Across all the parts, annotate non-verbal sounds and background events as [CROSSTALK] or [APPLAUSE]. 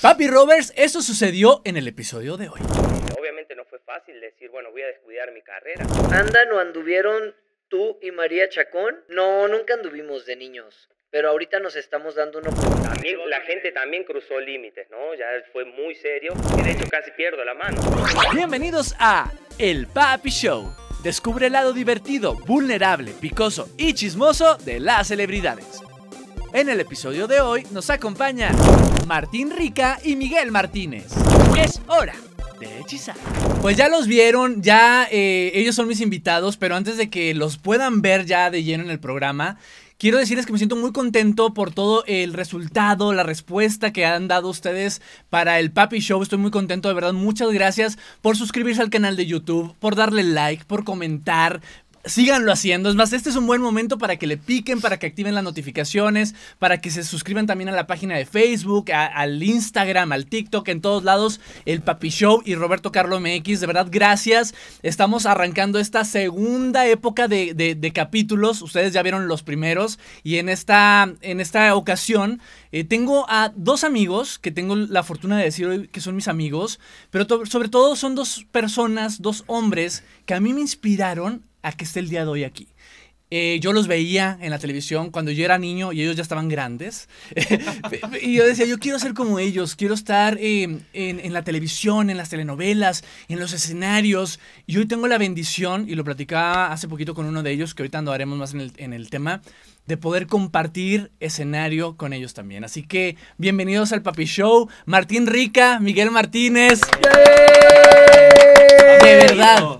Papi Roberts, eso sucedió en el episodio de hoy. Obviamente no fue fácil decir, bueno, voy a descuidar mi carrera. ¿Andan o anduvieron tú y María Chacón? No, nunca anduvimos de niños. Pero ahorita nos estamos dando una oportunidad. También la gente también cruzó límites, ¿no? Ya fue muy serio y de hecho casi pierdo la mano. Bienvenidos a El Papi Show. Descubre el lado divertido, vulnerable, picoso y chismoso de las celebridades. En el episodio de hoy nos acompañan Martín Rica y Miguel Martínez. Es hora de hechizar. Pues ya los vieron, ya eh, ellos son mis invitados, pero antes de que los puedan ver ya de lleno en el programa, Quiero decirles que me siento muy contento por todo el resultado, la respuesta que han dado ustedes para el Papi Show. Estoy muy contento, de verdad. Muchas gracias por suscribirse al canal de YouTube, por darle like, por comentar, síganlo haciendo. Es más, este es un buen momento para que le piquen, para que activen las notificaciones, para que se suscriban también a la página de Facebook, al Instagram, al TikTok, en todos lados, el Papi Show y Roberto Carlo MX. De verdad, gracias. Estamos arrancando esta segunda época de, capítulos. Ustedes ya vieron los primeros. Y en esta, en esta ocasión eh, tengo a dos amigos que tengo la fortuna de decir hoy que son mis amigos, pero sobre todo son dos personas, dos hombres que a mí me inspiraron a que esté el día de hoy aquí. Eh, yo los veía en la televisión cuando yo era niño y ellos ya estaban grandes. [LAUGHS] y yo decía, yo quiero ser como ellos, quiero estar eh, en, la televisión, en las telenovelas, en los escenarios. Y hoy tengo la bendición, y lo platicaba hace poquito con uno de ellos, que ahorita andaremos más en el, en el tema, de poder compartir escenario con ellos también. Así que bienvenidos al Papi Show. Martín Rica, Miguel Martínez. De verdad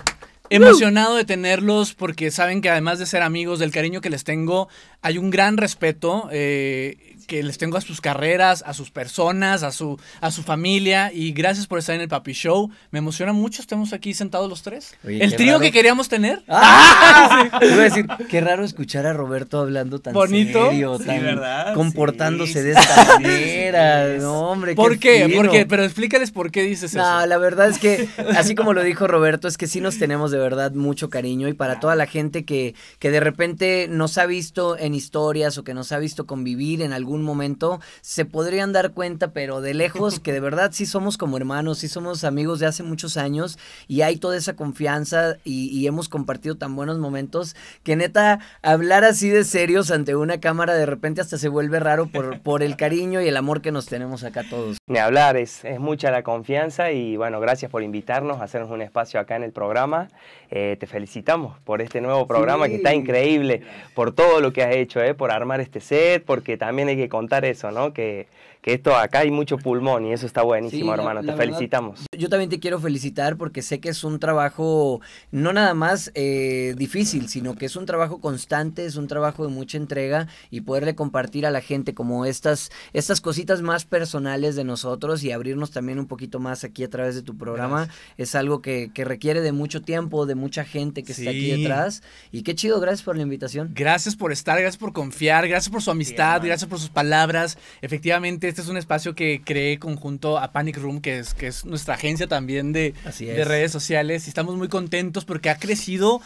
emocionado de tenerlos porque saben que además de ser amigos, del cariño que les tengo, hay un gran respeto. Eh, que les tengo a sus carreras, a sus personas, a su, a su familia. Y gracias por estar en el Papi Show. Me emociona mucho, estamos aquí sentados los tres. el trío que queríamos tener. Ah, [LAUGHS] Iba a decir, qué raro escuchar a Roberto hablando tan Bonito. serio, tan comportándose de esta [LAUGHS] manera. No, hombre, ¿Por qué? ¿Por qué? Pero explícales por qué dices eso. No, la verdad es que, así como lo dijo Roberto, es que sí nos tenemos de verdad mucho cariño. Y para toda la gente que, que de repente nos ha visto en historias o que nos ha visto convivir en algún momento, se podrían dar cuenta, pero de lejos, que de [LAUGHS] verdad sí somos como hermanos, sí somos amigos de hace muchos años y hay toda esa confianza y, hemos compartido tan buenos momentos que neta, hablar así de serios ante una cámara de repente hasta se vuelve raro por, por el cariño y el amor que nos tenemos acá todos. Ni hablar, es, es mucha la confianza y bueno, gracias por invitarnos a hacernos un espacio acá en el programa. Eh, te felicitamos por este nuevo programa que está increíble, por todo lo que has hecho, eh, por armar este set, porque también hay que contar eso, ¿no? Que, que esto acá hay mucho pulmón y eso está buenísimo, hermano. te felicitamos. Yo también te quiero felicitar porque sé que es un trabajo no nada más eh, difícil, sino que es un trabajo constante, es un trabajo de mucha entrega y poderle compartir a la gente como estas, estas cositas más personales de nosotros y abrirnos también un poquito más aquí a través de tu programa es algo que, que, requiere de mucho tiempo, de mucha gente que está aquí detrás. Y qué chido, gracias por la invitación. Gracias por estar, gracias por confiar, gracias por su amistad, gracias por sus palabras. Efectivamente, este es un espacio que creé conjunto a Panic Room, que es, que es nuestra agencia también de, de redes sociales. Y estamos muy contentos porque ha crecido,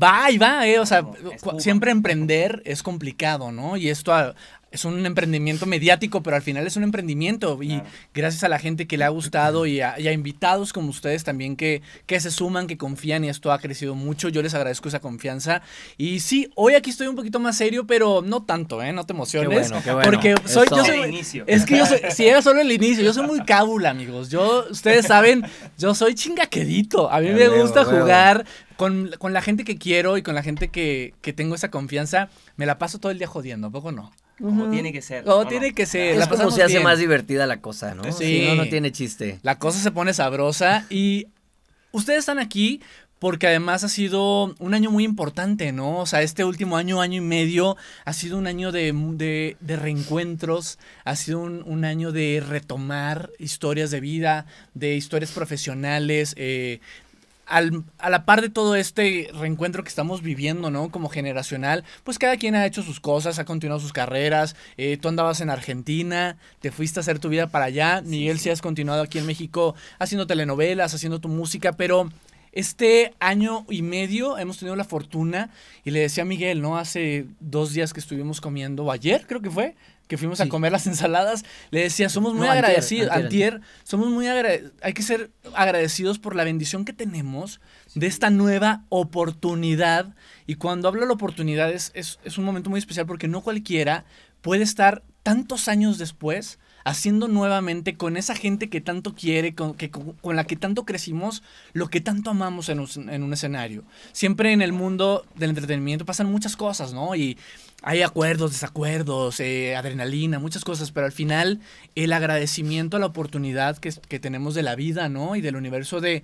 va y va, ¿eh? O sea, siempre emprender es complicado, ¿no? Y esto ha, es un emprendimiento mediático, pero al final es un emprendimiento. Y gracias a la gente que le ha gustado y a, invitados como ustedes también que, que se suman, que confían y esto ha crecido mucho. Yo les agradezco esa confianza. Y sí, hoy aquí estoy un poquito más serio, pero no tanto, ¿eh? No te emociones. Porque soy, yo soy, inicio. Es que yo soy, si era solo el [LAUGHS] inicio, yo soy muy cábula, amigos. Yo, ustedes saben, yo soy chingaquedito. A mí me gusta jugar. Con, con, la gente que quiero y con la gente que, que tengo esa confianza, me la paso todo el día jodiendo, ¿a poco no? Como tiene que ser. Como tiene que ser. Es como se hace más divertida la cosa, ¿no? Sí. no, no tiene chiste. La cosa se pone sabrosa y ustedes están aquí porque además ha sido un año muy importante, ¿no? O sea, este último año, año y medio, ha sido un año de, de, reencuentros, ha sido un, un, año de retomar historias de vida, de historias profesionales, eh, a la par de todo este reencuentro que estamos viviendo, ¿no? Como generacional, pues cada quien ha hecho sus cosas, ha continuado sus carreras. Eh, tú andabas en Argentina, te fuiste a hacer tu vida para allá. Miguel, sí, has continuado aquí en México haciendo telenovelas, haciendo tu música, pero este año y medio hemos tenido la fortuna, y le decía a Miguel, ¿no? Hace dos días que estuvimos comiendo, o ayer creo que fue, que fuimos a comer las ensaladas, le decía, somos muy No, agradecidos, antier, antier, somos muy agradecidos, hay que ser agradecidos por la bendición que tenemos de esta nueva oportunidad. Y cuando hablo de la oportunidad es, es, es un momento muy especial porque no cualquiera puede estar tantos años después haciendo nuevamente con esa gente que tanto quiere, con, que, con, con la que tanto crecimos, lo que tanto amamos en un, en un escenario. Siempre en el mundo del entretenimiento pasan muchas cosas, ¿no? Y hay acuerdos, desacuerdos, eh, adrenalina, muchas cosas, pero al final el agradecimiento a la oportunidad que, que tenemos de la vida, ¿no? Y del universo de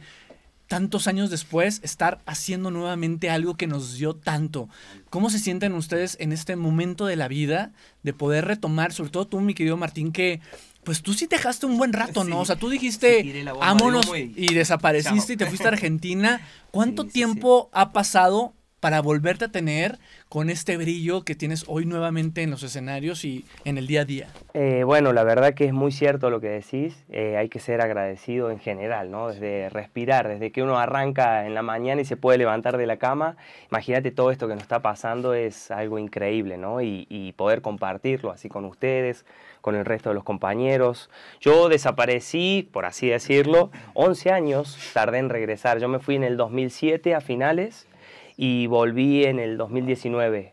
tantos años después estar haciendo nuevamente algo que nos dio tanto. ¿Cómo se sienten ustedes en este momento de la vida de poder retomar, sobre todo tú, mi querido Martín, que pues tú sí te dejaste un buen rato, ¿no? Sí. O sea, tú dijiste, vámonos y- y desapareciste Chao. y te fuiste a Argentina. [LAUGHS] ¿Cuánto Sí, sí, tiempo ha pasado para volverte a tener con este brillo que tienes hoy nuevamente en los escenarios y en el día a día? Eh, bueno, la verdad que es muy cierto lo que decís. eh, hay que ser agradecido en general, ¿no? Desde respirar, desde que uno arranca en la mañana y se puede levantar de la cama. Imagínate todo esto que nos está pasando es algo increíble, ¿no? Y, y poder compartirlo así con ustedes, con el resto de los compañeros. Yo desaparecí, por así decirlo, 11 años tardé en regresar. Yo me fui en el 2007 a finales y volví en el 2019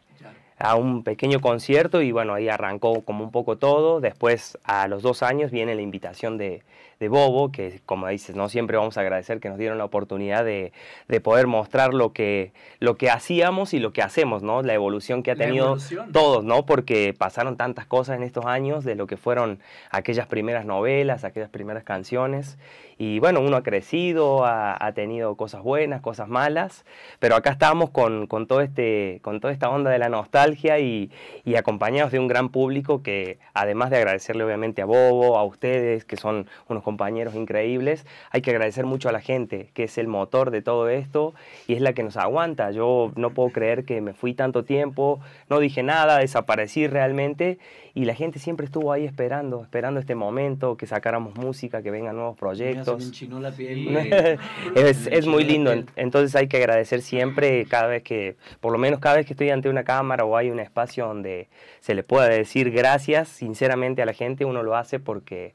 a un pequeño concierto y bueno, ahí arrancó como un poco todo. Después, a los dos años, viene la invitación de, de Bobo, que como dices, no siempre vamos a agradecer que nos dieron la oportunidad de, de poder mostrar lo que, lo que hacíamos y lo que hacemos, ¿no? La evolución que ha tenido todos, ¿no? Porque pasaron tantas cosas en estos años de lo que fueron aquellas primeras novelas, aquellas primeras canciones. Y bueno, uno ha crecido, ha, ha tenido cosas buenas, cosas malas, pero acá estamos con, con, todo este, con toda esta onda de la nostalgia y, y acompañados de un gran público que, además de agradecerle obviamente a Bobo, a ustedes, que son unos compañeros increíbles, hay que agradecer mucho a la gente, que es el motor de todo esto y es la que nos aguanta. Yo no puedo creer que me fui tanto tiempo, no dije nada, desaparecí realmente y la gente siempre estuvo ahí esperando, esperando este momento, que sacáramos música, que vengan nuevos proyectos. la piel. [LAUGHS] es, es muy lindo, en- entonces hay que agradecer siempre cada vez que, por lo menos cada vez que estoy ante una cámara o hay un espacio donde se le pueda decir gracias sinceramente a la gente, uno lo hace porque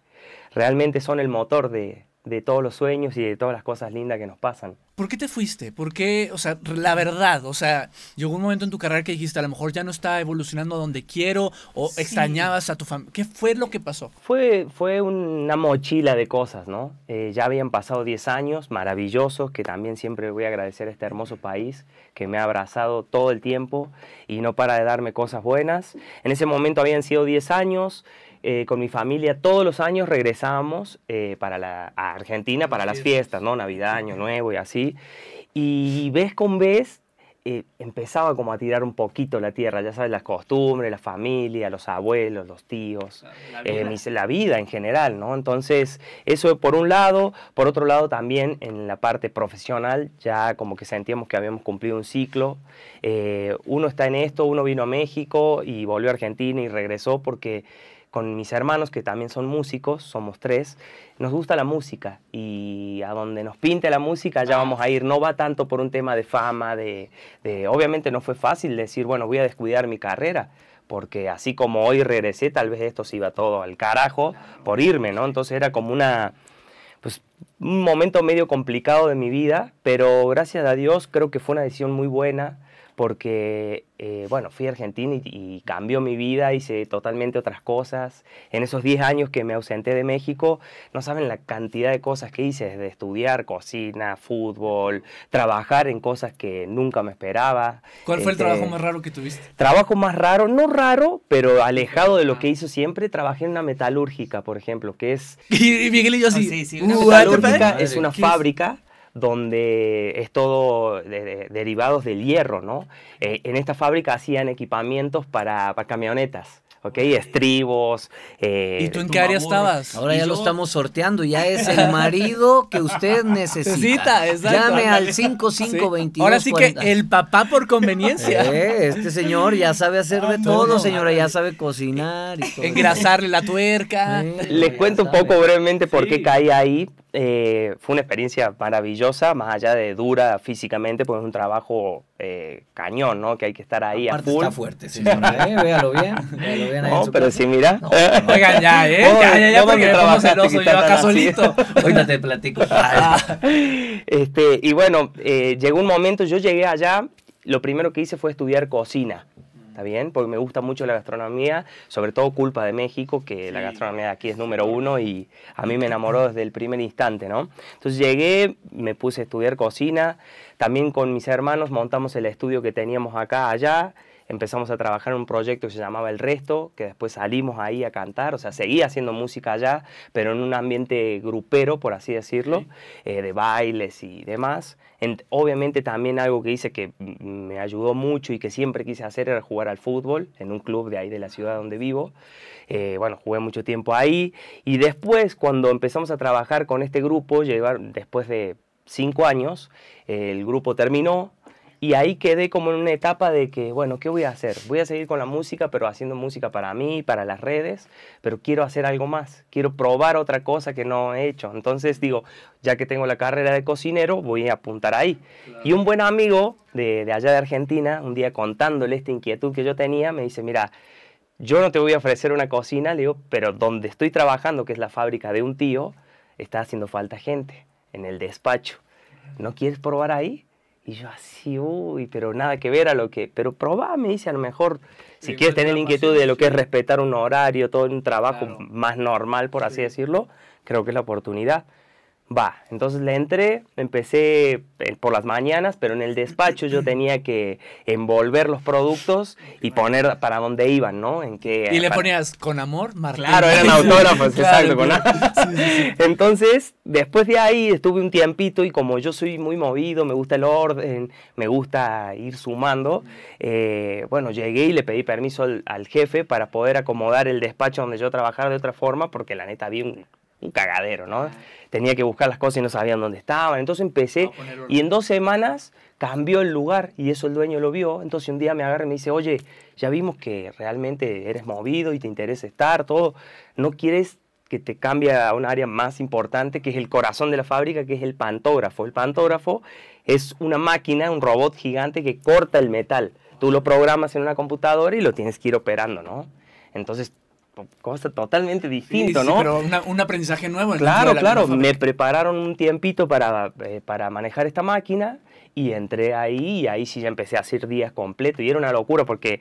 realmente son el motor de, de todos los sueños y de todas las cosas lindas que nos pasan. ¿Por qué te fuiste? ¿Por qué? O sea, la verdad, o sea, llegó un momento en tu carrera que dijiste, a lo mejor ya no está evolucionando a donde quiero o Sí. extrañabas a tu familia. ¿Qué fue lo que pasó? Fue, fue una mochila de cosas, ¿no? Eh, ya habían pasado 10 años maravillosos, que también siempre voy a agradecer a este hermoso país que me ha abrazado todo el tiempo y no para de darme cosas buenas. En ese momento habían sido 10 años, eh, con mi familia todos los años regresábamos eh, para la, a Argentina para las fiestas, ¿no? Navidad, Año Nuevo y así. Y vez con vez eh, empezaba como a tirar un poquito la tierra, ya sabes, las costumbres, la familia, los abuelos, los tíos, eh, mis- la vida en general, ¿no? Entonces, eso por un lado, por otro lado también en la parte profesional, ya como que sentíamos que habíamos cumplido un ciclo. Eh, uno está en esto, uno vino a México y volvió a Argentina y regresó porque con mis hermanos, que también son músicos, somos tres, nos gusta la música y a donde nos pinte la música ya vamos a ir. No va tanto por un tema de fama, de, de- obviamente no fue fácil decir, bueno, voy a descuidar mi carrera, porque así como hoy regresé, tal vez esto se iba todo al carajo por irme, ¿no? Entonces era como una, pues, un momento medio complicado de mi vida, pero gracias a Dios creo que fue una decisión muy buena porque, eh, bueno, fui a Argentina y, y cambió mi vida, hice totalmente otras cosas. En esos 10 años que me ausenté de México, no saben la cantidad de cosas que hice, desde estudiar cocina, fútbol, trabajar en cosas que nunca me esperaba. ¿Cuál fue el Este, trabajo más raro que tuviste? Trabajo más raro, no raro, pero alejado de lo que hizo siempre, trabajé en una metalúrgica, por ejemplo, que es [LAUGHS] Y Miguel y yo así. Ah, sí, sí, una "Uh, metalúrgica ¿qué es una fábrica donde es todo de- de- derivados del hierro, ¿no? Eh, en esta fábrica hacían equipamientos para, para camionetas, ¿ok? Estribos. eh, ¿Y tú en qué área estabas? Ahora ya lo estamos sorteando, ya es [LAUGHS] el marido que usted necesita. Necesita, exacto. Llame al Sí. 5522. Ahora sí que el papá por conveniencia. [LAUGHS] Eh, este señor ya sabe hacer de Ah, todo, no, señora, ya sabe cocinar y todo. Engrasarle la tuerca. Eh, Les cuento un poco brevemente por qué caí ahí. Eh, fue una experiencia maravillosa, más allá de dura físicamente, porque es un trabajo eh, cañón, ¿no? Que hay que estar ahí Aparte a full. está fuerte, señora, [LAUGHS] ¿eh? Véalo bien. Véalo bien ahí en No, su pero casa. si mira. No, Oigan, ya, ¿eh? Ya, ya, ya, porque me pongo celoso yo acá solito. Ahorita te platico. [LAUGHS] este, y bueno, eh, llegó un momento, yo llegué allá, lo primero que hice fue estudiar cocina. ¿Está bien? Porque me gusta mucho la gastronomía, sobre todo culpa de México, que la gastronomía de aquí es número uno y a mí me enamoró desde el primer instante, ¿no? Entonces llegué, me puse a estudiar cocina, también con mis hermanos montamos el estudio que teníamos acá, allá, empezamos a trabajar en un proyecto que se llamaba El Resto, que después salimos ahí a cantar, o sea, seguía haciendo música allá, pero en un ambiente grupero, por así decirlo, eh, de bailes y demás. En- obviamente también algo que hice que me ayudó mucho y que siempre quise hacer era jugar al fútbol en un club de ahí de la ciudad donde vivo. Eh, bueno, jugué mucho tiempo ahí y después cuando empezamos a trabajar con este grupo, llevar, después de cinco años, eh, el grupo terminó, y ahí quedé como en una etapa de que, bueno, ¿qué voy a hacer? Voy a seguir con la música, pero haciendo música para mí, para las redes, pero quiero hacer algo más, quiero probar otra cosa que no he hecho. Entonces digo, ya que tengo la carrera de cocinero, voy a apuntar ahí. Y un buen amigo de, de allá de Argentina, un día contándole esta inquietud que yo tenía, me dice, mira, yo no te voy a ofrecer una cocina, le digo, pero donde estoy trabajando, que es la fábrica de un tío, está haciendo falta gente en el despacho. ¿No quieres probar ahí? Y yo así, uy, pero nada que ver a lo que... Pero probá, me dice, a lo mejor, si quieres tener la inquietud de lo que es respetar un horario, todo un trabajo más normal, por así decirlo, creo que es la oportunidad. Va, entonces le entré, empecé eh, por las mañanas, pero en el despacho yo tenía que envolver los productos y poner para dónde iban, ¿no? En qué, Y le para- ponías con amor, Martín. Claro, eran [LAUGHS] autógrafos, Claro, exacto. con- claro. [LAUGHS] Entonces, después de ahí estuve un tiempito y como yo soy muy movido, me gusta el orden, me gusta ir sumando, eh, bueno, llegué y le pedí permiso al, al jefe para poder acomodar el despacho donde yo trabajara de otra forma, porque la neta había un, un cagadero, ¿no? Tenía que buscar las cosas y no sabían dónde estaban. Entonces empecé y en dos semanas cambió el lugar y eso el dueño lo vio. Entonces un día me agarra y me dice, oye, ya vimos que realmente eres movido y te interesa estar, todo. ¿No quieres que te cambie a un área más importante, que es el corazón de la fábrica, que es el pantógrafo? El pantógrafo es una máquina, un robot gigante que corta el metal. Tú lo programas en una computadora y lo tienes que ir operando, ¿no? Entonces, cosa totalmente Sí, distinto, sí, ¿no? pero una- un aprendizaje nuevo. dentro Claro, la claro. Me prepararon un tiempito para, eh, para manejar esta máquina y entré ahí y ahí sí ya empecé a hacer días completos y era una locura porque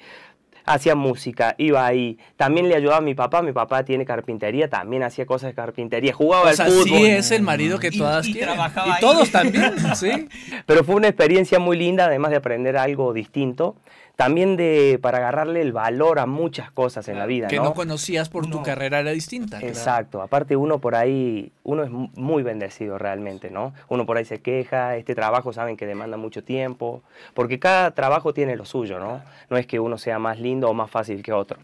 hacía música, iba ahí. También le ayudaba a mi papá, mi papá tiene carpintería, también hacía cosas de carpintería, jugaba O al sea, fútbol. sí es el marido que todas y quieren. trabajaba Y ahí. todos también, [LAUGHS] sí. Pero fue una experiencia muy linda, además de aprender algo distinto. También de, para agarrarle el valor a muchas cosas en la vida, Que ¿no? no conocías por tu carrera era distinta. claro. Exacto, aparte uno por ahí, uno es mu- muy bendecido realmente, ¿no? Uno por ahí se queja, este trabajo saben que demanda mucho tiempo, porque cada trabajo tiene lo suyo, ¿no? No es que uno sea más lindo o más fácil que otro,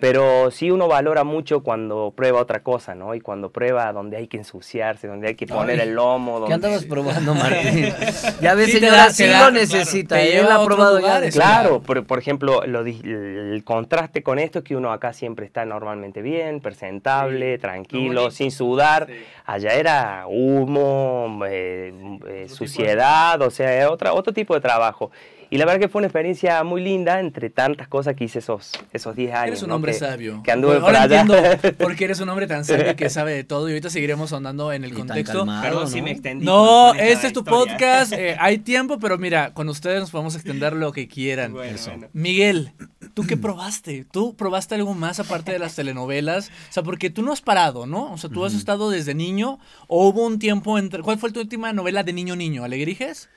pero sí uno valora mucho cuando prueba otra cosa, ¿no? Y cuando prueba donde hay que ensuciarse, donde hay que poner Ay, el lomo, ¿Qué donde... andabas probando, Martín? [LAUGHS] Ya ves, Sí, señora, da- sí lo necesita. Él ha probado ya. Claro, por, por ejemplo, lo el contraste con esto es que uno acá siempre está normalmente bien, presentable, tranquilo, sin sudar. Allá era humo, eh, eh, suciedad, o sea, era otra, otro tipo de trabajo. Y la verdad que fue una experiencia muy linda entre tantas cosas que hice esos, esos 10 años. Eres un ¿no? hombre que, sabio. Que anduve Bueno, por ahora allá. entiendo [LAUGHS] por qué eres un hombre tan sabio que sabe de todo y ahorita seguiremos ahondando en el Y contexto. calmado, Perdón ¿no? si me extendí. No, este es tu historia. podcast, eh, [LAUGHS] hay tiempo, pero mira, con ustedes nos podemos extender lo que quieran. Bueno, Eso. bueno. Miguel, ¿tú qué probaste? ¿Tú probaste algo más aparte de las telenovelas? O sea, porque tú no has parado, ¿no? O sea, tú has estado desde niño o hubo un tiempo entre... ¿Cuál fue tu última novela de niño niño? ¿Alegrijes?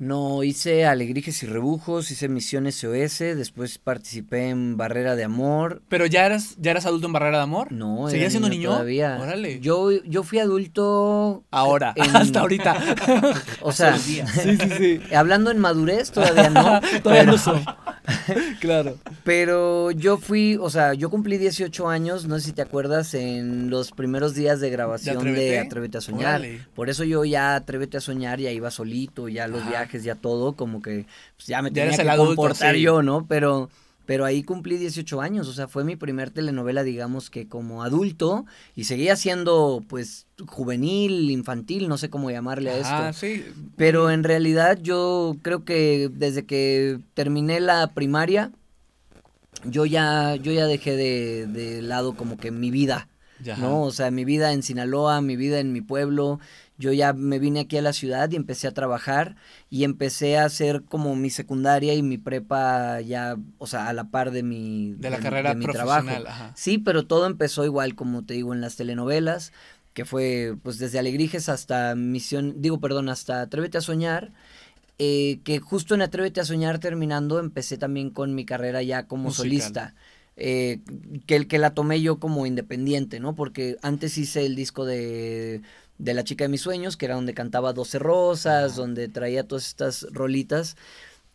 No, hice Alegrijes y Rebujos, hice Misiones SOS, después participé en Barrera de Amor. ¿Pero ya eras, ya eras adulto en Barrera de Amor? No, era ¿Seguías siendo niño? todavía. Órale. Yo, yo fui adulto. Ahora, en- [LAUGHS] hasta ahorita. [LAUGHS] O sea, sí, [LAUGHS] sí, sí. hablando en madurez, todavía no. Todavía no soy. claro. Pero yo fui, o sea, yo cumplí 18 años, no sé si te acuerdas, en los primeros días de grabación de Atrévete? Atrévete, a Soñar. Órale. Por eso yo ya Atrévete a Soñar, ya iba solito, ya los viajes, ya todo, como que pues, ya me tenía que adulto, comportar sí. yo, ¿no? Pero, pero ahí cumplí 18 años, o sea, fue mi primer telenovela, digamos que como adulto, y seguía siendo pues juvenil, infantil, no sé cómo llamarle a esto. Ah, sí. Pero en realidad yo creo que desde que terminé la primaria, yo ya, yo ya dejé de, de lado como que mi vida. ¿no? O sea, mi vida en Sinaloa, mi vida en mi pueblo. Yo ya me vine aquí a la ciudad y empecé a trabajar y empecé a hacer como mi secundaria y mi prepa ya, o sea, a la par de mi, De la carrera mi profesional, ajá. Sí, pero todo empezó igual, como te digo, en las telenovelas, que fue pues desde Alegrijes hasta Misión, digo, perdón, hasta Atrévete a Soñar. eh, que justo en Atrévete a Soñar terminando empecé también con mi carrera ya como Musical. solista. eh, que, el que la tomé yo como independiente, ¿no? Porque antes hice el disco de, de La chica de mis sueños, que era donde cantaba 12 rosas, donde traía todas estas rolitas.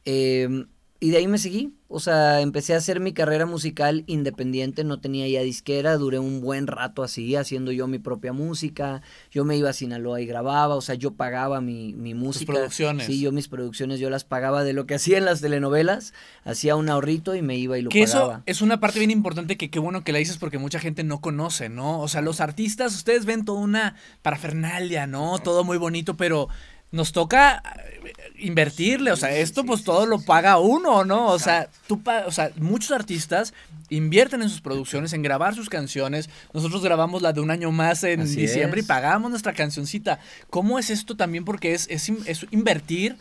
eh, y de ahí me seguí, o sea, empecé a hacer mi carrera musical independiente, no tenía ya disquera, duré un buen rato así, haciendo yo mi propia música, yo me iba a Sinaloa y grababa, o sea, yo pagaba mi, mi música. producciones. Sí, yo mis producciones, yo las pagaba de lo que hacía en las telenovelas, hacía un ahorrito y me iba y lo Que eso es una parte bien importante que qué bueno que la dices porque mucha gente no conoce, ¿no? O sea, los artistas, ustedes ven toda una parafernalia, ¿no? Todo muy bonito, pero nos toca eh, invertirle, o sea, esto pues todo lo paga uno, ¿no? O sea, tú o sea, muchos artistas invierten en sus producciones, en grabar sus canciones. Nosotros grabamos la de un año más en Así diciembre es. y pagamos nuestra cancioncita. ¿Cómo es esto también? Porque es, es, in- es invertir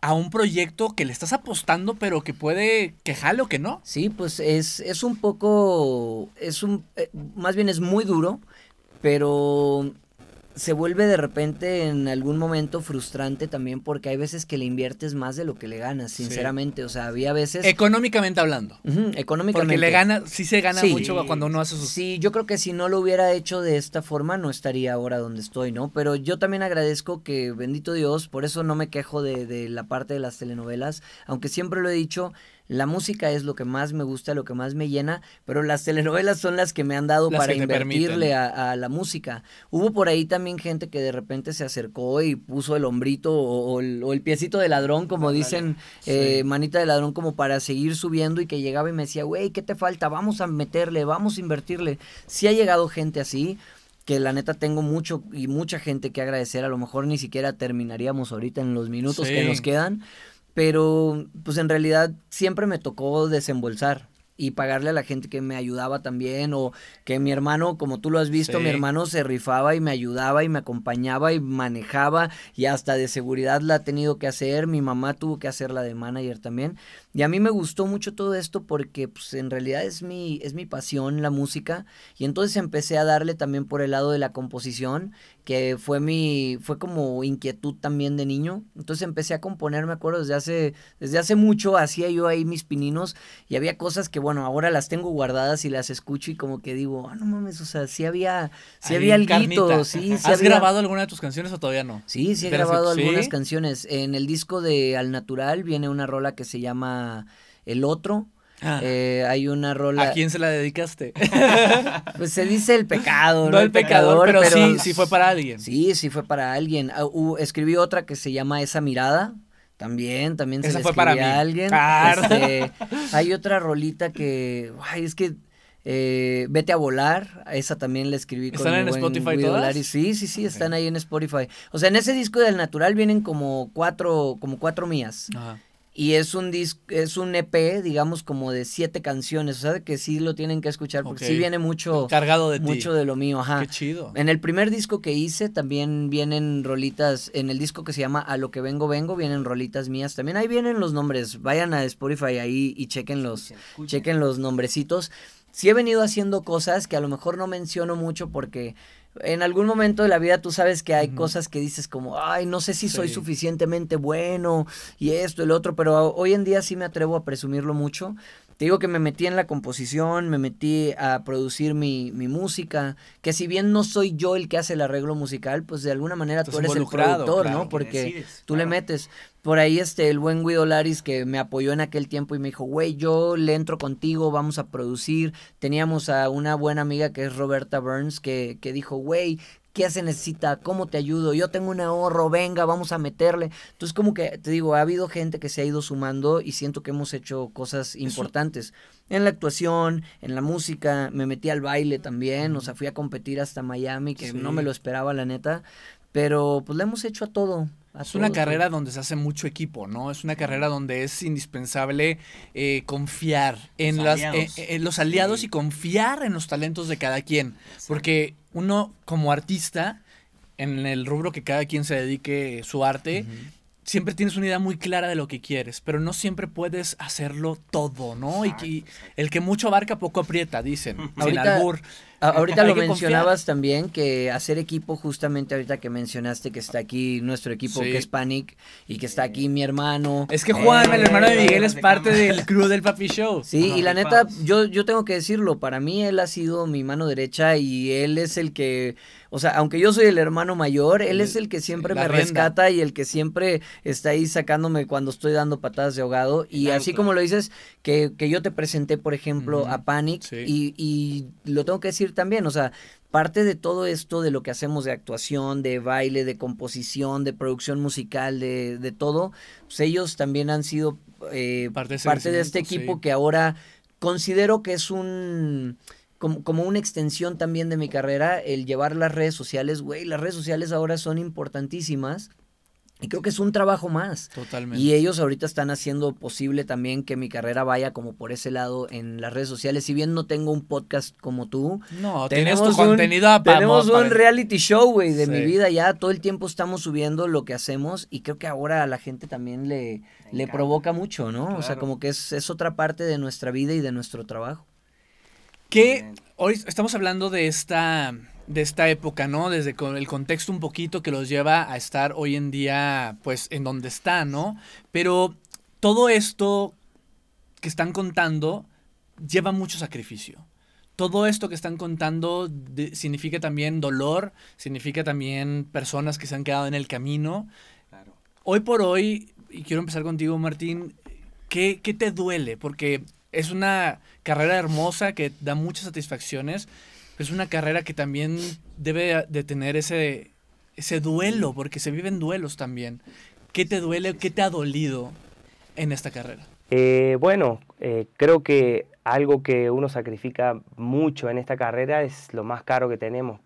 a un proyecto que le estás apostando, pero que puede que jale o que no. Sí, pues es, es un poco, es un, eh, más bien es muy duro, pero se vuelve de repente en algún momento frustrante también porque hay veces que le inviertes más de lo que le ganas, Sí. sinceramente, o sea, había veces... Económicamente hablando. Ujú, económicamente. Porque le gana, sí se gana Sí. mucho cuando uno hace sus. Sí, yo creo que si no lo hubiera hecho de esta forma no estaría ahora donde estoy, ¿no? Pero yo también agradezco que, bendito Dios, por eso no me quejo de, de la parte de las telenovelas, aunque siempre lo he dicho, la música es lo que más me gusta, lo que más me llena, pero las telenovelas son las que me han dado Las para invertirle a, a la música. Hubo por ahí también gente que de repente se acercó y puso el hombrito o, o el, o el piecito de ladrón, como dicen, eh, manita de ladrón, como para seguir subiendo y que llegaba y me decía, güey, ¿qué te falta? Vamos a meterle, vamos a invertirle. Sí ha llegado gente así, que la neta tengo mucho y mucha gente que agradecer, a lo mejor ni siquiera terminaríamos ahorita en los minutos que nos quedan, pero pues en realidad siempre me tocó desembolsar y pagarle a la gente que me ayudaba también o que mi hermano, como tú lo has visto, Sí. mi hermano se rifaba y me ayudaba y me acompañaba y manejaba y hasta de seguridad la ha tenido que hacer, mi mamá tuvo que hacer la de manager también y a mí me gustó mucho todo esto porque pues en realidad es mi es mi pasión la música y entonces empecé a darle también por el lado de la composición que fue mi fue como inquietud también de niño entonces empecé a componer me acuerdo desde hace desde hace mucho hacía yo ahí mis pininos y había cosas que bueno ahora las tengo guardadas y las escucho y como que digo ah no mames o sea sí había sí había alguito sí sí ¿Has había- grabado alguna de tus canciones o todavía no? Sí, sí he grabado sí. algunas canciones. En el disco de Al Natural viene una rola que se llama El Otro. Ah, Eh, hay una rola. ¿A quién se la dedicaste? [LAUGHS] Pues se dice el pecado, no el pecador, pero, sí, sí fue para alguien. Sí, sí fue para alguien. Ah, escribí otra que se llama Esa Mirada. También, también se Esa la fue para a alguien. Este, [LAUGHS] hay otra rolita que. Ay, es que. eh, Vete a volar, a esa también la escribí con ¿Están mi en buen Spotify todas? Sí, sí, sí, están ahí en Spotify. O sea, en ese disco del natural vienen como cuatro, como cuatro mías. Ajá. Y es un disco, es un EP, digamos, como de siete canciones. O sea, que sí lo tienen que escuchar, porque sí viene mucho, Cargado de ti. mucho de lo mío, ajá. Qué chido. En el primer disco que hice también vienen rolitas, en el disco que se llama A lo que vengo vengo vienen rolitas mías, también ahí vienen los nombres, vayan a Spotify ahí y chequen los, chequen los nombrecitos. Sí he venido haciendo cosas que a lo mejor no menciono mucho porque en algún momento de la vida tú sabes que hay cosas que dices como, ay, no sé si soy Sí. suficientemente bueno y esto, el otro, pero hoy en día sí me atrevo a presumirlo mucho. Te digo que me metí en la composición, me metí a producir mi, mi música, que si bien no soy yo el que hace el arreglo musical, pues de alguna manera Estás tú eres el productor, claro, ¿no? que Porque decides, tú le metes. Por ahí este, el buen Guido Laris que me apoyó en aquel tiempo y me dijo, güey, yo le entro contigo, vamos a producir. Teníamos a una buena amiga que es Roberta Burns que, que dijo, güey, ¿Qué se necesita? ¿Cómo te ayudo? Yo tengo un ahorro, venga, vamos a meterle. Entonces, como que te digo, ha habido gente que se ha ido sumando y siento que hemos hecho cosas importantes. En la actuación, en la música, me metí al baile también, o sea, fui a competir hasta Miami, que no me lo esperaba, la neta. Pero pues le hemos hecho a todo. Es una carrera donde se hace mucho equipo, ¿no? Es una carrera donde es indispensable eh, confiar en, los, las, aliados. Eh, en los aliados y confiar en los talentos de cada quien. Porque uno como artista, en el rubro que cada quien se dedique su arte, siempre tienes una idea muy clara de lo que quieres, pero no siempre puedes hacerlo todo, ¿no? Y, el que mucho abarca poco aprieta, dicen. Ahorita, ahorita lo mencionabas también, que hacer equipo, justamente ahorita que mencionaste que está aquí nuestro equipo, que es Panic, y que está aquí mi hermano. Es que Juan, el hermano de Miguel, es parte del crew del Papi Show. Sí, y la neta, yo, yo tengo que decirlo, para mí él ha sido mi mano derecha y él es el que o sea, aunque yo soy el hermano mayor, él es el que siempre me rescata y el que siempre está ahí sacándome cuando estoy dando patadas de ahogado. Y así como lo dices, que, yo te presenté, por ejemplo, a Panic, y, y lo tengo que decir también, o sea, parte de todo esto, de lo que hacemos de actuación, de baile, de composición, de producción musical, de, de todo, pues ellos también han sido eh, parte, de, este equipo que ahora considero que es un como, una extensión también de mi carrera, el llevar las redes sociales, güey, las redes sociales ahora son importantísimas. Y creo que es un trabajo más. Totalmente. Y ellos ahorita están haciendo posible también que mi carrera vaya como por ese lado en las redes sociales. Si bien no tengo un podcast como tú. No, tenemos tu contenido Tenemos un reality show, güey, de mi vida ya. Todo el tiempo estamos subiendo lo que hacemos y creo que ahora a la gente también le, le provoca mucho, ¿no? O sea, como que es, es otra parte de nuestra vida y de nuestro trabajo. Que hoy estamos hablando de esta, de esta época, ¿no? Desde el contexto un poquito que los lleva a estar hoy en día, pues, en donde está, ¿no? Pero todo esto que están contando lleva mucho sacrificio. Todo esto que están contando significa también dolor, significa también personas que se han quedado en el camino. Hoy por hoy, y quiero empezar contigo, Martín, ¿qué, ¿qué te duele? Porque es una carrera hermosa que da muchas satisfacciones, es una carrera que también debe de tener ese, ese duelo, porque se viven duelos también. ¿Qué te duele, qué te ha dolido en esta carrera? Eh, bueno, eh, creo que algo que uno sacrifica mucho en esta carrera es lo más caro que tenemos,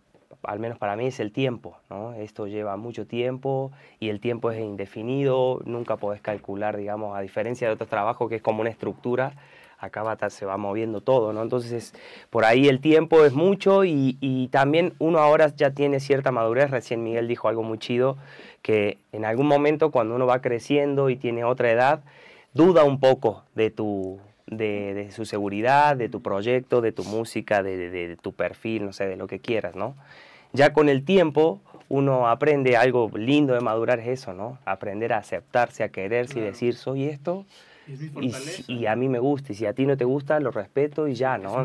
al menos para mí, es el tiempo. ¿no? Esto lleva mucho tiempo y el tiempo es indefinido, nunca podés calcular, digamos, a diferencia de otros trabajos que es como una estructura acá se va moviendo todo, ¿no? Entonces, por ahí el tiempo es mucho y, también uno ahora ya tiene cierta madurez. Recién Miguel dijo algo muy chido, que en algún momento cuando uno va creciendo y tiene otra edad, duda un poco de tu, de, su seguridad, de tu proyecto, de tu música, de, de, tu perfil, no sé, de lo que quieras, ¿no? Ya con el tiempo uno aprende algo lindo de madurar es eso, ¿no? Aprender a aceptarse, a quererse y decir, soy esto, y, a mí me gusta, y si a ti no te gusta, lo respeto y ya, ¿no?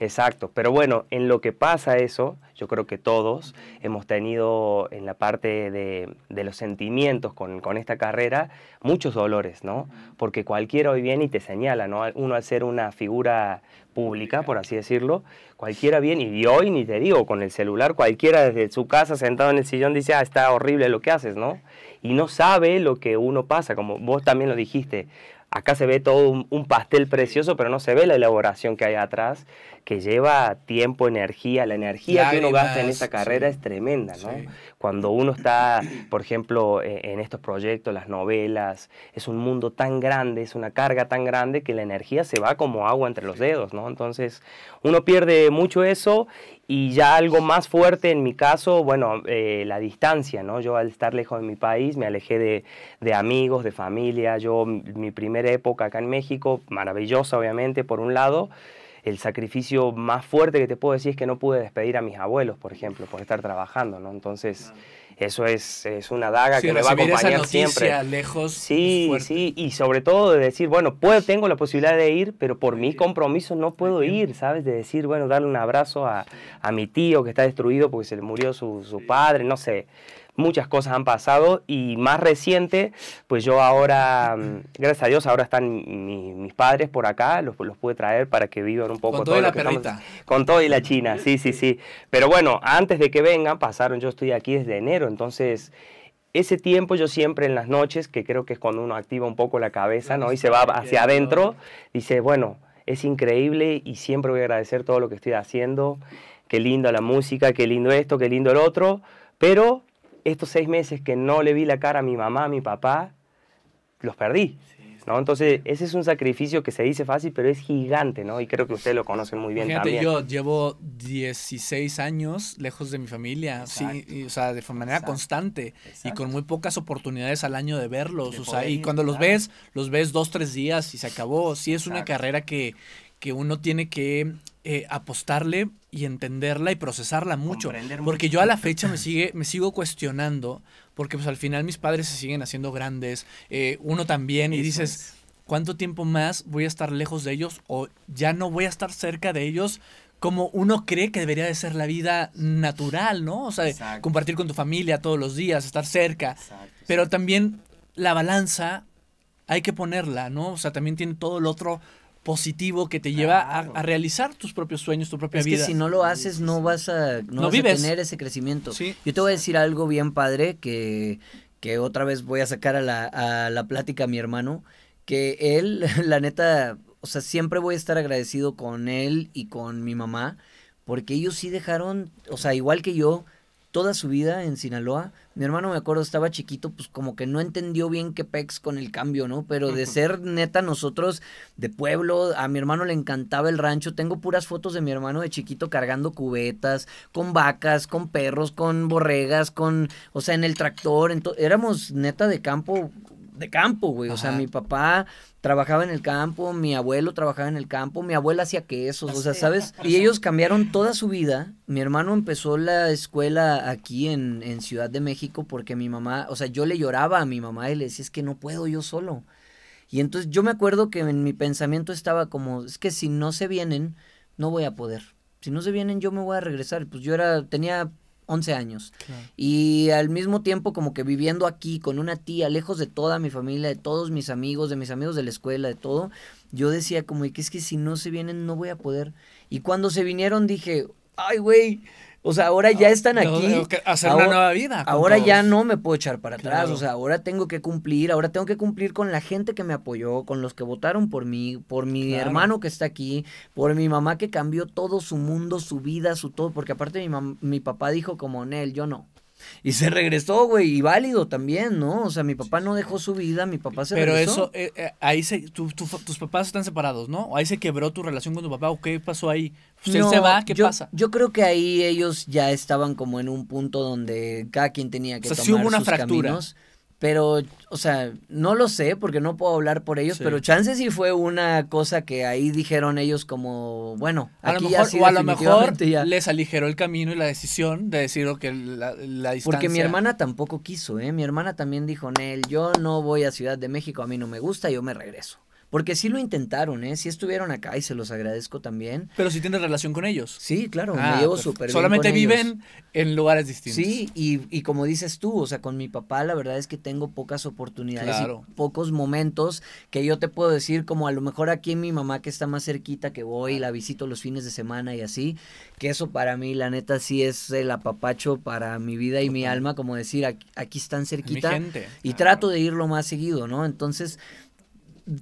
Exacto. Pero bueno, en lo que pasa eso, yo creo que todos hemos tenido en la parte de, los sentimientos con, con, esta carrera muchos dolores, ¿no? Porque cualquiera hoy viene y te señala, ¿no? Uno al ser una figura pública, por así decirlo, cualquiera viene, y hoy ni te digo, con el celular, cualquiera desde su casa sentado en el sillón dice, ah, está horrible lo que haces, ¿no? Y no sabe lo que uno pasa, como vos también lo dijiste, Acá se ve todo un, pastel precioso, pero no se ve la elaboración que hay atrás, que lleva tiempo, energía. La energía que uno gasta en esta carrera es tremenda, ¿no? Cuando uno está, por ejemplo, e, en estos proyectos, las novelas, es un mundo tan grande, es una carga tan grande que la energía se va como agua entre los dedos, ¿no? Entonces, uno pierde mucho eso y ya algo más fuerte en mi caso, bueno, eh, la distancia, ¿no? Yo al estar lejos de mi país me alejé de, de, amigos, de familia. Yo, mi primera época acá en México, maravillosa obviamente, por un lado. El sacrificio más fuerte que te puedo decir es que no pude despedir a mis abuelos, por ejemplo, por estar trabajando, ¿no? Entonces eso es, es una daga que me va a acompañar esa siempre. lejos. Sí, sí, y sobre todo de decir, bueno, puedo, tengo la posibilidad de ir, pero por mi compromiso no puedo ir, ¿sabes? De decir, bueno, darle un abrazo a, a mi tío que está destruido porque se le murió su, su padre, no sé. Muchas cosas han pasado y más reciente, pues yo ahora, mm, gracias a Dios, ahora están mis padres por acá, los, los pude traer para que vivan un poco. Con todo, y la perrita. con todo y la china, sí, sí, sí. Pero bueno, antes de que vengan, pasaron, yo estoy aquí desde enero, entonces ese tiempo yo siempre en las noches, que creo que es cuando uno activa un poco la cabeza, ¿no? Y se va hacia adentro, dice, bueno, es increíble y siempre voy a agradecer todo lo que estoy haciendo, qué lindo la música, qué lindo esto, qué lindo el otro, pero estos seis meses que no le vi la cara a mi mamá, a mi papá, los perdí. ¿no? Entonces, ese es un sacrificio que se dice fácil, pero es gigante, ¿no? Y creo que ustedes lo conocen muy bien Fíjate, también. yo llevo 16 años lejos de mi familia, sí, o sea, de manera constante y con muy pocas oportunidades al año de verlos, o sea, y cuando los ves, los ves dos, tres días y se acabó. Sí, es una carrera que, que uno tiene que eh, apostarle y entenderla y procesarla mucho. Porque yo a la fecha me sigue, me sigo cuestionando, porque pues al final mis padres se siguen haciendo grandes, eh, uno también, y dices, ¿cuánto tiempo más voy a estar lejos de ellos o ya no voy a estar cerca de ellos? como uno cree que debería de ser la vida natural, ¿no? O sea, compartir con tu familia todos los días, estar cerca. Pero también la balanza hay que ponerla, ¿no? O sea, también tiene todo el otro positivo que te lleva a, realizar tus propios sueños, tu propia vida. Es que si no lo haces, no vas a, no, tener ese crecimiento. Yo te voy a decir algo bien padre que, que otra vez voy a sacar a la, a la plática a mi hermano, que él, [LAUGHS] la neta, o sea, siempre voy a estar agradecido con él y con mi mamá, porque ellos sí dejaron, o sea, igual que yo, toda su vida en Sinaloa. Mi hermano, me acuerdo, estaba chiquito, pues como que no entendió bien qué pex con el cambio, ¿no? Pero de ser neta nosotros de pueblo, a mi hermano le encantaba el rancho. Tengo puras fotos de mi hermano de chiquito cargando cubetas, con vacas, con perros, con borregas, con, o sea, en el tractor. éramos neta de campo de campo, güey. O sea, mi papá trabajaba en el campo, mi abuelo trabajaba en el campo, mi abuela hacía quesos, o sea, ¿sabes? Y ellos cambiaron toda su vida. Mi hermano empezó la escuela aquí en, en Ciudad de México porque mi mamá, o sea, yo le lloraba a mi mamá y le decía, es que no puedo yo solo. Y entonces yo me acuerdo que en mi pensamiento estaba como, es que si no se vienen, no voy a poder. Si no se vienen, yo me voy a regresar. Pues yo era, tenía 11 años. Y al mismo tiempo como que viviendo aquí con una tía, lejos de toda mi familia, de todos mis amigos, de mis amigos de la escuela, de todo, yo decía como que es que si no se vienen no voy a poder. Y cuando se vinieron dije, ay güey, o sea, ahora ya están aquí. hacer ahora, una nueva vida. Ahora ya no me puedo echar para atrás. O sea, ahora tengo que cumplir. Ahora tengo que cumplir con la gente que me apoyó, con los que votaron por mí, por mi hermano que está aquí, por mi mamá que cambió todo su mundo, su vida, su todo. Porque aparte mi, mi papá dijo como, Nel, yo no. Y se regresó, güey, y válido también, ¿no? O sea, mi papá no dejó su vida, mi papá se Pero regresó. Pero eso, eh, eh, ahí se, tus papás están separados, ¿no? ¿O ahí se quebró tu relación con tu papá? ¿O qué pasó ahí? Pues se va, ¿qué pasa? Yo creo que ahí ellos ya estaban como en un punto donde cada quien tenía que o sea, tomar hubo una fractura. Caminos. Pero, o sea, no lo sé porque no puedo hablar por ellos, pero chance sí fue una cosa que ahí dijeron ellos como, bueno, a aquí lo mejor, o a lo mejor les aligeró el camino y la decisión de decir que la, la, distancia... Porque mi hermana tampoco quiso, ¿eh? Mi hermana también dijo, Nel, yo no voy a Ciudad de México, a mí no me gusta, yo me regreso. Porque sí lo intentaron, ¿eh? Sí estuvieron acá y se los agradezco también. Pero sí tienes relación con ellos. Sí, claro, me ah, llevo súper bien Solamente viven en lugares distintos. Sí, y, y, como dices tú, o sea, con mi papá la verdad es que tengo pocas oportunidades y pocos momentos que yo te puedo decir, como a lo mejor aquí mi mamá que está más cerquita, que voy la visito los fines de semana y así, que eso para mí, la neta, sí es el apapacho para mi vida y mi alma, como decir, aquí, están cerquita. Y trato de ir lo más seguido, ¿no? Entonces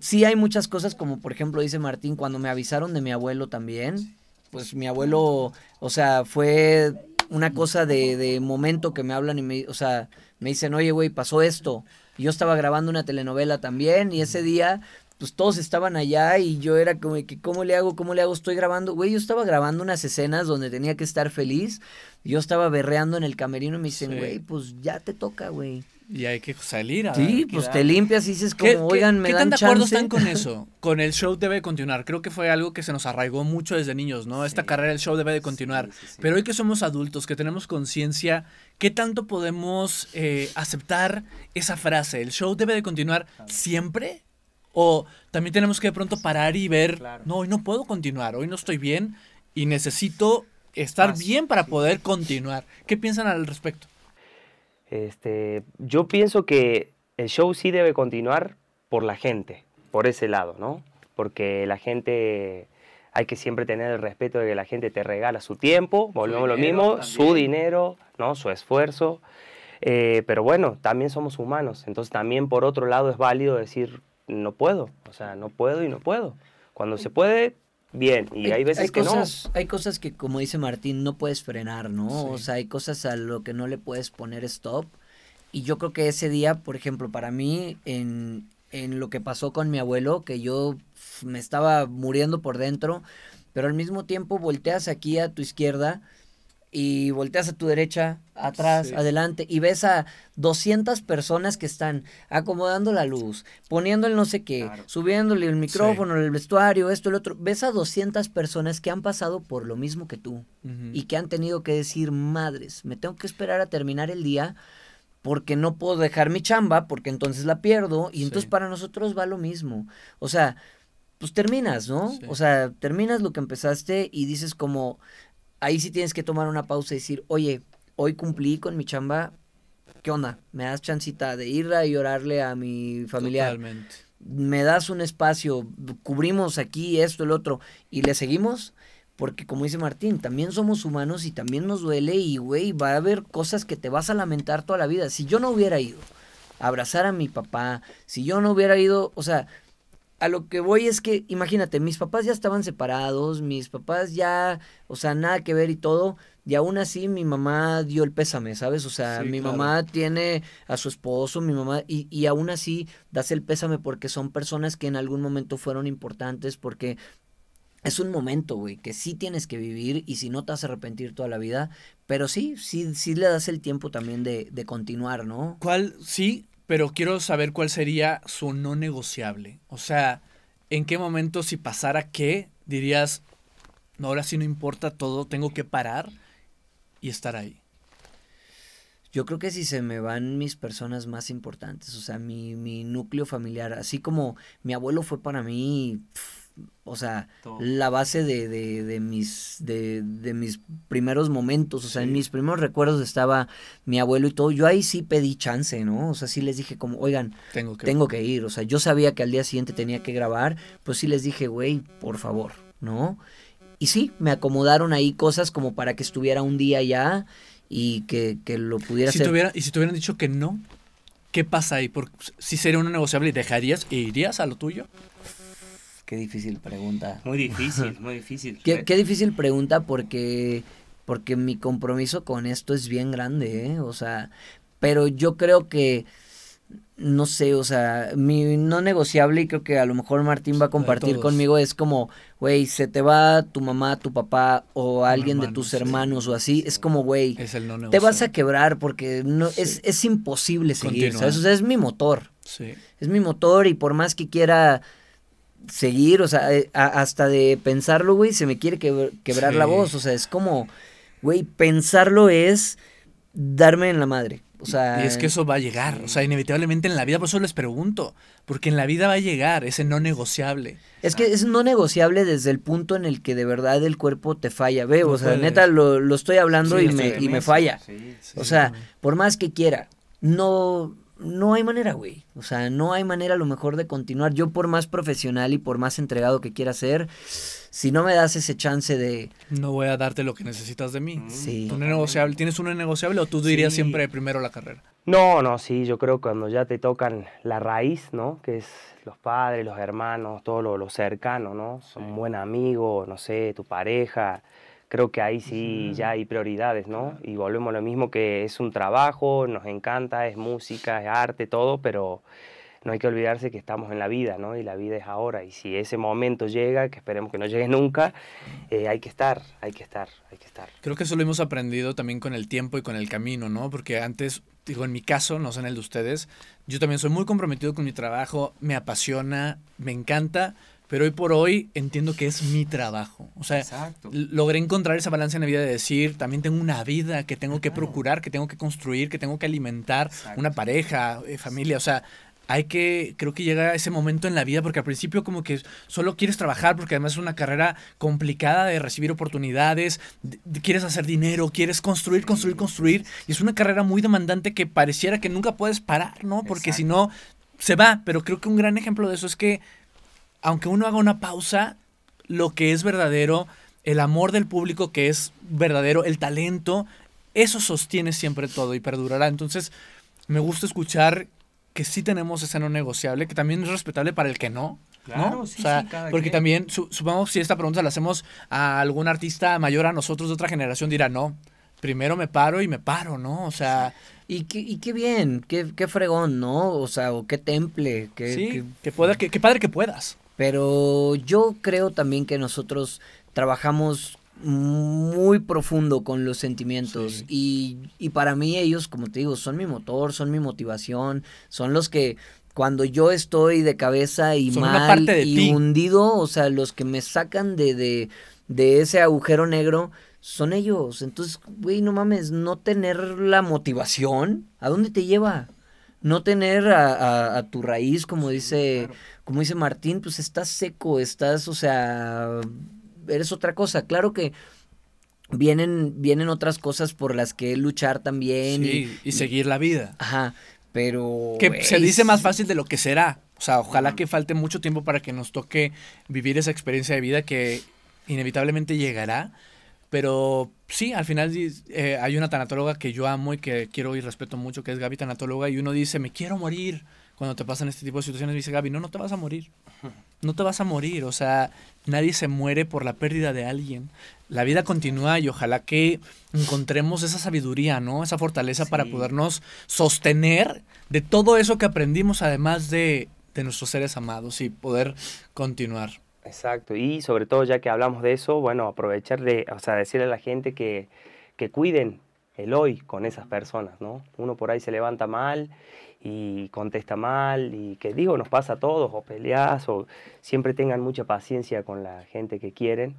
sí hay muchas cosas, como por ejemplo dice Martín, cuando me avisaron de mi abuelo también, pues mi abuelo, o sea, fue una cosa de, de momento que me hablan y me, o sea, me dicen, oye, güey, pasó esto. Y yo estaba grabando una telenovela también y ese día pues todos estaban allá y yo era como que, ¿cómo le hago? ¿Cómo le hago? Estoy grabando, güey, yo estaba grabando unas escenas donde tenía que estar feliz. Yo estaba berreando en el camerino y me dicen, güey, pues ya te toca, güey. Y hay que salir a Sí, pues te limpias y dices como, oigan, me ¿qué dan tan de acuerdo están con [LAUGHS] eso? Con el show debe continuar. Creo que fue algo que se nos arraigó mucho desde niños, ¿no? Esta carrera, el show debe de continuar. Pero hoy que somos adultos, que tenemos conciencia, ¿qué tanto podemos eh, aceptar esa frase? ¿El show debe de continuar siempre? ¿O también tenemos que de pronto parar y ver, no, hoy no puedo continuar, hoy no estoy bien y necesito estar bien para poder continuar? ¿Qué piensan al respecto? Este, yo pienso que el show sí debe continuar por la gente, por ese lado, ¿no? Porque la gente, hay que siempre tener el respeto de que la gente te regala su tiempo, volvemos a lo mismo, su dinero, ¿no? Su esfuerzo. Eh, pero bueno, también somos humanos, entonces también por otro lado es válido decir, no puedo, o sea, no puedo y no puedo. Cuando se puede, bien, y hay, veces que cosas, no. Hay cosas que, como dice Martín, no puedes frenar, ¿no? O sea, hay cosas a lo que no le puedes poner stop. Y yo creo que ese día, por ejemplo, para mí, en, en lo que pasó con mi abuelo, que yo me estaba muriendo por dentro, pero al mismo tiempo volteas aquí a tu izquierda y volteas a tu derecha, atrás, adelante, y ves a 200 personas que están acomodando la luz, poniendo el no sé qué, subiéndole el micrófono, el vestuario, esto, el otro. Ves a 200 personas que han pasado por lo mismo que tú y que han tenido que decir, madres, me tengo que esperar a terminar el día porque no puedo dejar mi chamba, porque entonces la pierdo, y entonces para nosotros va lo mismo. O sea, pues terminas, ¿no? O sea, terminas lo que empezaste y dices como, ahí sí tienes que tomar una pausa y decir, oye, hoy cumplí con mi chamba, ¿qué onda? ¿Me das chancita de ir a llorarle a mi familiar? Totalmente. ¿Me das un espacio? ¿Cubrimos aquí esto, el otro? ¿Y le seguimos? Porque como dice Martín, también somos humanos y también nos duele y, güey, va a haber cosas que te vas a lamentar toda la vida. Si yo no hubiera ido a abrazar a mi papá, si yo no hubiera ido, o sea, a lo que voy es que, imagínate, mis papás ya estaban separados, mis papás ya, o sea, nada que ver y todo, y aún así mi mamá dio el pésame, ¿sabes? O sea, mi mamá tiene a su esposo, mi mamá, y, y aún así das el pésame porque son personas que en algún momento fueron importantes, porque es un momento, güey, que sí tienes que vivir y si no te vas a arrepentir toda la vida, pero sí, sí, sí le das el tiempo también de, de continuar, ¿no? ¿Cuál? Sí, pero quiero saber cuál sería su no negociable. O sea, ¿en qué momento si pasara qué dirías, no, ahora sí no importa todo, tengo que parar y estar ahí? Yo creo que si se me van mis personas más importantes, o sea, mi, mi núcleo familiar, así como mi abuelo fue para mí o sea, la base de, de, de mis, de, de, mis primeros momentos, o sea, en mis primeros recuerdos estaba mi abuelo y todo, yo ahí sí pedí chance, ¿no? O sea, sí les dije como, oigan, tengo que, tengo que ir, o sea, yo sabía que al día siguiente tenía que grabar, pues sí les dije, güey, por favor, ¿no? Y sí, me acomodaron ahí cosas como para que estuviera un día ya y que, que lo pudiera si hacer. y si te hubieran dicho que no, ¿qué pasa ahí? Por, si sería una negociable, y ¿dejarías e irías a lo tuyo? Qué difícil pregunta. Muy difícil, muy difícil. Qué, qué, difícil pregunta porque, porque mi compromiso con esto es bien grande, ¿eh? O sea, pero yo creo que, no sé, o sea, mi no negociable y creo que a lo mejor Martín va a compartir conmigo es como, güey, se te va tu mamá, tu papá o alguien de tus hermanos o así, es como, güey, te vas a quebrar porque no es, es imposible seguir, ¿sabes? O sea, es mi motor. Sí. Es mi motor y por más que quiera seguir, o sea, eh, hasta de pensarlo, güey, se me quiere quebrar la voz, o sea, es como, güey, pensarlo es darme en la madre. O sea, y es que eso va a llegar, o sea, inevitablemente en la vida, por eso les pregunto, porque en la vida va a llegar ese no negociable. Es que es no negociable desde el punto en el que de verdad el cuerpo te falla, ve, o sea, neta lo, lo, estoy hablando y, me, y me falla. o sea, por más que quiera, no, no hay manera, güey. O sea, no hay manera a lo mejor de continuar. Yo por más profesional y por más entregado que quiera ser, si no me das ese chance de... No voy a darte lo que necesitas de mí. Mm, sí. negociable? ¿Tienes uno negociable o tú dirías siempre primero la carrera? No, no, sí, yo creo que cuando ya te tocan la raíz, ¿no? Que es los padres, los hermanos, todo lo, lo cercano, ¿no? Son un buen amigo, no sé, tu pareja creo que ahí sí ya hay prioridades, ¿no? Y volvemos a lo mismo que es un trabajo, nos encanta, es música, es arte, todo, pero no hay que olvidarse que estamos en la vida, ¿no? Y la vida es ahora. Y si ese momento llega, que esperemos que no llegue nunca, eh, hay que estar, hay que estar, hay que estar. Creo que eso lo hemos aprendido también con el tiempo y con el camino, ¿no? Porque antes, digo, en mi caso, no sé en el de ustedes, yo también soy muy comprometido con mi trabajo, me apasiona, me encanta, pero hoy por hoy entiendo que es mi trabajo. O sea, logré encontrar esa balanza en la vida de decir, también tengo una vida que tengo que procurar, que tengo que construir, que tengo que alimentar, una pareja, eh, familia. O sea, hay que, creo que llega ese momento en la vida, porque al principio como que solo quieres trabajar, porque además es una carrera complicada de recibir oportunidades, quieres hacer dinero, quieres construir, construir, construir, y es una carrera muy demandante que pareciera que nunca puedes parar, ¿no? Porque si no, se va, pero creo que un gran ejemplo de eso es que, aunque uno haga una pausa, lo que es verdadero, el amor del público que es verdadero, el talento, eso sostiene siempre todo y perdurará. Entonces, me gusta escuchar que sí tenemos ese no negociable, que también es respetable para el que no. Claro, sí, o sea, porque también, supongamos si esta pregunta la hacemos a algún artista mayor a nosotros de otra generación, dirá, no, primero me paro y me paro, ¿no? O sea... Y qué, y qué bien, qué, qué fregón, ¿no? O sea, o qué temple. Qué, sí, que, pueda, qué padre que puedas. Pero yo creo también que nosotros trabajamos muy profundo con los sentimientos y, y, para mí ellos, como te digo, son mi motor, son mi motivación, son los que cuando yo estoy de cabeza y mal y hundido, o sea, los que me sacan de, de, de ese agujero negro son ellos. Entonces, güey, no mames, no tener la motivación, ¿a dónde te lleva? No tener a, a, tu raíz, como dice, como dice Martín, pues estás seco, estás, o sea, eres otra cosa. Claro que vienen, vienen otras cosas por las que luchar también. y, y, seguir la vida. Ajá, pero... Que se dice más fácil de lo que será. O sea, ojalá que falte mucho tiempo para que nos toque vivir esa experiencia de vida que inevitablemente llegará. Pero sí, al final eh, hay una tanatóloga que yo amo y que quiero y respeto mucho, que es Gaby Tanatóloga, y uno dice, me quiero morir. Cuando te pasan este tipo de situaciones, dice Gaby, no, no te vas a morir [LAUGHS] no te vas a morir, o sea, nadie se muere por la pérdida de alguien. La vida continúa y ojalá que encontremos esa sabiduría, ¿no? Esa fortaleza para podernos sostener de todo eso que aprendimos, además de, de nuestros seres amados y poder continuar. Exacto, y sobre todo ya que hablamos de eso, bueno, aprovecharle, o sea, decirle a la gente que, que cuiden el hoy con esas personas, ¿no? Uno por ahí se levanta mal y contesta mal y que digo, nos pasa a todos, o peleas, o siempre tengan mucha paciencia con la gente que quieren,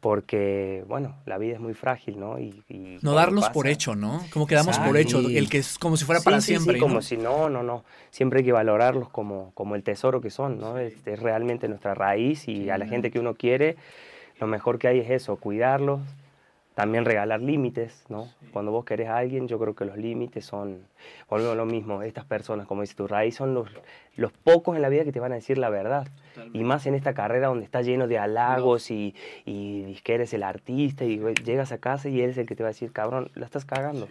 porque, bueno, la vida es muy frágil, ¿no? Y, no darlos por hecho, ¿no? Como que damos por hecho, el que es como si fuera para siempre. Sí, como si no, no, no. Siempre hay que valorarlos como, como el tesoro que son, ¿no? Es, es realmente nuestra raíz y a la gente que uno quiere, lo mejor que hay es eso, cuidarlos, también regalar límites, ¿no? Cuando vos querés a alguien, yo creo que los límites son, volvemos lo mismo, estas personas, como dice tu raíz, son los, los pocos en la vida que te van a decir la verdad. Y más en esta carrera donde está lleno de halagos y, y que eres el artista y llegas a casa y él es el que te va a decir, cabrón, la estás cagando.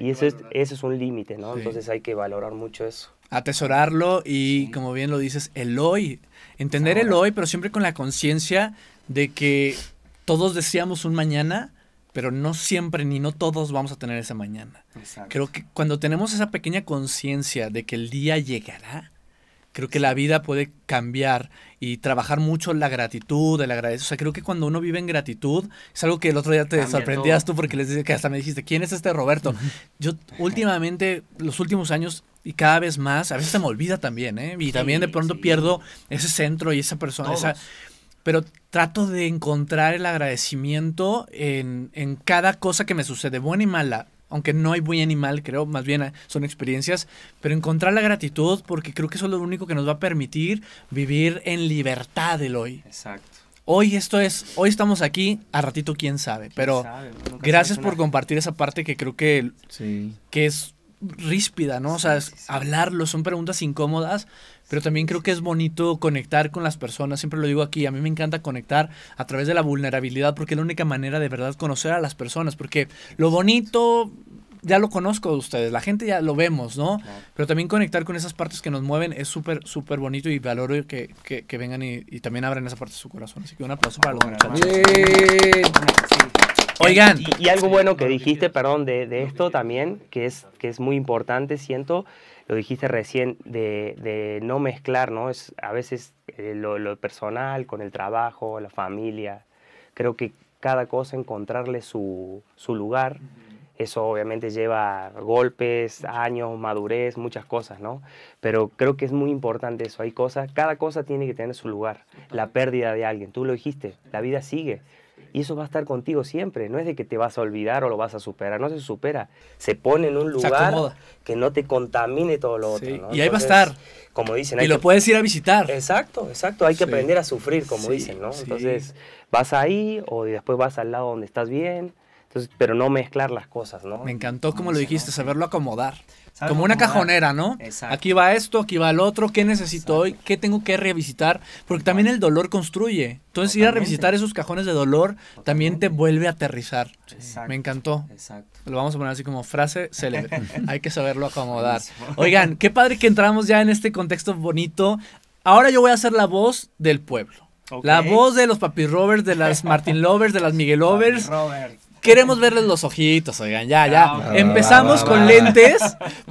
Y eso es, eso es un límite, ¿no? Entonces hay que valorar mucho eso. Atesorarlo y, como bien lo dices, el hoy. Entender el hoy, pero siempre con la conciencia de que todos deseamos un mañana, pero no siempre ni no todos vamos a tener esa mañana. Creo que cuando tenemos esa pequeña conciencia de que el día llegará, creo que la vida puede cambiar y trabajar mucho la gratitud, el agradecimiento. O sea, creo que cuando uno vive en gratitud, es algo que el otro día te sorprendías tú porque les dije que hasta me dijiste, ¿quién es este Roberto? Yo últimamente, los últimos años y cada vez más, a veces se me olvida también, ¿eh? Y también de pronto pierdo ese centro y esa persona, esa pero trato de encontrar el agradecimiento en, en, cada cosa que me sucede, buena y mala. Aunque no hay buen y mal, creo, más bien eh, son experiencias, pero encontrar la gratitud porque creo que eso es lo único que nos va a permitir vivir en libertad el hoy. Exacto. Hoy esto es, hoy estamos aquí, a ratito quién sabe, pero gracias por compartir esa parte que creo que, que es ríspida, ¿no? o sea, hablarlo, son preguntas incómodas, pero también creo que es bonito conectar con las personas, siempre lo digo aquí, a mí me encanta conectar a través de la vulnerabilidad porque es la única manera de verdad conocer a las personas, porque lo bonito ya lo conozco de ustedes, la gente ya lo vemos, ¿no? Pero también conectar con esas partes que nos mueven es súper, súper bonito y valoro que, que, vengan y, también abran esa parte de su corazón. Así que un aplauso para los muchachos. Oigan. Y, algo bueno que dijiste, perdón, de, de, esto también, que es, que es muy importante, siento, lo dijiste recién, de, de no mezclar, ¿no? Es a veces eh, lo, lo, personal con el trabajo, la familia. Creo que cada cosa encontrarle su, su lugar. Eso obviamente lleva golpes, años, madurez, muchas cosas, ¿no? Pero creo que es muy importante eso. Hay cosas, cada cosa tiene que tener su lugar. La pérdida de alguien, tú lo dijiste, la vida sigue Y eso va a estar contigo siempre. No es de que te vas a olvidar o lo vas a superar. No se supera. Se pone en un lugar que no te contamine todo lo otro. Y ahí va a estar. Como dicen. y lo puedes ir a visitar. Exacto, exacto. Hay que aprender a sufrir, como dicen, ¿no? Entonces, vas ahí o después vas al lado donde estás bien. Entonces, pero no mezclar las cosas, ¿no? Me encantó como lo dijiste, saberlo acomodar. Como una cajonera, ¿no? Exacto. Aquí va esto, aquí va el otro, ¿qué necesito hoy? ¿Qué tengo que revisitar? Porque también el dolor construye. Entonces ir a revisitar esos cajones de dolor también te vuelve a aterrizar. Me encantó. Exacto. Lo vamos a poner así como frase célebre. [LAUGHS] Hay que saberlo acomodar. Oigan, qué padre que entramos ya en este contexto bonito. Ahora yo voy a ser la voz del pueblo. La voz de los Papi Rovers, de las [LAUGHS] Martin Lovers, de las Miguel Lovers. Queremos verles los ojitos, oigan, ya, ya. Empezamos con lentes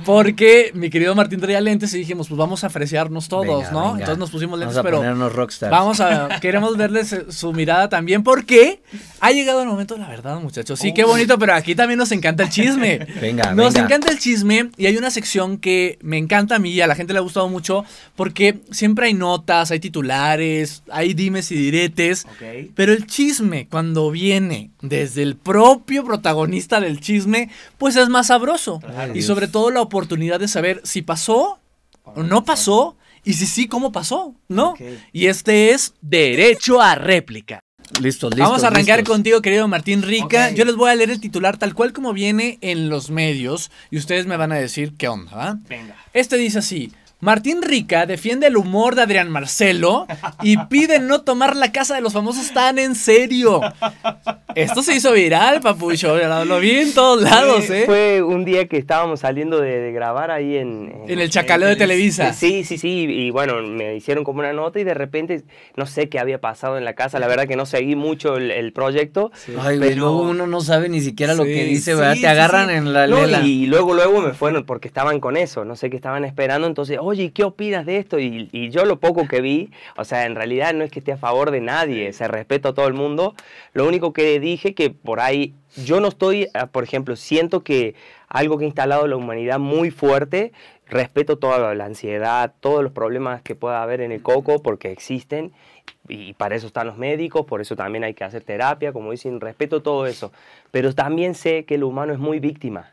porque mi querido Martín traía lentes y dijimos, pues vamos a apreciarnos todos, ¿no? Entonces nos pusimos lentes, vamos a pero rockstars. vamos a queremos verles eh, su mirada también porque ha llegado el momento, la verdad, muchachos. Sí, qué bonito, pero aquí también nos encanta el chisme. [LAUGHS] Venga, Nos encanta el chisme y hay una sección que me encanta a mí y a la gente le ha gustado mucho porque siempre hay notas, hay titulares, hay dimes y diretes, pero el chisme cuando viene desde el pro propio protagonista del chisme, pues es más sabroso. y sobre todo la oportunidad de saber si pasó o no pasó y si sí, cómo pasó, ¿no? Y este es Derecho a réplica. Listo, listo. Vamos a arrancar contigo, querido Martín Rica. Yo les voy a leer el titular tal cual como viene en los medios y ustedes me van a decir qué onda, ¿va? Venga. Este dice así: Martín Rica defiende el humor de Adrián Marcelo y pide no tomar la casa de los famosos tan en serio. Esto se hizo viral, papucho. Lo vi en todos lados, ¿eh? Fue un día que estábamos saliendo de, grabar ahí en... En, el Chacaleo de Televisa. Sí, sí, sí. Y bueno, me hicieron como una nota y de repente no sé qué había pasado en la casa. La verdad que no seguí mucho el, proyecto. Ay, pero luego uno no sabe ni siquiera lo que dice, ¿verdad? Te agarran en la lela. Y luego, luego me fueron porque estaban con eso. No sé qué estaban esperando. Entonces, oye, oye, ¿qué opinas de esto? Y, yo lo poco que vi, o sea, en realidad no es que esté a favor de nadie, se respeto a todo el mundo. Lo único que dije que por ahí, yo no estoy, ah, por ejemplo, siento que algo que ha instalado la humanidad muy fuerte, respeto toda la ansiedad, todos los problemas que pueda haber en el coco, porque existen, y para eso están los médicos, por eso también hay que hacer terapia, como dicen, respeto todo eso. Pero también sé que el humano es muy víctima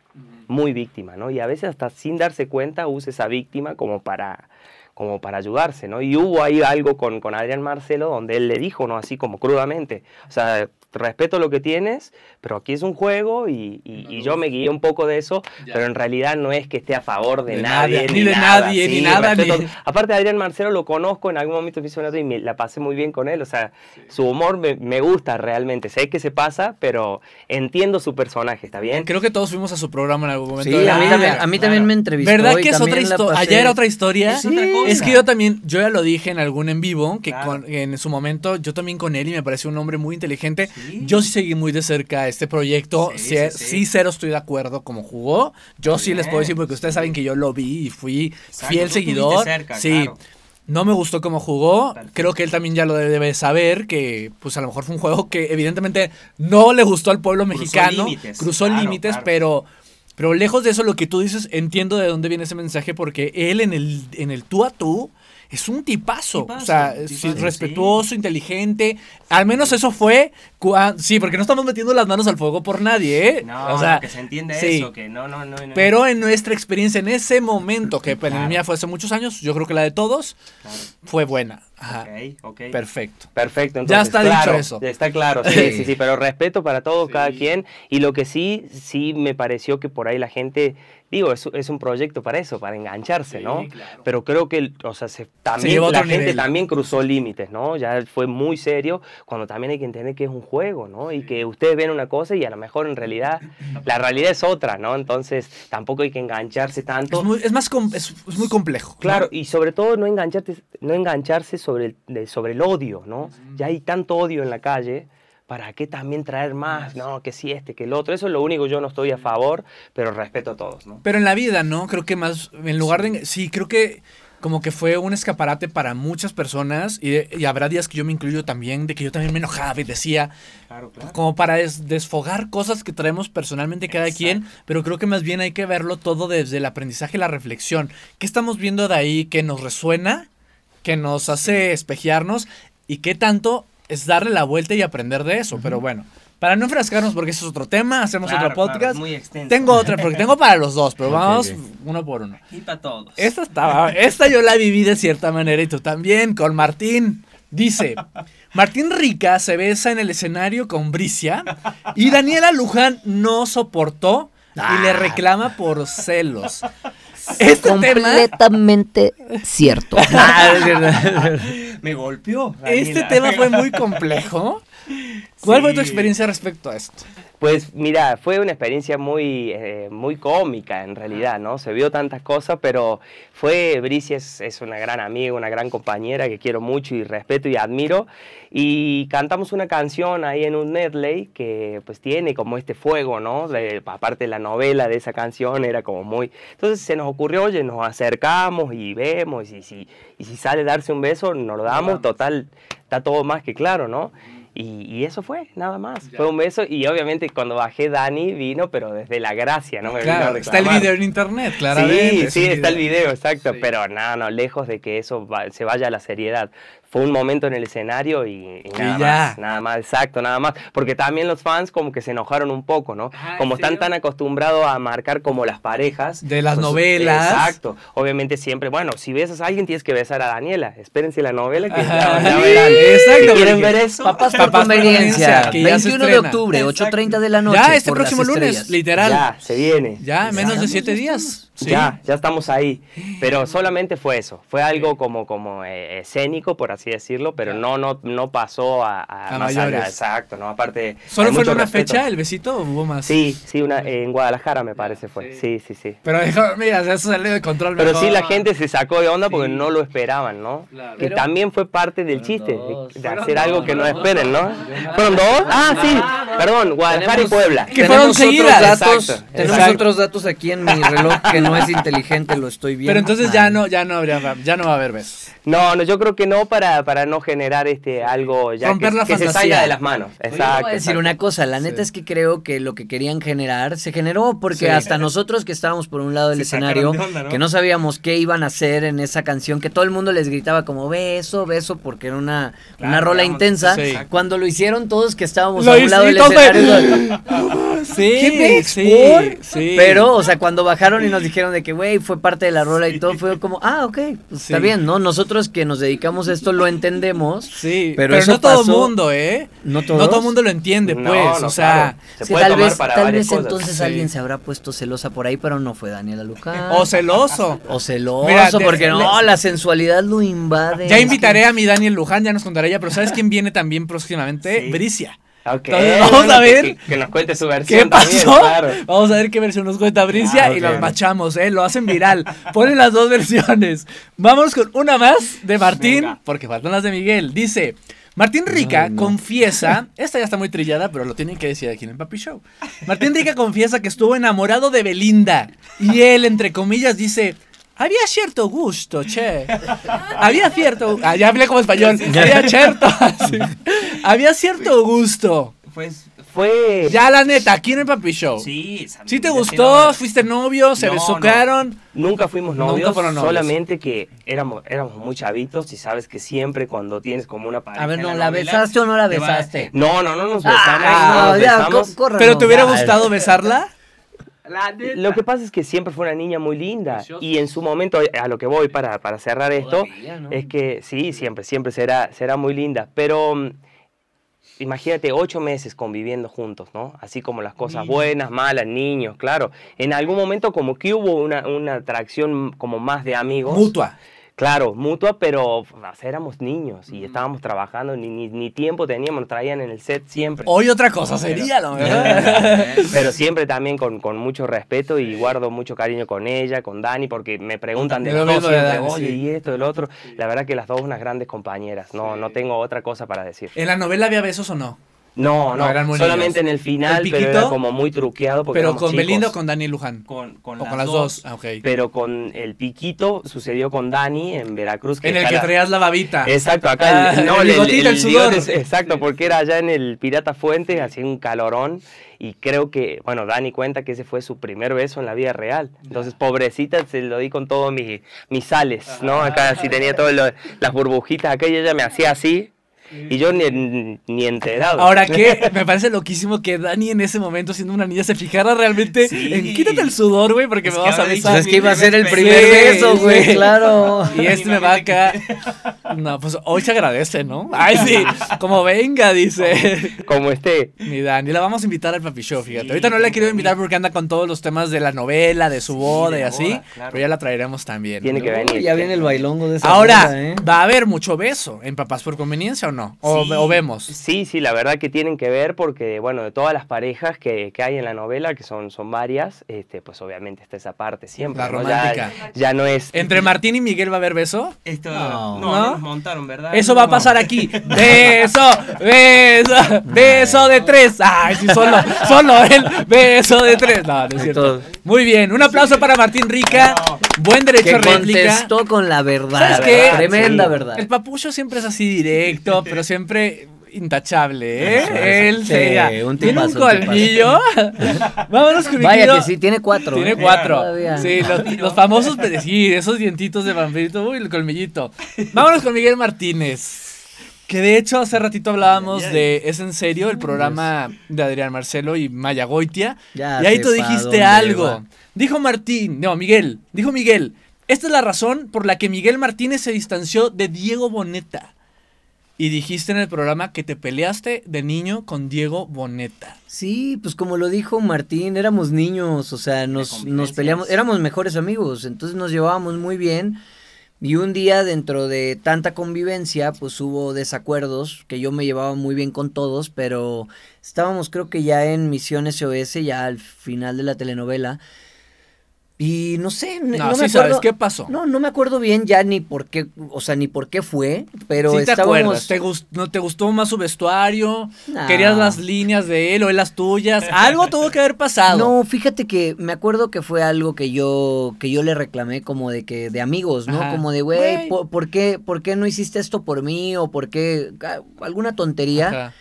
muy víctima, ¿no? Y a veces hasta sin darse cuenta usa esa víctima como para, como para ayudarse, ¿no? Y hubo ahí algo con, con Adrián Marcelo donde él le dijo, ¿no? Así como crudamente, o sea, respeto lo que tienes, pero aquí es un juego y, yo me guié un poco de eso, pero en realidad no es que esté a favor de, nadie. Ni, de nadie, ni nada. Ni... Aparte, Adrián Marcelo lo conozco, en algún momento y me la pasé muy bien con él, o sea, su humor me, gusta realmente, sé que se pasa, pero entiendo su personaje, ¿está bien? Creo que todos fuimos a su programa en algún momento. Sí, a mí, también, a mí también me entrevistó. ¿Verdad que es otra historia? Allá era otra historia. Es que yo también, yo ya lo dije en algún en vivo, que en su momento yo también con él y me pareció un hombre muy inteligente. Yo sí seguí muy de cerca este proyecto. Sí, cero estoy de acuerdo como jugó. Yo sí les puedo decir porque ustedes saben que yo lo vi y fui fiel seguidor. sí. No me gustó cómo jugó. Creo que él también ya lo debe saber, que pues a lo mejor fue un juego que evidentemente no le gustó al pueblo mexicano. Cruzó límites, pero, pero lejos de eso, lo que tú dices, entiendo de dónde viene ese mensaje, porque él en el, en el tú a tú es un tipazo. o sea, respetuoso, inteligente. Al menos eso fue. Sí, porque no estamos metiendo las manos al fuego por nadie, ¿eh? No, o sea, que se entiende eso, que no, no, no, Pero en nuestra experiencia, en ese momento, que para la mía fue hace muchos años, yo creo que la de todos, fue buena. Ajá. Perfecto. Perfecto. Entonces, ya está dicho eso. Está claro, sí, sí, sí, pero respeto para todos, cada quien. Y lo que sí, sí me pareció que por ahí la gente digo, es, es, un proyecto para eso, para engancharse, ¿no? Pero creo que, o sea, se, también la gente también cruzó límites, ¿no? Ya fue muy serio, cuando también hay que entender que es un juego, ¿no? Y que ustedes ven una cosa y a lo mejor en realidad la realidad es otra, ¿no? Entonces tampoco hay que engancharse tanto. Es muy, es más es, muy complejo. Claro, y sobre todo no, engancharte, no engancharse sobre el, sobre el odio, ¿no? Ya hay tanto odio en la calle ¿para qué también traer más? No, que si este, que el otro. Eso es lo único, yo no estoy a favor, pero respeto a todos, ¿no? Pero en la vida, ¿no? Creo que más, en lugar de... Sí, creo que como que fue un escaparate para muchas personas y, habrá días que yo me incluyo también, de que yo también me enojaba y decía, claro, claro. como para desfogar cosas que traemos personalmente cada quien, pero creo que más bien hay que verlo todo desde el aprendizaje y la reflexión. ¿Qué estamos viendo de ahí que nos resuena, que nos hace espejearnos y qué tanto es darle la vuelta y aprender de eso. Pero bueno, para no enfrascarnos, porque eso es otro tema, hacemos Claro, otro claro, podcast. muy extenso. tengo otra, porque tengo para los dos, pero [LAUGHS] vamos uno por uno. Y para todos. Esta estaba, esta yo la viví de cierta manera y tú también, con Martín. Dice, [LAUGHS] Martín Rica se besa en el escenario con Bricia y Daniela Luján no soportó y le reclama por celos. [LAUGHS] Este tema, Completamente cierto. Me golpeó. este tema fue muy complejo. ¿Cuál fue tu experiencia respecto a esto? Pues mira, fue una experiencia muy, eh, muy cómica en realidad, ¿no? Se vio tantas cosas, pero fue, Bricia es, es una gran amiga, una gran compañera que quiero mucho y respeto y admiro. Y cantamos una canción ahí en un medley que pues tiene como este fuego, ¿no? De- aparte la novela de esa canción era como muy... Entonces se nos ocurrió, oye, nos acercamos y vemos y si, y si sale darse un beso, nos lo damos, total, está todo más que claro, ¿no? Y, y eso fue, nada más. Fue un beso y obviamente cuando bajé Dani vino, pero desde la gracia, ¿no? Me Claro, está el video en internet, claramente. Sí, sí, está el video, exacto. Sí. Pero no, no, lejos de que eso va- se vaya a la seriedad. Fue un momento en el escenario y, y nada ya. más, nada más, exacto, nada más. Porque también los fans como que se enojaron un poco, ¿no? Ah, ¿en como están serio? tan acostumbrados a marcar como las parejas. De las pues, novelas. Exacto. Obviamente siempre, bueno, si besas a alguien tienes que besar a Daniela. Espérense la novela que Ajá. ya, ya Sí, verán. exacto, quieren ver eso, Papás por Papás por conveniencia. que ya se 21 de octubre, Exacto. 8.30 de la noche. Ya, este próximo lunes, estrellas. literal. ya, se viene. Ya, en menos de siete días. Sí. Ya, ya estamos ahí. Pero solamente fue eso. Fue algo como, como eh, escénico, por así decirlo, pero no, no, no pasó a, a A más allá. mayores. Exacto, ¿no? Aparte. ¿Solo fue en una respeto. fecha el besito o hubo más? Sí, sí, una, en Guadalajara me parece fue. Sí, sí, sí. Pero mira, eso salió de control. Pero mejor. sí la gente se sacó de onda porque no lo esperaban, ¿no? Claro. Que Pero- también fue parte del chiste, de- dos. de, Fueron hacer dos, algo que no esperen, ¿no? ¿Fueron dos? Ah, sí, perdón, Guadalajara y Puebla. Que fueron tenemos seguidas. Otros datos, Exacto, tenemos exacto. otros datos aquí en mi reloj que no es inteligente, lo estoy viendo. Pero entonces ya no, ya no habría, ya no va a haber besos. No, no, yo creo que no para, para no generar este algo ya Romper que, la que se salga de las manos. Oye, Exacto. voy a decir exacto. una cosa, la neta Sí. es que creo que lo que querían generar se generó porque Sí. hasta nosotros que estábamos por un lado del Se escenario, sacaron de onda, ¿no? que no sabíamos qué iban a hacer en esa canción, que todo el mundo les gritaba como beso, beso, porque era una, Claro, una rola digamos, intensa. sí. Cuando lo hicieron todos que estábamos Lo a un lado del escenario. [LAUGHS] Sí, ¿Qué sí, sí. Pero, o sea, cuando bajaron y nos dijeron de que, güey, fue parte de la rola y todo, fue como, ah, ok, pues está bien, ¿no? Nosotros que nos dedicamos a esto lo entendemos. [LAUGHS] Sí, Pero pero, eso no todo pasó- mundo, ¿eh? ¿No todos? No todo mundo lo entiende, No, pues. no, o sea, claro. Se Sí, puede tal tomar vez, para tal vez cosas. entonces Sí. alguien se habrá puesto celosa por ahí, pero no fue Daniela Lucas. o celoso. [LAUGHS] O celoso, Mira, de- porque no, le- la sensualidad lo invade. Ya invitaré que- a mi Daniel Luján, ya nos contará ella, pero ¿sabes quién viene también próximamente? Sí. Bricia. Ok, Entonces, [LAUGHS] vamos bueno, a ver Que, que nos cuente su versión ¿Qué pasó? también, claro. Vamos a ver qué versión nos cuenta Bricia Claro, y los machamos, ¿eh? Lo hacen viral. Ponen las dos [LAUGHS] versiones. Vamos con una más de Martín, Venga. porque faltan las de Miguel. Dice. Martín Rica confiesa, [LAUGHS] esta ya está muy trillada, pero lo tienen que decir aquí en el Papi Show. Martín Rica confiesa que estuvo enamorado de Belinda y él, entre comillas, dice, había cierto gusto, che. Había cierto, ah, ya hablé como español, había cierto, sí. había cierto [LAUGHS] gusto. Pues fue. Ya la neta, aquí en el Papi Show. Sí, ¿Sí te gustó? ¿Fuiste novio? ¿Se No, besucaron? Nunca fuimos Nunca novios, fueron novios. solamente que éramos, éramos muy chavitos y sabes que siempre cuando tienes como una pareja A ver, no, ¿la besaste o no la besaste? No, no, no nos besamos, Ah, no nos ya, besamos. ¿Pero te hubiera Ah, gustado besarla? Lo que pasa es que siempre fue una niña muy linda Preciosa. y en su momento, a lo que voy para, para cerrar esto, Todavía, ¿no? es que sí, siempre, siempre será, será muy linda, pero mm, imagínate ocho meses conviviendo juntos, ¿no? Así como las cosas buenas, malas, niños, claro. En algún momento como que hubo una, una atracción como más de amigos. Mutua. Claro, mutua, pero o sea, éramos niños y estábamos trabajando, ni, ni, ni tiempo teníamos, nos traían en el set siempre. Hoy otra cosa sería, lo mejor. [LAUGHS] Pero siempre también con, con mucho respeto y guardo mucho cariño con ella, con Dani, porque me preguntan de de siempre, Dani, oye, sí. y esto, el otro. La verdad que las dos unas grandes compañeras, no, no tengo otra cosa para decir. ¿En la novela había besos o no? No, No, no, solamente niños. en el final, ¿El pero era como muy truqueado. Porque ¿Pero con chicos. Belinda o con Dani Luján? Con, con ¿O con las dos? Ah. Pero con el piquito sucedió con Dani en Veracruz. En el que la- traías la babita. Exacto, acá Ah, el, no, el el, bigotito, el sudor. es- exacto, porque era allá en el Pirata Fuente, hacía un calorón y creo que, bueno, Dani cuenta que ese fue su primer beso en la vida real. Entonces, pobrecita, se lo di con todos mis, mis sales, ¿no? Acá sí tenía todas las burbujitas acá y ella me hacía así Y yo ni, ni enterado. Ahora que [LAUGHS] me parece loquísimo que Dani en ese momento, siendo una niña, se fijara realmente Sí. en quítate el sudor, güey, porque Es me vas a besar. Es que iba a ser el Sí, primer beso, güey, sí. claro. Y este me va acá. No, pues hoy se agradece, ¿no? Ay, sí, como venga, dice. Como esté. Mi Dani, la vamos a invitar al Papi Show, fíjate. Sí, Ahorita no la he querido sí. invitar porque anda con todos los temas de la novela, de su boda y así. boda, claro. Pero ya la traeremos también. Tiene que venir. Ya viene el bailongo de esa Ahora, boda, ¿eh? ¿va a haber mucho beso en Papás por Conveniencia o no? ¿O, Sí. o vemos? Sí, sí, la verdad que tienen que ver porque, bueno, de todas las parejas que, que hay en la novela, que son, son varias, este, pues obviamente está esa parte siempre. La ¿no? Ya- romántica. Ya, no es... ¿Entre Martín y Miguel va a haber beso? Esto No. no, ¿No? no nos montaron, ¿verdad? Eso va a pasar aquí. Beso, beso, beso de tres. Ay, sí, solo, solo el beso de tres. No, no es cierto. Muy bien, un aplauso para Martín Rica. Buen derecho Que a réplica. contestó con la verdad. ¿Sabes qué? Tremenda Sí. verdad. El papucho siempre es así directo, pero siempre intachable, ¿eh? Él Sí, sería. un Tiene un colmillo. [LAUGHS] Vámonos con Vaya que sí, tiene cuatro. Tiene ¿eh? cuatro. Sí, los, los famosos, pues, sí, esos dientitos de vampirito. Uy, el colmillito. Vámonos con Miguel Martínez. Que de hecho hace ratito hablábamos de Es en serio, el programa de Adrián Marcelo y Maya Goitia. Ya y ahí tú dijiste algo. va. Dijo Martín, no, Miguel, dijo Miguel, esta es la razón por la que Miguel Martínez se distanció de Diego Boneta. Y dijiste en el programa que te peleaste de niño con Diego Boneta. Sí, pues como lo dijo Martín, éramos niños, o sea, nos, nos peleamos, éramos mejores amigos, entonces nos llevábamos muy bien. Y un día dentro de tanta convivencia, pues hubo desacuerdos, que yo me llevaba muy bien con todos, pero estábamos creo que ya en Misión SOS, ya al final de la telenovela. Y no sé, No, no, sí me sabes qué pasó. No, no me acuerdo bien ya ni por qué, o sea, ni por qué fue, pero sí te acuerdas, ¿Te, gus- no, ¿te gustó más su vestuario? ¿Querías las líneas de él o él las tuyas? Algo tuvo que haber pasado. No, fíjate que me acuerdo que fue algo que yo que yo le reclamé como de que de amigos, ¿no? Ajá. Como de, güey. ¿por, por qué por qué no hiciste esto por mí o por qué alguna tontería? Ajá.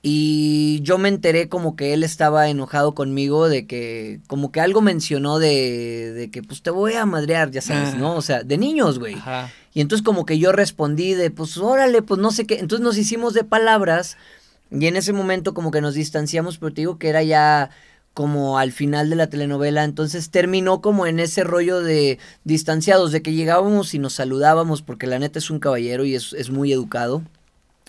Y yo me enteré como que él estaba enojado conmigo de que como que algo mencionó de de que pues te voy a madrear, ya sabes. ¿no? O sea, de niños, güey. Ajá. Y entonces como que yo respondí de, pues órale, pues no sé qué. Entonces nos hicimos de palabras y en ese momento como que nos distanciamos, pero te digo que era ya como al final de la telenovela, entonces terminó como en ese rollo de distanciados, de que llegábamos y nos saludábamos, porque la neta es un caballero y es, es muy educado.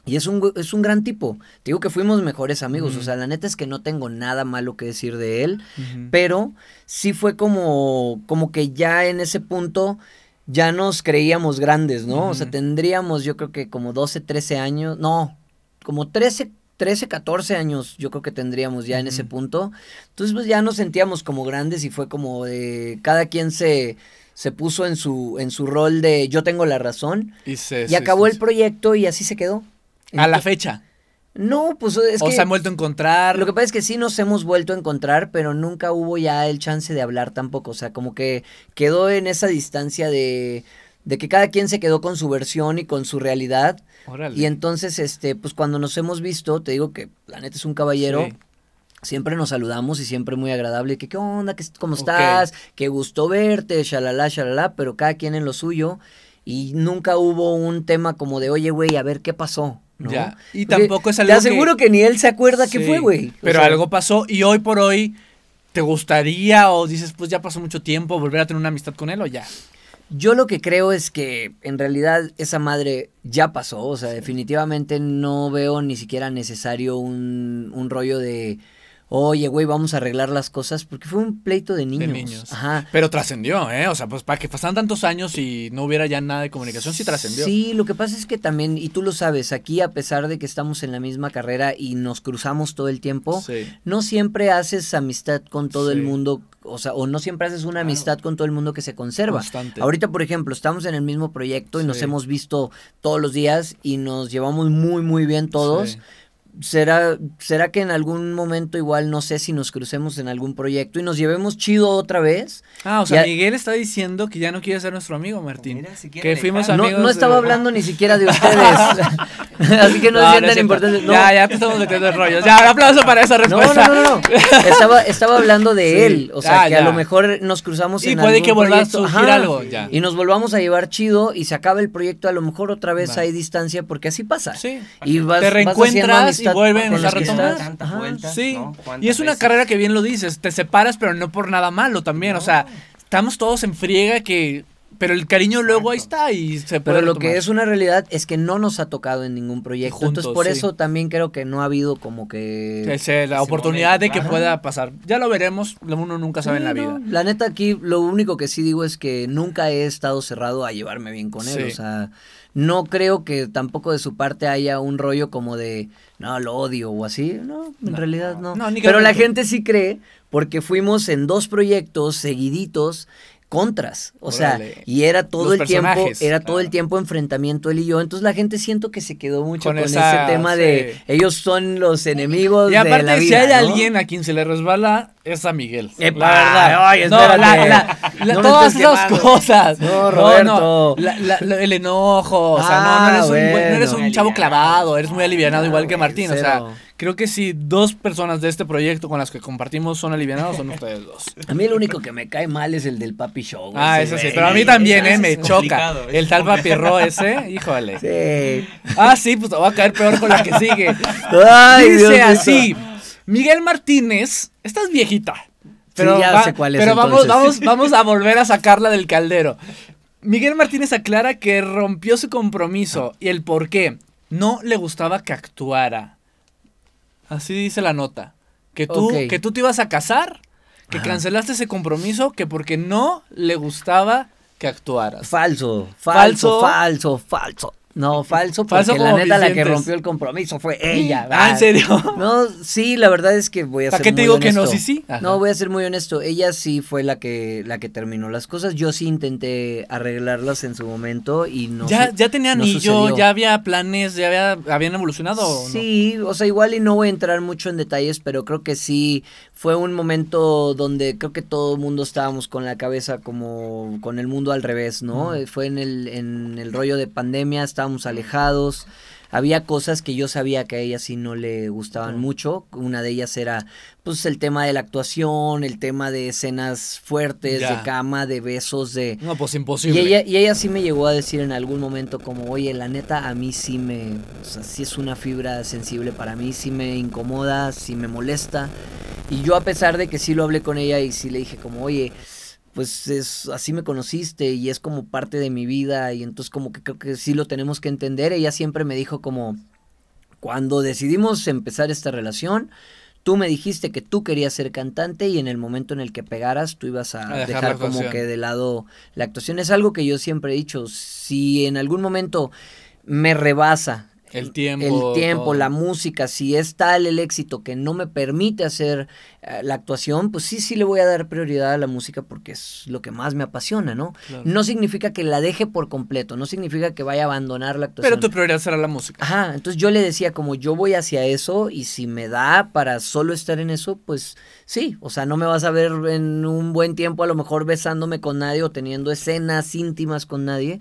Y es un, es un gran tipo. Te digo que fuimos mejores amigos. O sea, la neta es que no tengo nada malo que decir de él pero sí fue como, como que ya en ese punto ya nos creíamos grandes, ¿no? O sea, tendríamos yo creo que como 12, 13 años, no, como 13, 13, 14 años yo creo que tendríamos ya en ese punto. Entonces pues ya nos sentíamos como grandes y fue como de cada quien se se puso en su en su rol de yo tengo la razón Y, se- y se- acabó se- el proyecto y así se quedó. A la fecha. No, pues es o que se han vuelto a encontrar. lo que pasa es que sí nos hemos vuelto a encontrar, pero nunca hubo ya el chance de hablar tampoco. O sea, como que quedó en esa distancia de, de que cada quien se quedó con su versión y con su realidad. Órale. Y entonces, este, pues cuando nos hemos visto, te digo que la neta es un caballero. Sí. Siempre nos saludamos y siempre muy agradable. Que, ¿Qué onda? ¿Qué, ¿Cómo estás? Qué gusto verte, shalala, shalala, pero cada quien en lo suyo. Y nunca hubo un tema como de, oye, güey, a ver qué pasó. ¿No? Ya. Y Porque tampoco es algo Te aseguro que, ni él se acuerda qué Sí. fue, güey. Pero sea, algo pasó y hoy por hoy, ¿te gustaría o dices, pues ya pasó mucho tiempo, volver a tener una amistad con él o ya? Yo lo que creo es que en realidad esa madre ya pasó, o sea, definitivamente no veo ni siquiera necesario un, un rollo de, oye, güey, vamos a arreglar las cosas, porque fue un pleito de niños. De niños. Ajá. Pero trascendió, ¿eh? O sea, pues para que pasaran tantos años y no hubiera ya nada de comunicación, sí trascendió. Sí, lo que pasa es que también, y tú lo sabes, aquí a pesar de que estamos en la misma carrera y nos cruzamos todo el tiempo, Sí. no siempre haces amistad con todo el mundo, o sea, o no siempre haces una amistad con todo el mundo que se conserva. Constante. Ahorita, por ejemplo, estamos en el mismo proyecto y nos hemos visto todos los días y nos llevamos muy, muy bien todos. Sí. ¿Será, ¿Será que en algún momento igual, no sé si nos crucemos en algún proyecto y nos llevemos chido otra vez? Ah, o sea, Miguel está diciendo que ya no quiere ser nuestro amigo, Martín. Mira, si que fuimos dejar. No, amigos. no de- estaba hablando ni siquiera de [LAUGHS] ustedes. [LAUGHS] Así que no, No, es no es tan cierto. importante. No. Ya, ya te estamos metiendo en rollos. Ya, un aplauso para esa No, respuesta. no, no, no, no. Estaba, estaba hablando de [LAUGHS] Sí. él. O sea, Ah, que a lo mejor nos cruzamos Y en puede algún que vuelva a proyecto. surgir Ajá. algo, ya. Y nos volvamos a llevar chido y se acaba el proyecto. A lo mejor otra vez hay distancia porque así pasa. Sí. Y vas, Te vas reencuentras y amistad vuelven con a retomar. Sí. ¿no? ¿Cuántas Y es una veces? carrera que bien lo dices, te separas, pero no por nada malo también. O sea, estamos todos en friega que. Pero el cariño luego ahí está y se puede Pero lo que es una realidad es que no nos ha tocado en ningún proyecto. Juntos, Entonces, por sí. eso también creo que no ha habido como que. Que sea la oportunidad momento, de que claro. pueda pasar. Ya lo veremos, uno nunca sabe en la vida. La neta aquí lo único que sí digo es que nunca he estado cerrado a llevarme bien con él. Sí. O sea, no creo que tampoco de su parte haya un rollo como de, no, lo odio o así. No, en No. realidad no. Pero la gente sí cree porque fuimos en dos proyectos seguiditos contras, o sea, y era todo Los el tiempo, era todo el tiempo enfrentamiento él y yo, entonces la gente siento que se quedó mucho Con con, esa- ese tema de ellos son los enemigos Y de la aparte, si vida, hay ¿no? alguien a quien se le resbala, es a Miguel. Epa, la verdad. ay, no, la, espérate. la- la- [LAUGHS] No todas esas quemando. cosas. No, Roberto. el enojo. O sea, Ah, no, no eres, un, eres chavo clavado, eres muy alivianado, igual que Martín. O sea. Creo que si dos personas de este proyecto con las que compartimos son alivianados, son ustedes dos. A mí el único que me cae mal es el del papi show. Ah, ese eso sí, pero a mí también, ¿eh? Me choca. El tal complicado. papirro ese, híjole. Sí. Ah, sí, pues te va a caer peor con la que sigue. Ay, Dice Dios así, Miguel Martínez, estás viejita. Pero, ya va- sé cuál es, pero vamos, vamos, vamos a volver a sacarla del caldero. Miguel Martínez aclara que rompió su compromiso y el por qué. No le gustaba que actuara. Así dice la nota. Que tú, que tú te ibas a casar, que Ajá. cancelaste ese compromiso, que porque no le gustaba que actuaras. Falso, Falso. falso, falso, falso. No, [LAUGHS] falso, porque Falso la neta la que rompió el compromiso fue ella. Ah, ¿en ¿verdad? serio? No, sí, la verdad es que voy a ¿Para ser qué te muy digo que no? honesto. Sí, sí. Ajá. No, voy a ser muy honesto. Ella sí fue la que la que terminó las cosas. Yo sí intenté arreglarlas en su momento y no. ya, ya tenía no anillo, sucedió. ya había planes, ya había, habían evolucionado. ¿o no? Sí, o sea, igual y no voy a entrar mucho en detalles, pero creo que sí fue un momento donde creo que todo el mundo estábamos con la cabeza como con el mundo al revés, ¿no? Eh, Fue en el, en el rollo de pandemia, estábamos alejados. Había cosas que yo sabía que a ella sí no le gustaban mucho. Una de ellas era, pues, el tema de la actuación, el tema de escenas fuertes, Ya. de cama, de besos, de... No, pues Y imposible. ella, y ella sí me llegó a decir en algún momento como, oye, la neta, a mí sí me, o sea, sí es una fibra sensible para mí, sí me incomoda, sí me molesta. Y yo a pesar de que sí lo hablé con ella y sí le dije como, oye, pues es así me conociste y es como parte de mi vida y entonces como que creo que sí lo tenemos que entender. Ella siempre me dijo como, cuando decidimos empezar esta relación, tú me dijiste que tú querías ser cantante y en el momento en el que pegaras tú ibas a, A dejar dejar, como que de lado la actuación. Es algo que yo siempre he dicho, si en algún momento me rebasa El tiempo, el tiempo, todo. la música, si es tal el éxito que no me permite hacer eh, la actuación, pues sí, sí le voy a dar prioridad a la música porque es lo que más me apasiona, ¿no? Claro. No significa que la deje por completo, no significa que vaya a abandonar la actuación. Pero tu prioridad será la música. Ajá, entonces yo le decía como yo voy hacia eso y si me da para solo estar en eso, pues sí, o sea, no me vas a ver en un buen tiempo a lo mejor besándome con nadie o teniendo escenas íntimas con nadie,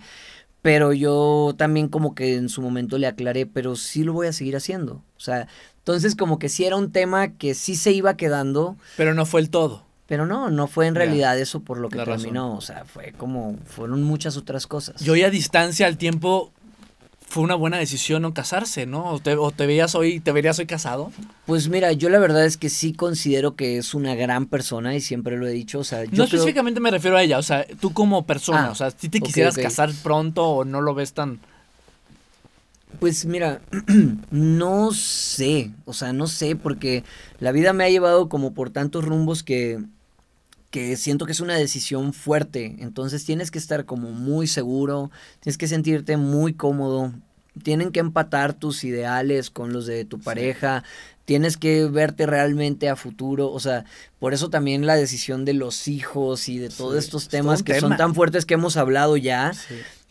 pero yo también como que en su momento le aclaré, pero sí lo voy a seguir haciendo, o sea, entonces como que sí era un tema que sí se iba quedando, Pero no fue el todo. pero no, no fue en Ya, realidad eso por lo que razón. terminó, o sea, fue como, fueron muchas otras cosas. Yo ya a distancia al tiempo fue una buena decisión no casarse, ¿no? O te, o te veías hoy, te verías hoy casado. Pues mira, yo la verdad es que sí considero que es una gran persona y siempre lo he dicho, o sea, yo no creo- específicamente me refiero a ella, o sea, tú como persona, Ah, o sea, si te quisieras casar pronto o no lo ves tan... Pues mira, [CLEARS THROAT] no sé, o sea, no sé, porque la vida me ha llevado como por tantos rumbos que, que siento que es una decisión fuerte, entonces tienes que estar como muy seguro, tienes que sentirte muy cómodo, tienen que empatar tus ideales con los de tu pareja, tienes que verte realmente a futuro, o sea, por eso también la decisión de los hijos y de todos Sí, estos temas que tema. son tan fuertes que hemos hablado ya,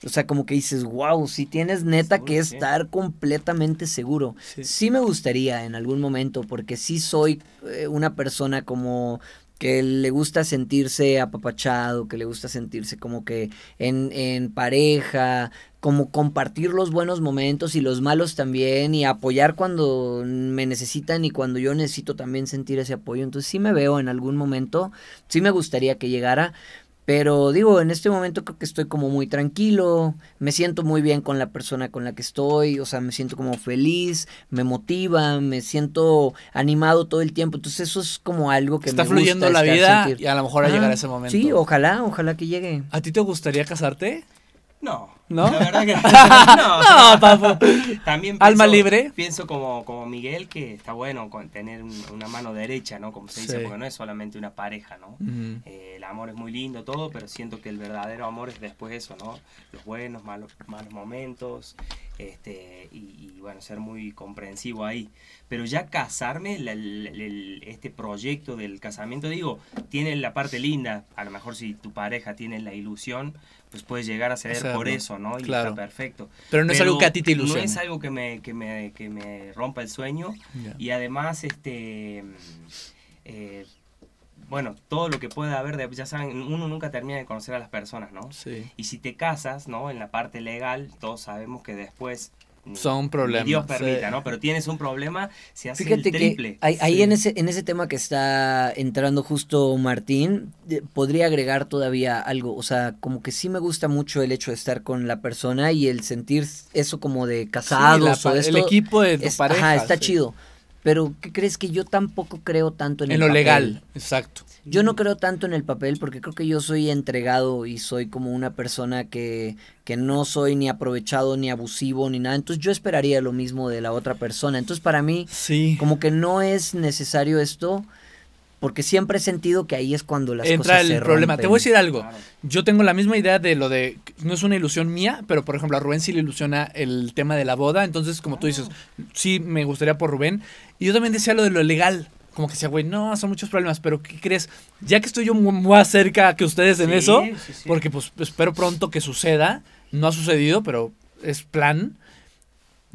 O sea, como que dices, wow, si tienes neta que estar completamente seguro. Sí. me gustaría en algún momento, porque sí soy eh, una persona como que le gusta sentirse apapachado, que le gusta sentirse como que en, en pareja, como compartir los buenos momentos y los malos también y apoyar cuando me necesitan y cuando yo necesito también sentir ese apoyo. Entonces sí me veo en algún momento, sí me gustaría que llegara, pero digo, en este momento creo que estoy como muy tranquilo, me siento muy bien con la persona con la que estoy, o sea, me siento como feliz, me motiva, me siento animado todo el tiempo. Entonces eso es como algo que Está me fluyendo la vida y a lo mejor a llegar a ese momento. Sí, ojalá, ojalá que llegue. ¿A ti te gustaría casarte? No. ¿No? La verdad que [LAUGHS] no. no, papo. También pienso, Alma libre. Pienso como, como Miguel que está bueno con tener una mano derecha, ¿no? Como se dice, porque no es solamente una pareja, ¿no? Eh, el amor es muy lindo, todo, pero siento que el verdadero amor es después eso, ¿no? Los buenos, malos, malos momentos, este, y, bueno, ser muy comprensivo ahí. Pero ya casarme, este proyecto del casamiento, digo, tiene la parte linda, a lo mejor si tu pareja tiene la ilusión, pues puedes llegar a ceder por eso, ¿no? Y está perfecto. Pero no es algo que a ti te ilusione. No es algo que me, que me, que me rompa el sueño. Y además, este... Eh, bueno, todo lo que pueda haber, ya saben, uno nunca termina de conocer a las personas, ¿no? Sí. Y si te casas, ¿no? En la parte legal, todos sabemos que después son problemas. Dios permita, ¿no? Pero tienes un problema, se hace el triple. Que ahí, en, ese, en ese tema que está entrando justo Martín, podría agregar todavía algo. O sea, como que sí me gusta mucho el hecho de estar con la persona y el sentir eso como de casados o esto. El equipo de tu pareja. Ajá, está chido. Pero, ¿qué crees que yo tampoco creo tanto en, en lo legal? Exacto. Yo no creo tanto en el papel porque creo que yo soy entregado y soy como una persona que, que no soy ni aprovechado ni abusivo ni nada. Entonces yo esperaría lo mismo de la otra persona. Entonces para mí, sí. como que no es necesario esto. Porque siempre he sentido que ahí es cuando las Entra cosas el problema. Te voy a decir algo. Yo tengo la misma idea de lo de. No es una ilusión mía, pero por ejemplo, a Rubén sí le ilusiona el tema de la boda. Entonces, como tú dices, sí me gustaría por Rubén. Y yo también decía lo de lo legal como que decía, güey, no, son muchos problemas, pero ¿qué crees? Ya que estoy yo más cerca que ustedes en eso, porque pues espero pronto que suceda, no ha sucedido, pero es plan,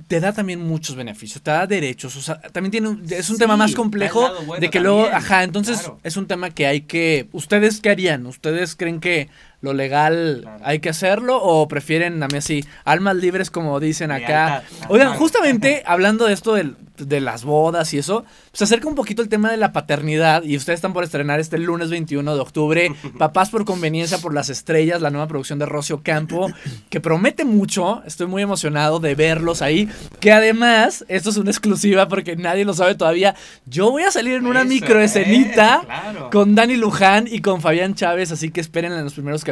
te da también muchos beneficios, te da derechos, o sea, también tiene, es un tema más complejo de que luego, ajá, entonces es un tema que hay que, ¿ustedes qué harían? ¿Ustedes creen que lo legal hay que hacerlo o prefieren a mí así, almas libres como dicen acá? Oigan, justamente [LAUGHS] hablando de esto del de las bodas y eso, se acerca un poquito el tema de la paternidad y ustedes están por estrenar este lunes 21 de octubre, [LAUGHS] Papás por conveniencia por las estrellas, la nueva producción de Rocio Campo, que promete mucho, estoy muy emocionado de verlos ahí, que además, esto es una exclusiva porque nadie lo sabe todavía, yo voy a salir en una microescenita con Dani Luján y con Fabián Chávez, así que esperen en los primeros capítulos,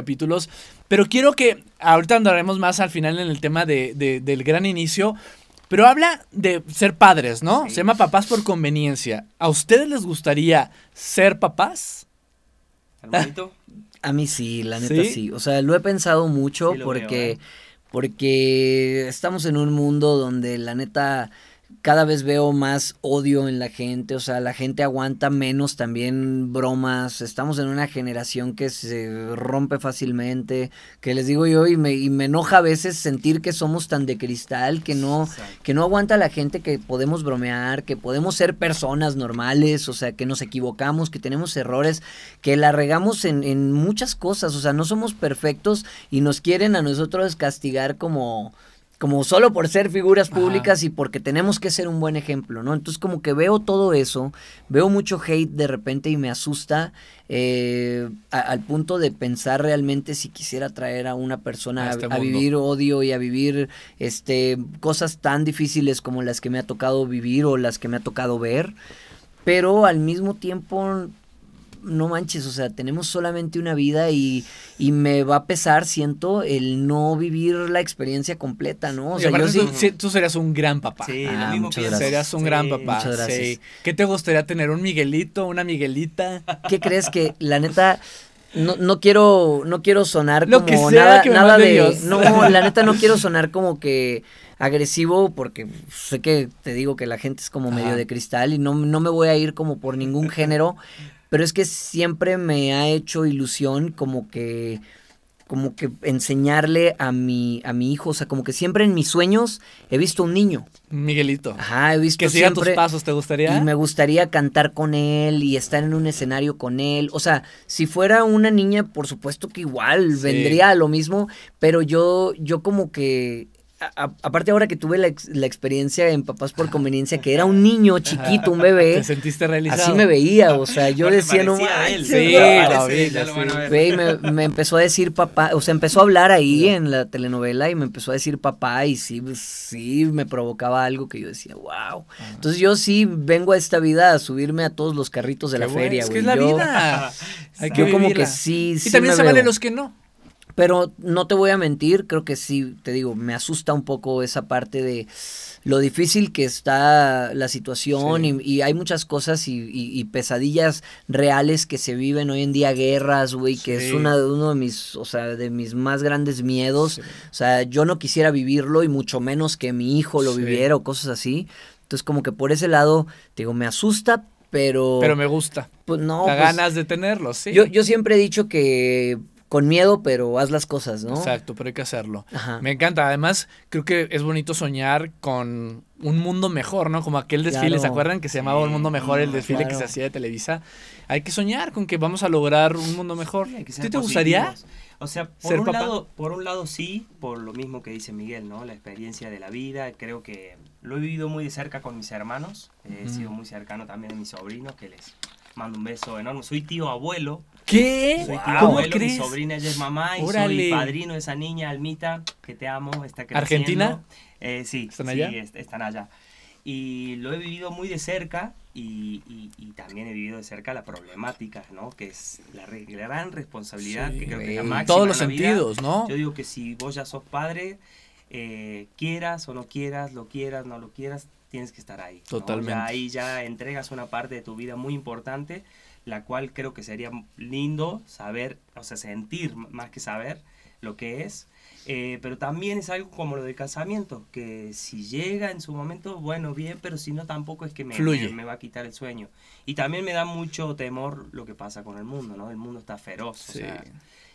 pero quiero que ahorita andaremos más al final en el tema de, del gran inicio, pero habla de ser padres, ¿no? Se llama papás por conveniencia. ¿A ustedes les gustaría ser papás? [LAUGHS] A mí sí, la neta ¿Sí? O sea, lo he pensado mucho porque, ¿eh? porque estamos en un mundo donde la neta cada vez veo más odio en la gente, o sea, la gente aguanta menos también bromas, estamos en una generación que se rompe fácilmente, que les digo yo, y me, y me enoja a veces sentir que somos tan de cristal, que no, que no aguanta la gente, que podemos bromear, que podemos ser personas normales, o sea, que nos equivocamos, que tenemos errores, que la regamos en, en muchas cosas, o sea, no somos perfectos y nos quieren a nosotros castigar como como solo por ser figuras públicas y porque tenemos que ser un buen ejemplo, ¿no? Entonces como que veo todo eso, veo mucho hate de repente y me asusta eh, al punto de pensar realmente si quisiera traer a una persona a, este a, vivir odio y a vivir este cosas tan difíciles como las que me ha tocado vivir o las que me ha tocado ver, pero al mismo tiempo no manches, o sea, tenemos solamente una vida y, y me va a pesar, siento, el no vivir la experiencia completa, ¿no? O sea, yo sí... tú, serías un gran papá. Sí, lo ah, mismo que Serías un gran papá. Muchas gracias. Sí. ¿Qué te gustaría tener? ¿Un Miguelito? ¿Una Miguelita? ¿Qué crees que, la neta... No, no quiero no quiero sonar como nada, nada de no la neta no quiero sonar como que agresivo porque sé que te digo que la gente es como medio de cristal y no, no me voy a ir como por ningún género pero es que siempre me ha hecho ilusión como que como que enseñarle a mi, a mi hijo, o sea, como que siempre en mis sueños he visto un niño. Miguelito. Ajá, he visto Que sigan tus siempre- pasos, ¿te gustaría? y me gustaría cantar con él y estar en un escenario con él. O sea, si fuera una niña, por supuesto que igual Sí. vendría a lo mismo, pero yo, yo como que. A- aparte ahora que tuve la, ex- la experiencia en Papás por Conveniencia, que era un niño chiquito, un bebé, Te sentiste realizado. así me veía, o sea, yo decía, no manches, Sí, güey". lo parece, vi, ya lo lo van a sí. ver. Güey, me, me empezó a decir papá, o sea, empezó a hablar ahí en la telenovela y me empezó a decir papá y sí, pues, sí, me provocaba algo que yo decía, wow. Entonces yo sí vengo a esta vida a subirme a todos los carritos de Qué la bueno, feria, Es güey. que es la Yo- vida. [LAUGHS] Hay que Yo como vivirla. que sí, Y sí también me se vale veo. los que no. Pero no te voy a mentir, creo que sí, te digo, me asusta un poco esa parte de lo difícil que está la situación Sí. y, y hay muchas cosas y, y- y pesadillas reales que se viven hoy en día, guerras, güey, que Sí. es una, uno de mis, o sea, de mis más grandes miedos. Sí. O sea, yo no quisiera vivirlo y mucho menos que mi hijo lo viviera o cosas así. Entonces como que por ese lado, te digo, me asusta, pero... Pero me gusta. pues, no, da pues, ganas de tenerlo, sí. yo, yo siempre he dicho que con miedo, pero haz las cosas, ¿no? Exacto, pero hay que hacerlo. Ajá. Me encanta. Además, creo que es bonito soñar con un mundo mejor, ¿no? Como aquel desfile, ¿se acuerdan? Que se llamaba Un Mundo Mejor, el desfile que se hacía de Televisa. Hay que soñar con que vamos a lograr un mundo mejor. Sí, ¿A ti te gustaría? O sea, por ser un, papá? lado, por un lado sí, por lo mismo que dice Miguel, ¿no? La experiencia de la vida, creo que lo he vivido muy de cerca con mis hermanos, he sido muy cercano también de mis sobrinos, que les mando un beso enorme. Soy tío abuelo, ¿Qué? soy tío ¿Cómo abuelo, mi sobrina ella es mamá y Órale. soy padrino de esa niña, Almita, que te amo, está creciendo. ¿Argentina? Eh, sí, ¿Están sí, allá? est- están allá. Y lo he vivido muy de cerca y, y- y también he vivido de cerca la problemática, ¿no? Que es la, re- la gran responsabilidad Sí, que creo que es la máxima En todos en los vida. sentidos, ¿no? Yo digo que si vos ya sos padre, eh, quieras o no quieras, lo quieras, no lo quieras, tienes que estar ahí. ¿no? Totalmente. Ya ahí ya entregas una parte de tu vida muy importante, la cual creo que sería lindo saber, o sea, sentir más que saber lo que es. Eh, pero también es algo como lo del casamiento, que si llega en su momento, bueno, bien, pero si no, tampoco es que me, me, me va a quitar el sueño. Y también me da mucho temor lo que pasa con el mundo, ¿no? El mundo está feroz, Sí. o sea,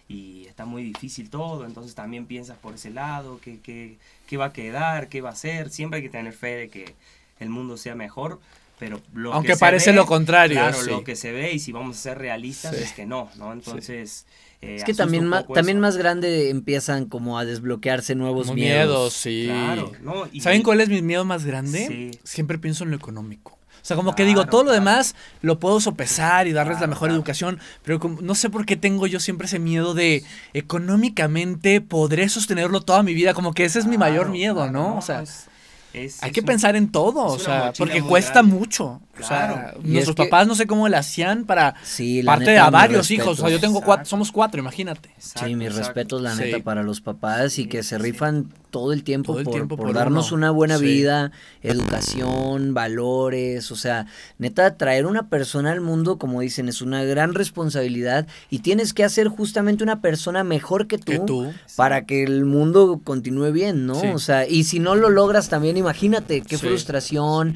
y está muy difícil todo, entonces también piensas por ese lado, qué, qué, qué va a quedar, qué va a ser, siempre hay que tener fe de que el mundo sea mejor, pero lo Aunque que se parece ve- lo contrario, Claro, sí. lo que se ve y si vamos a ser realistas Sí. es que no, ¿no? Entonces... eh, Es que también, poco también eso. más grande empiezan como a desbloquearse nuevos Como miedos. miedos, sí. Claro, ¿no? Y- ¿Saben cuál es mi miedo más grande? Sí. Siempre pienso en lo económico. O sea, como que digo, Claro, todo lo claro. demás lo puedo sopesar y darles la Claro, mejor claro. educación, pero como- no sé por qué tengo yo siempre ese miedo de económicamente podré sostenerlo toda mi vida, como que ese es mi mayor Claro, miedo, claro, ¿no? O sea, es- es- hay es que un- pensar en todo, o sea, porque cuesta grande. mucho. O sea, Claro. Y nuestros que- papás no sé cómo le hacían para Sí, la parte neta, a varios hijos. O sea, yo tengo cuatro, somos cuatro, imagínate. Exacto, Sí, mis exacto. respetos, la Sí. neta, para los papás y Sí, que se sí. rifan todo el tiempo, Todo el por, tiempo por por darnos uno. una buena Sí. vida, educación, valores, o sea, neta, traer una persona al mundo, como dicen, es una gran responsabilidad y tienes que hacer justamente una persona mejor que tú, Que tú. para que el mundo continúe bien, ¿no? Sí. O sea, y si no lo logras también, imagínate, qué Sí. frustración.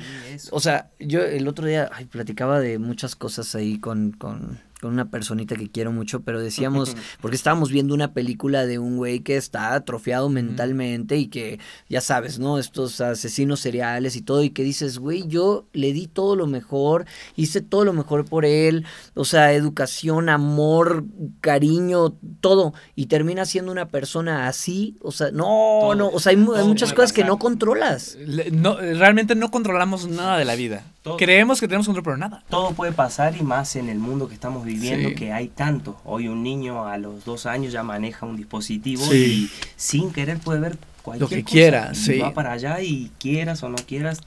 O sea, yo el otro día ay, platicaba de muchas cosas ahí con, con, con una personita que quiero mucho, pero decíamos, [LAUGHS] porque estábamos viendo una película de un güey que está atrofiado mentalmente y que, ya sabes, ¿no? Estos asesinos seriales y todo, y que dices, güey, yo le di todo lo mejor, hice todo lo mejor por él, o sea, educación, amor, cariño, todo, y termina siendo una persona así, o sea, no, Todo. no, o sea, hay, muchas cosas que no controlas. No, realmente no controlamos nada de la vida. Todo. Creemos que tenemos control, pero nada. todo puede pasar y más en el mundo que estamos viviendo Sí. que hay tanto. Hoy un niño a los dos años ya maneja un dispositivo Sí. y sin querer puede ver cualquier que cosa. quiera, Y sí. Va para allá y quieras o no quieras.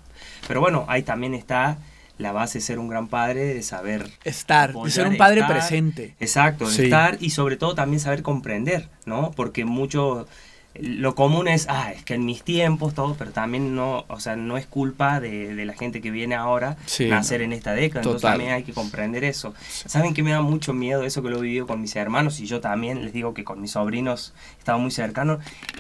Pero bueno, ahí también está la base de ser un gran padre, de saber Estar, de apoyar, ser un padre estar. presente. Exacto, de Sí. estar y sobre todo también saber comprender, ¿no? Porque mucho lo común es, ah, es que en mis tiempos todo, pero también no, o sea, no es culpa de, de la gente que viene ahora Sí, nacer en esta década, entonces Total. también hay que comprender eso. Saben que me da mucho miedo eso que lo he vivido con mis hermanos y yo también les digo que con mis sobrinos estaba muy cercano,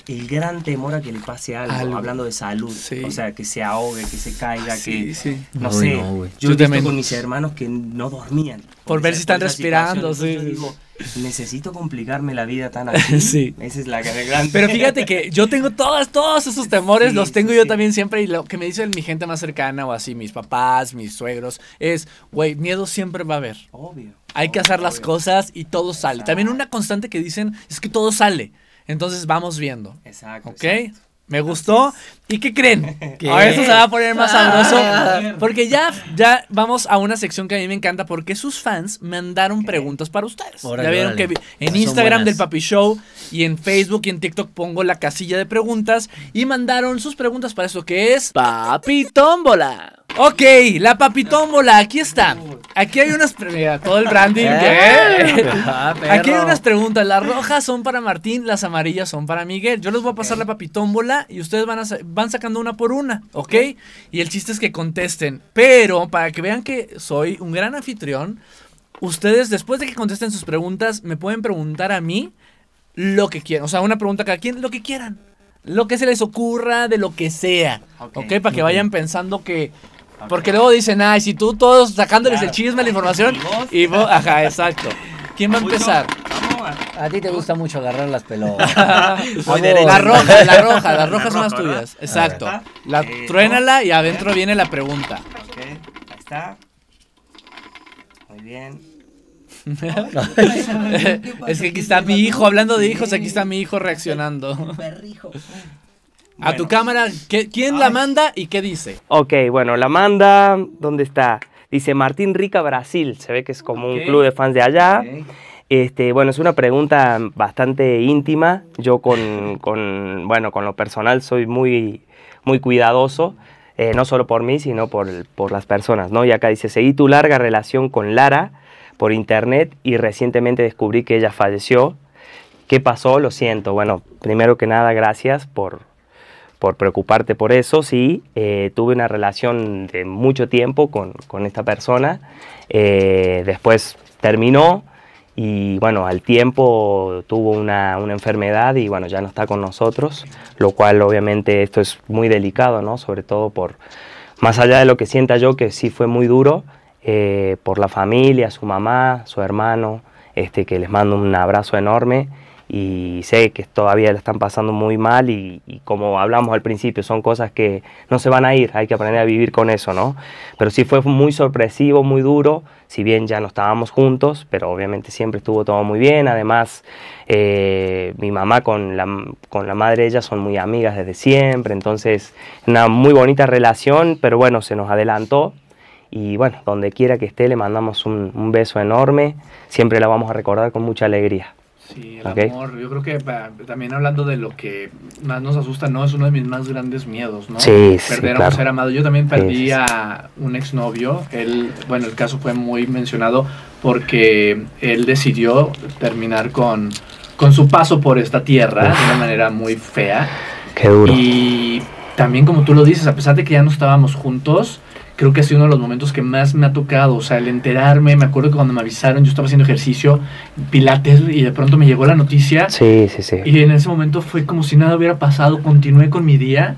el gran temor a que le pase algo, Algo. hablando de salud. Sí. O sea, que se ahogue, que se caiga, Sí, que... sí. No sé, no, yo Yo he visto también. con mis hermanos que no dormían. Por ver si están respirando, sí, digo, necesito complicarme la vida tan [LAUGHS] así. Sí. Esa es la gran... Pero [LAUGHS] fíjate que yo tengo todas, todos esos temores, Sí, los sí, tengo yo sí. también siempre y lo que me dice mi gente más cercana o así, mis papás, mis suegros, es, güey, miedo siempre va a haber. Obvio. Hay que hacer las obvio. cosas y todo sale. También una constante que dicen es que todo sale. Entonces vamos viendo. Exacto. ¿Ok? exacto. Me gustó. ¿Y qué creen? [LAUGHS] ¿Qué? A esto se va a poner más Ah. sabroso. [LAUGHS] Porque ya, ya vamos a una sección que a mí me encanta porque sus fans mandaron preguntas para ustedes. Órale, ya vieron órale. que vi- en Instagram del Papi Show y en Facebook y en TikTok pongo la casilla de preguntas y mandaron sus preguntas para eso que es Papi Tómbola. Ok, la Papi Tómbola, aquí está. Aquí hay unas... pre- Mira, todo el branding. Eh, ¿qué? ah, [LAUGHS] Aquí hay unas preguntas. Las rojas son para Martín, las amarillas son para Miguel. Yo les voy a pasar la papitómbola y ustedes van, a sa- van sacando una por una, ¿ok? Y el chiste es que contesten. Pero para que vean que soy un gran anfitrión, ustedes después de que contesten sus preguntas me pueden preguntar a mí lo que quieran. O sea, una pregunta a cada quien, lo que quieran. Lo que se les ocurra, de lo que sea. ¿Ok? Ok. Para que vayan pensando que... Porque luego dicen, ay, si tú todos sacándoles el chisme, la información, Y vos. y vos, ajá, exacto. ¿Quién va a empezar? A- A ti te gusta mucho agarrar las pelotas. [LAUGHS] La roja, la roja, las rojas La son las tuyas. Exacto. La Eh, truénala y adentro viene la pregunta. Ok, ahí está. Muy bien. [LAUGHS] es que aquí está mi hijo, hablando de hijos, aquí está mi hijo reaccionando. [LAUGHS] A tu cámara, ¿qué- ¿quién la manda y qué dice? Ok, bueno, la manda, ¿dónde está? Dice Martín Rica Brasil, se ve que es como un club de fans de allá. Este, bueno, es una pregunta bastante íntima. Yo con, con, bueno, con lo personal soy muy, muy cuidadoso, eh, no solo por mí, sino por, por las personas, ¿no? Y acá dice, seguí tu larga relación con Lara por internet y recientemente descubrí que ella falleció. ¿Qué pasó? Lo siento. Bueno, primero que nada, gracias por, por preocuparte por eso. Sí, eh, tuve una relación de mucho tiempo con, con esta persona. Eh, después terminó y bueno, al tiempo tuvo una, una enfermedad y bueno, ya no está con nosotros, lo cual obviamente esto es muy delicado, ¿no? Sobre todo por, más allá de lo que sienta yo, que sí fue muy duro, eh, por la familia, su mamá, su hermano, este, que les mando un abrazo enorme y sé que todavía la están pasando muy mal y, como hablamos al principio, son cosas que no se van a ir, hay que aprender a vivir con eso, ¿no? Pero sí fue muy sorpresivo, muy duro, si bien ya no estábamos juntos, pero obviamente siempre estuvo todo muy bien, además eh, mi mamá con la, con la madre de ella son muy amigas desde siempre, entonces una muy bonita relación, pero bueno, se nos adelantó y bueno, donde quiera que esté le mandamos un beso enorme, siempre la vamos a recordar con mucha alegría. Sí, el amor. Yo creo que también hablando de lo que más nos asusta, ¿no? Es uno de mis más grandes miedos, ¿no? Sí, sí, Perder a claro. un ser amado. Yo también perdí sí, a un exnovio. Él, bueno, el caso fue muy mencionado porque él decidió terminar con, con su paso por esta tierra de una manera muy fea. Qué duro. Y también, como tú lo dices, a pesar de que ya no estábamos juntos, creo que ha sido uno de los momentos que más me ha tocado. O sea, el enterarme, me acuerdo que cuando me avisaron, yo estaba haciendo ejercicio, pilates, y de pronto me llegó la noticia. Sí, sí, sí. Y en ese momento fue como si nada hubiera pasado, continué con mi día.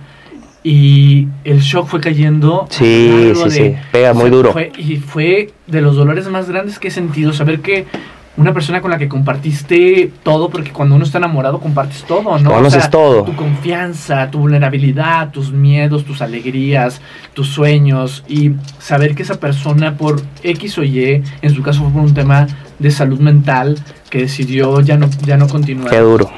Y el shock fue cayendo. Sí, sí, de- sí. Pega muy duro. fue- y fue de los dolores más grandes que he sentido. Saber que una persona con la que compartiste todo, porque cuando uno está enamorado compartes todo, ¿no? Conoces todo. Tu confianza, tu vulnerabilidad, tus miedos, tus alegrías, tus sueños. Y saber que esa persona por X o Y, en su caso fue por un tema de salud mental, que decidió ya no, ya no continuar Qué duro.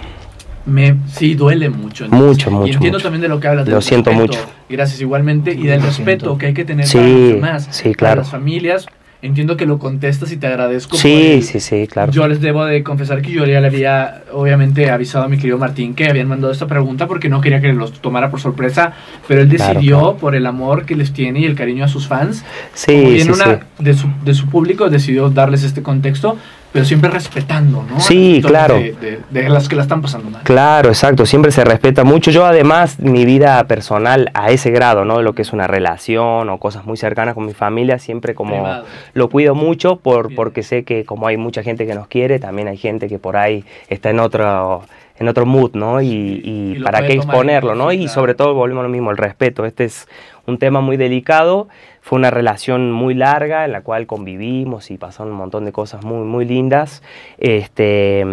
me sí duele mucho. Mucho, mucho, Y entiendo mucho. también de lo que hablas. Lo del siento respeto. mucho. Gracias igualmente. Y del respeto que hay que tener Sí, para los demás. sí, Para claro. las familias. Entiendo que lo contestas y te agradezco. Sí, el- sí, sí, claro. Yo les debo de confesar que yo ya le había, obviamente, avisado a mi querido Martín que habían mandado esta pregunta porque no quería que los tomara por sorpresa, pero él decidió, claro. por el amor que les tiene y el cariño a sus fans, Sí, sí, una sí. De, su, de su público, decidió darles este contexto, pero siempre respetando, ¿no? Sí, claro. De, de- de las que la están pasando mal. Claro, exacto, siempre se respeta mucho. Yo además, mi vida personal a ese grado, ¿no? Lo que es una relación o cosas muy cercanas con mi familia, siempre como Privado. lo cuido mucho por, Bien. porque sé que como hay mucha gente que nos quiere, también hay gente que por ahí está en otro en otro mood, ¿no? Y, Y para qué exponerlo, ¿no? Y sobre todo volvemos a lo mismo, el respeto. Este es un tema muy delicado, fue una relación muy larga en la cual convivimos y pasaron un montón de cosas muy, muy lindas. Este,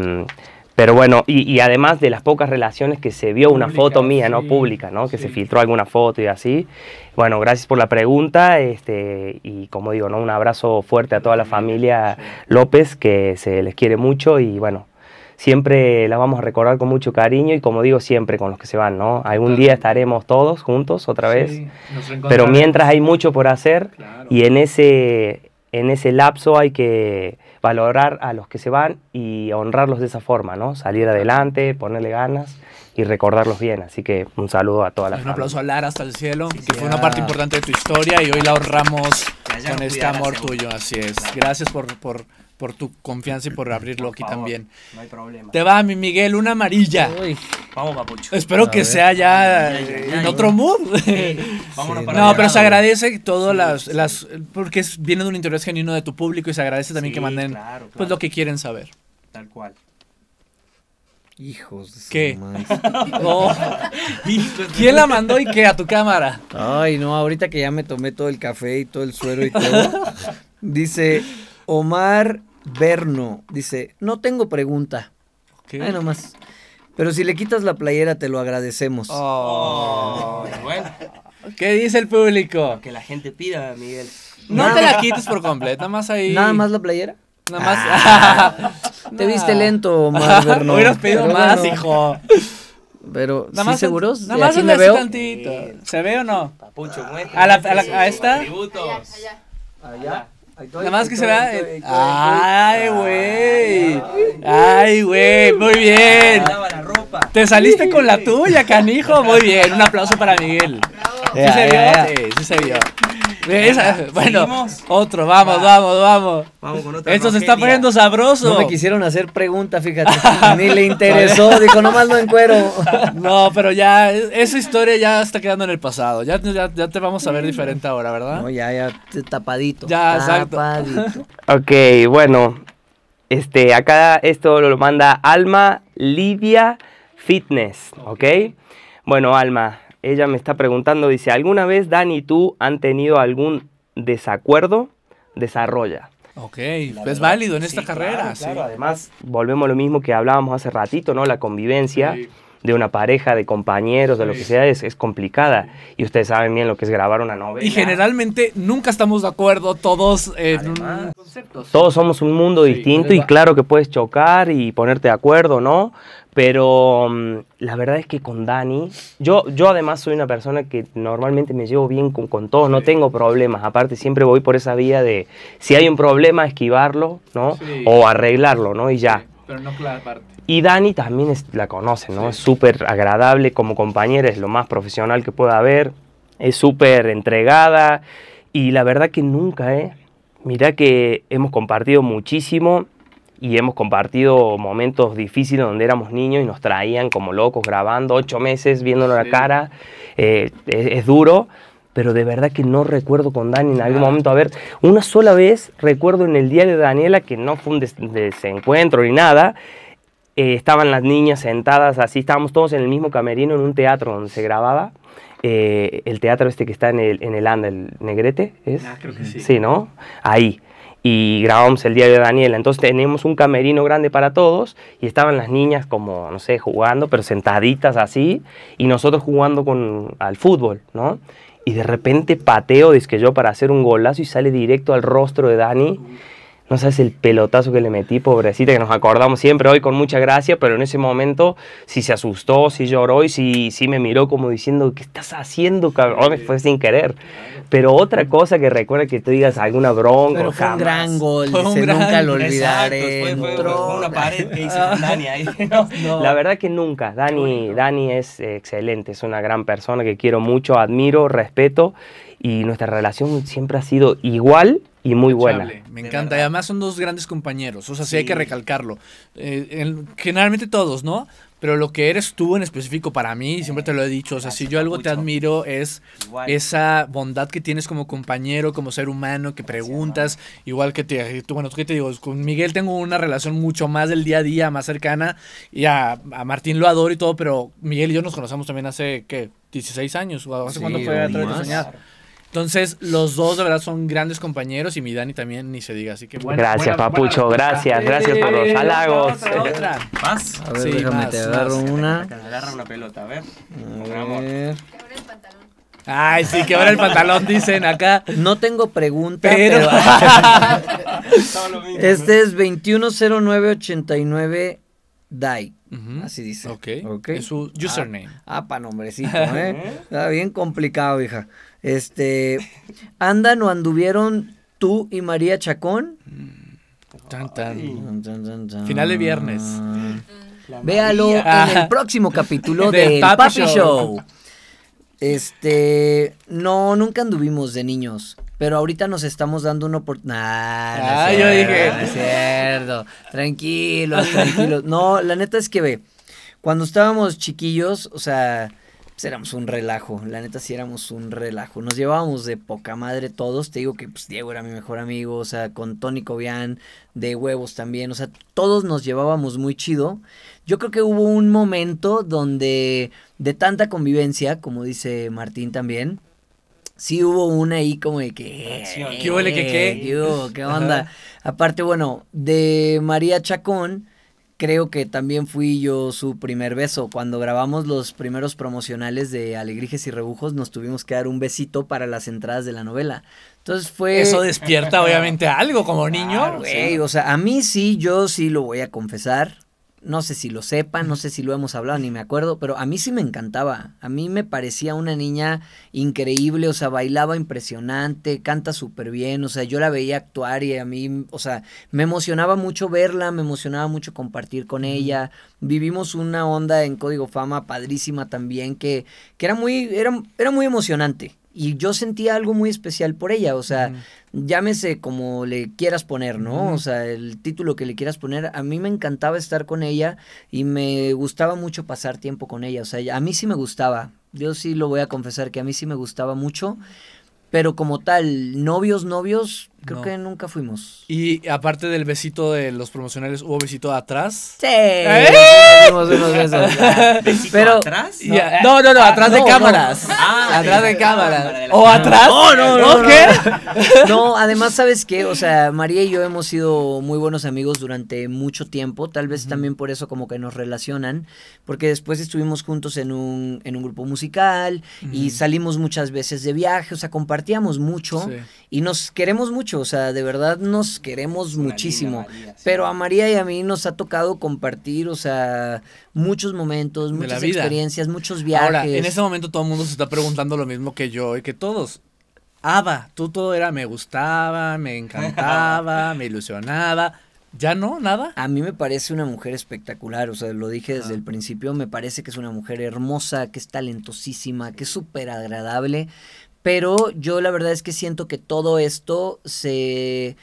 pero bueno, y, y además de las pocas relaciones que se vio una foto mía, ¿no? Pública, ¿no? Que se filtró alguna foto y así. Bueno, gracias por la pregunta este, y como digo, ¿no? Un abrazo fuerte a toda la familia López, que se les quiere mucho y bueno, siempre la vamos a recordar con mucho cariño y como digo, siempre con los que se van, ¿no? Algún día estaremos todos juntos otra vez, Sí, pero mientras hay mucho por hacer Claro. y en ese, en ese lapso hay que valorar a los que se van y honrarlos de esa forma, ¿no? Salir adelante, ponerle ganas y recordarlos bien. Así que un saludo a toda la Un familia. aplauso a Lara hasta el cielo, que fue una parte importante de tu historia y hoy la honramos con este amor tuyo, así es. Gracias por, por, por tu confianza y por abrirlo Por aquí favor, también. No hay problema. Te va, mi Miguel, una amarilla. Uy, Vamos, papucho. Espero A que ver. sea ya Ay, ay, ay, en ay. otro mood. [LAUGHS] Vámonos Sí, para No, pero se agradece todas Sí, las, sí. las porque es, viene de un interés genuino de tu público y se agradece también Sí, que manden claro, pues lo que quieren saber. Tal cual. hijos de su ¿Qué? madre. [LAUGHS] Oh, ¿Quién la mandó y qué a tu cámara? Ay, no, ahorita que ya me tomé todo el café y todo el suero y todo. [LAUGHS] dice Omar Berno, dice, no tengo pregunta. ¿Qué? Ay, nomás. Pero si le quitas la playera te lo agradecemos. Oh. Oh, bueno, [LAUGHS] ¿Qué dice el público? que la gente pida, Miguel. No Nada te la quites por completo, nada más ahí. Nada más la playera. Nada más. [LAUGHS] Te viste lento, Omar [LAUGHS] Berno. Hubieras pedido Pero más, bueno, hijo. Pero, Nada ¿sí más seguros? Nada ¿De más me veo? tantito. ¿Se ve o no? Papucho. ¿A la- a la- a esta? Allá. Estoy, Nada más que se vea. Ay, güey. Ay, güey. Muy bien. Te saliste con la tuya, canijo. Muy bien. Un aplauso para Miguel. [LAUGHS] ¿Sí Ya, se vio? Sí, sí se vio. Bueno, ¿Seguimos? otro. Vamos, vamos, vamos. Vamos con otra. Esto se está poniendo sabroso. No me quisieron hacer pregunta, fíjate. [LAUGHS] Ni le interesó, dijo, nomás no encuero. [LAUGHS] No, pero ya, esa historia ya está quedando en el pasado. Ya, ya, ya te vamos a ver diferente ahora, ¿verdad? No, ya, ya, tapadito. Ya, exacto. tapadito. Ok, bueno, este, acá esto lo manda Alma Livia Fitness, ¿ok? Bueno, Alma, ella me está preguntando, dice, ¿alguna vez Dani y tú han tenido algún desacuerdo? Desarrolla. Ok, La es verdad, válido en esta sí, carrera. claro, sí. claro. Además, volvemos a lo mismo que hablábamos hace ratito, ¿no? La convivencia Sí. De una pareja, de compañeros, de lo que sea, es, es complicada. Y ustedes saben bien lo que es grabar una novela. Y generalmente nunca estamos de acuerdo todos en un Además, concepto. Todos somos un mundo Sí, distinto y claro que puedes chocar y ponerte de acuerdo, ¿no? Pero mm, la verdad es que con Dani, yo, yo además soy una persona que normalmente me llevo bien con, con todos, no tengo problemas. Aparte siempre voy por esa vía de si hay un problema, esquivarlo, ¿no? Sí. O arreglarlo, ¿no? Y ya. Pero no claro, aparte. Y Dani también es- la conoce, ¿no? Sí. Es súper agradable como compañera, es lo más profesional que pueda haber, es súper entregada y la verdad que nunca, ¿eh? Mirá que hemos compartido muchísimo y hemos compartido momentos difíciles donde éramos niños y nos traían como locos grabando ocho meses viéndonos Sí. la cara, eh, es, es duro. Pero de verdad que no recuerdo con Dani en algún momento. A ver, una sola vez recuerdo en el diario de Daniela, que no fue un des- desencuentro ni nada, eh, estaban las niñas sentadas así, estábamos todos en el mismo camerino en un teatro donde se grababa. eh, el teatro este que está en el, en el Anda, el Negrete, ¿es? Ah, creo que sí. Sí, ¿no? Ahí. Y grabamos el diario de Daniela. Entonces teníamos un camerino grande para todos y estaban las niñas como, no sé, jugando, pero sentaditas así, y nosotros jugando con, al fútbol, ¿no? Y de repente pateo, dice que yo para hacer un golazo y sale directo al rostro de Dani. No sabes el pelotazo que le metí, pobrecita, que nos acordamos siempre hoy con mucha gracia, pero en ese momento sí se asustó, sí lloró y sí, sí me miró como diciendo, ¿qué estás haciendo, cabrón? Fue sin querer. Pero otra cosa que recuerda que tú digas alguna bronca. Pero fue un gran gol, Fue un gran- nunca lo Exacto, fue, fue- una pared que con [LAUGHS] Dani ahí. [LAUGHS] [LAUGHS] ¿no? La verdad que nunca. Dani, Dani es excelente, es una gran persona que quiero mucho, admiro, respeto y nuestra relación siempre ha sido igual y muy buena. Me De encanta. Y además son dos grandes compañeros. O sea, sí, hay que recalcarlo. Eh, en- generalmente todos, ¿no? pero lo que eres tú en específico para mí, siempre te lo he dicho, o sea, si yo algo te admiro es Igual. esa bondad que tienes como compañero, como ser humano, que preguntas, igual que te, tú, bueno, ¿tú qué te digo? Con Miguel tengo una relación mucho más del día a día, más cercana, y a, a Martín lo adoro y todo, pero Miguel y yo nos conocemos también hace, ¿qué? 16 años, o hace Sí, cuándo fue a través de más. soñar. Entonces, los dos de verdad son grandes compañeros y mi Dani también ni se diga, así que bueno. Gracias, buena- Papucho, buena- gracias, gracias por los halagos. Otra, otra. ¿Vas? A ver, Sí, déjame más, te agarro más. una. Agarra una pelota, a ver. A ver. Ay, sí, que ahora el pantalón, dicen acá. No tengo pregunta, Pero- pero, [LAUGHS] este es 210989 DAI. Ujú. Así dice. Ok. Ok. Es su username. Ah, pa' nombrecito, [LAUGHS] ¿eh? Está bien complicado, hija. Este, ¿andan o anduvieron tú y María Chacón? Tan, tan. Tan, tan, tan, tan. Final de viernes. La Véalo María. en el próximo capítulo [LAUGHS] Del del Papi Papi, Show. Show. Este, no, nunca anduvimos de niños, pero ahorita nos estamos dando una oportunidad. Ah, yo dije. No es cierto. Tranquilos, tranquilos. No, la neta es que ve, cuando estábamos chiquillos, o sea, pues éramos un relajo. La neta sí éramos un relajo. Nos llevábamos de poca madre todos. Te digo que pues Diego era mi mejor amigo, o sea, con Tony Cobian, de huevos también. O sea, todos nos llevábamos muy chido. Yo creo que hubo un momento donde de tanta convivencia, como dice Martín también, sí hubo una ahí como de que... ¿Qué huele que qué? ¿Qué onda? Aparte, bueno, de María Chacón, creo que también fui yo su primer beso. Cuando grabamos los primeros promocionales de Alegrijes y Rebujos, nos tuvimos que dar un besito para las entradas de la novela. Entonces fue... Eso despierta obviamente algo como niño. Claro, Güey, o sea, a mí sí, yo sí lo voy a confesar. No sé si lo sepan, no sé si lo hemos hablado, ni me acuerdo, pero a mí sí me encantaba. A mí me parecía una niña increíble, o sea, bailaba impresionante, canta súper bien, o sea, yo la veía actuar y a mí, o sea, me emocionaba mucho verla, me emocionaba mucho compartir con ella. Vivimos una onda en Código Fama padrísima también, que, que era muy, era, era muy emocionante. Y yo sentía algo muy especial por ella, o sea, llámese como le quieras poner, ¿no? O sea, el título que le quieras poner, a mí me encantaba estar con ella y me gustaba mucho pasar tiempo con ella, o sea, a mí sí me gustaba, yo sí lo voy a confesar que a mí sí me gustaba mucho, pero como tal, novios, novios, creo No. que nunca fuimos. Y aparte del besito de los promocionales, ¿hubo besito de atrás? Sí, ¡Eh! nos dimos unos besos. ¿Besito Pero- atrás? No, no, no, no, atrás de no, cámaras. Ah, atrás de de cámaras. ¿O cámara. atrás? No, no, no, no. ¿Qué? [LAUGHS] No, además, ¿sabes qué? O sea, María y yo hemos sido muy buenos amigos durante mucho tiempo, tal vez también por eso como que nos relacionan, porque después estuvimos juntos en un, en un grupo musical y salimos muchas veces de viaje, o sea, compartíamos mucho Sí. y nos queremos mucho, o sea, de verdad nos queremos Una muchísimo. linda María, sí. Pero a María y a mí nos ha tocado compartir, o sea, muchos momentos, De muchas experiencias, muchos viajes. Ahora, en ese momento todo el mundo se está preguntando lo mismo que yo y que todos. Ava, tú todo era me gustaba, me encantaba, [LAUGHS] me ilusionaba. ¿Ya no? ¿Nada? A mí me parece una mujer espectacular, o sea, lo dije desde el principio, me parece que es una mujer hermosa, que es talentosísima, que es súper agradable, pero yo la verdad es que siento que todo esto se,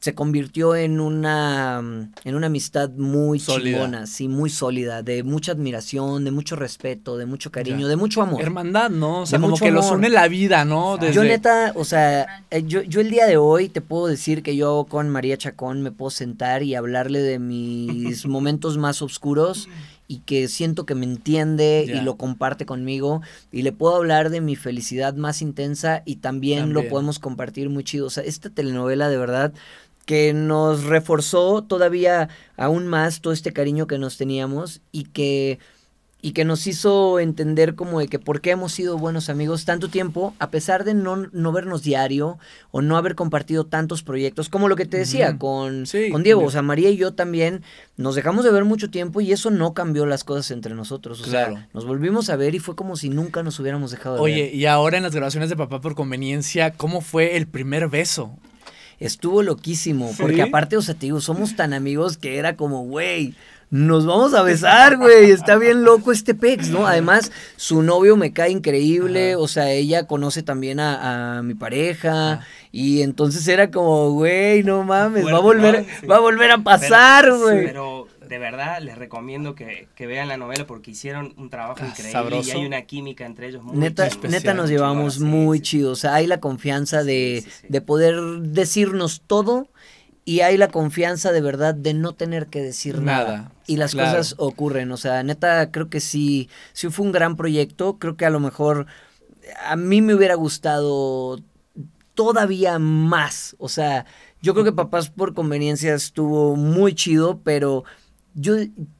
se convirtió en una, mm, en una amistad muy Sólida. chingona, sí, muy sólida, de mucha admiración, de mucho respeto, de mucho cariño, Ya. de mucho amor. Hermandad, ¿no? O sea, De como que los amor. une la vida, ¿no? Desde... Yo neta, o sea, eh, yo, yo el día de hoy te puedo decir que yo con María Chacón me puedo sentar y hablarle de mis momentos más oscuros y que siento que me entiende y lo comparte conmigo y le puedo hablar de mi felicidad más intensa y también, También. lo podemos compartir muy chido. O sea, esta telenovela de verdad que nos reforzó todavía aún más todo este cariño que nos teníamos y que y que nos hizo entender como de que por qué hemos sido buenos amigos tanto tiempo, a pesar de no, no vernos diario o no haber compartido tantos proyectos, como lo que te decía con, Sí, con Diego. O sea, María y yo también nos dejamos de ver mucho tiempo y eso no cambió las cosas entre nosotros. O Claro. sea, nos volvimos a ver y fue como si nunca nos hubiéramos dejado de Oye, ver. y ahora en las grabaciones de Papá por Conveniencia, ¿cómo fue el primer beso? Estuvo loquísimo, porque aparte, o sea, te digo, somos tan amigos que era como, güey, nos vamos a besar, güey, está bien loco este pex, ¿no? Además, su novio me cae increíble, Ajá. o sea, ella conoce también a, a mi pareja, y entonces era como, güey, no mames, va a volver, ¿no? Sí. va a volver a pasar, Pero- güey. Pero de verdad les recomiendo que, que vean la novela porque hicieron un trabajo Ah, increíble sabroso. y hay una química entre ellos muy Neta, especial, neta nos llevamos muy sí. chido. O sea, hay la confianza de, Sí, sí, sí. de poder decirnos todo y hay la confianza de verdad de no tener que decir nada. Nada, Y las claro. cosas ocurren. O sea, neta, creo que sí, sí fue un gran proyecto. Creo que a lo mejor a mí me hubiera gustado todavía más. O sea, yo creo que Papás por Conveniencia estuvo muy chido, pero yo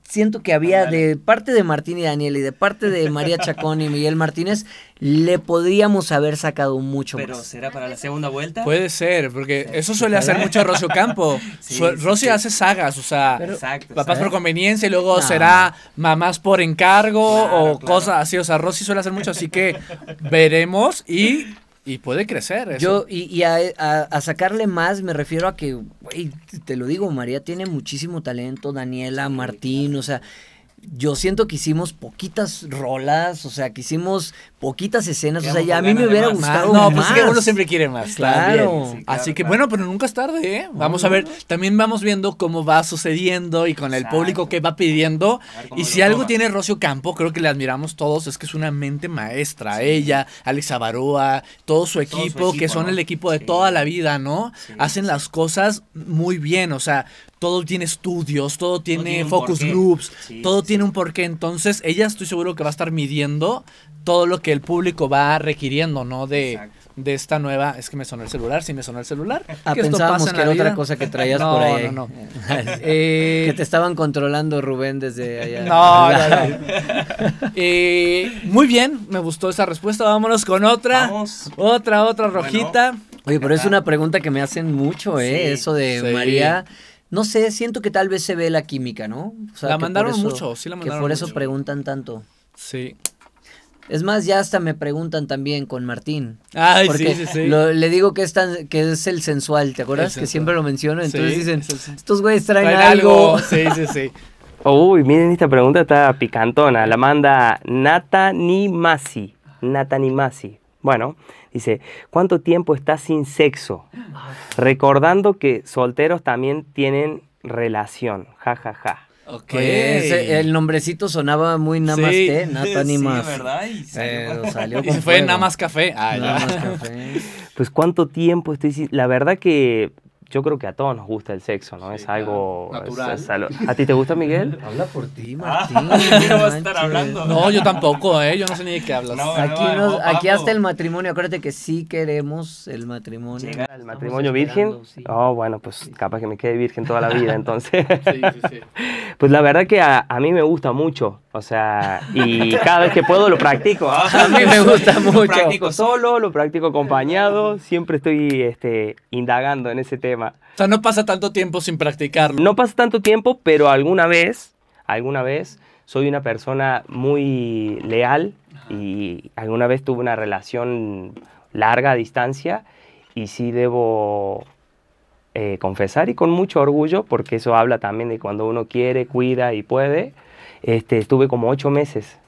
siento que había de parte de Martín y Daniel y de parte de María [LAUGHS] Chacón y Miguel Martínez, le podríamos haber sacado mucho Pero más. será para la segunda vuelta. Puede ser, porque eso suele hacer mucho Rocio Campo. [LAUGHS] Sí, Su- sí, Rosy sí. hace sagas, o sea, Pero- Exacto. papás ¿sabes? por conveniencia y luego No. será mamás por encargo Claro, o claro. cosas así. O sea, Rosy suele hacer mucho, así que veremos y, y puede crecer. Eso. Yo, y, y a, a- a sacarle más me refiero a que, güey, te lo digo, María tiene muchísimo talento, Daniela, Martín, o sea, yo siento que hicimos poquitas rolas, o sea, que hicimos poquitas escenas, o sea, ya a mí me hubiera más. gustado no, más. pues es que uno siempre quiere más. Claro. también. Sí, claro, Así que claro. bueno, pero nunca es tarde, ¿eh? Vamos a ver, también vamos viendo cómo va sucediendo y con el Exacto. público que va pidiendo. Y si algo toma. tiene Rocio Campo, creo que le admiramos todos, es que es una mente maestra. Ella, Alex Avaroa, todo su equipo, equipo, que son ¿no? el equipo de Sí. toda la vida, ¿no? Sí, Hacen las cosas muy bien, o sea, todo tiene estudios, todo tiene, focus groups, Sí, todo sí, tiene un porqué. Entonces, ella estoy seguro que va a estar midiendo todo lo que el público va requiriendo, ¿no? De, de esta nueva. Es que me sonó el celular, sí me sonó el celular. Ah, que esto pensábamos pasa que era otra cosa que traías no, por ahí. No, no, [LAUGHS] Eh, que te estaban controlando Rubén desde allá. No, no, no. [LAUGHS] Eh, muy bien, me gustó esa respuesta. Vámonos con otra. Vamos. Otra, otra Bueno. rojita. Oye, pero es una pregunta que me hacen mucho, ¿eh? Sí, Eso de sí. María. No sé, siento que tal vez se ve la química, ¿no? O sea, La mandaron eso- mucho, sí la mandaron Que por eso mucho. preguntan tanto. Sí. Es más, ya hasta me preguntan también con Martín. Ay, Porque sí, sí, sí. lo- le digo que es, tan, que es el sensual, ¿te acuerdas? Que siempre lo menciono. Entonces Sí, dicen, estos güeyes traen, Traen algo. [LAUGHS] Sí, sí, sí. Uy, miren, esta pregunta está picantona. La manda Natanimasi. Natanimasi. Bueno, dice, ¿cuánto tiempo estás sin sexo? Recordando que solteros también tienen relación. Ja, ja, ja. Ok. Oye, ese- el nombrecito sonaba muy namaste, Sí. nata ni Sí, más. ¿verdad? Y salió- Pero salió [LAUGHS] Y con se fue nada más café. Ay, Nada ya. más café. Pues cuánto tiempo estoy sin... La verdad que yo creo que a todos nos gusta el sexo, ¿no? Sí, es algo... Natural. es algo- ¿A ti te gusta, Miguel? [LAUGHS] Habla por ti, Ah, Martín. [LAUGHS] yo no a estar hablando. No, yo tampoco, ¿eh? Yo no sé ni de qué hablas. No, Aquí, no, nos- aquí hasta el matrimonio, acuérdate que sí queremos el matrimonio. Llegar ¿Al Estamos matrimonio virgen? sí. Oh, bueno, pues capaz que me quede virgen toda la vida, entonces. [LAUGHS] Sí, sí, sí. Pues la verdad que a, a mí me gusta mucho, o sea, y cada vez que puedo lo practico. A mí me gusta Lo mucho. practico solo, lo practico acompañado, siempre estoy este, indagando en ese tema. O sea, no pasa tanto tiempo sin practicarlo. No pasa tanto tiempo, pero alguna vez, alguna vez soy una persona muy leal y alguna vez tuve una relación larga a distancia y sí debo eh, confesar y con mucho orgullo, porque eso habla también de cuando uno quiere, cuida y puede. Este, estuve como ocho meses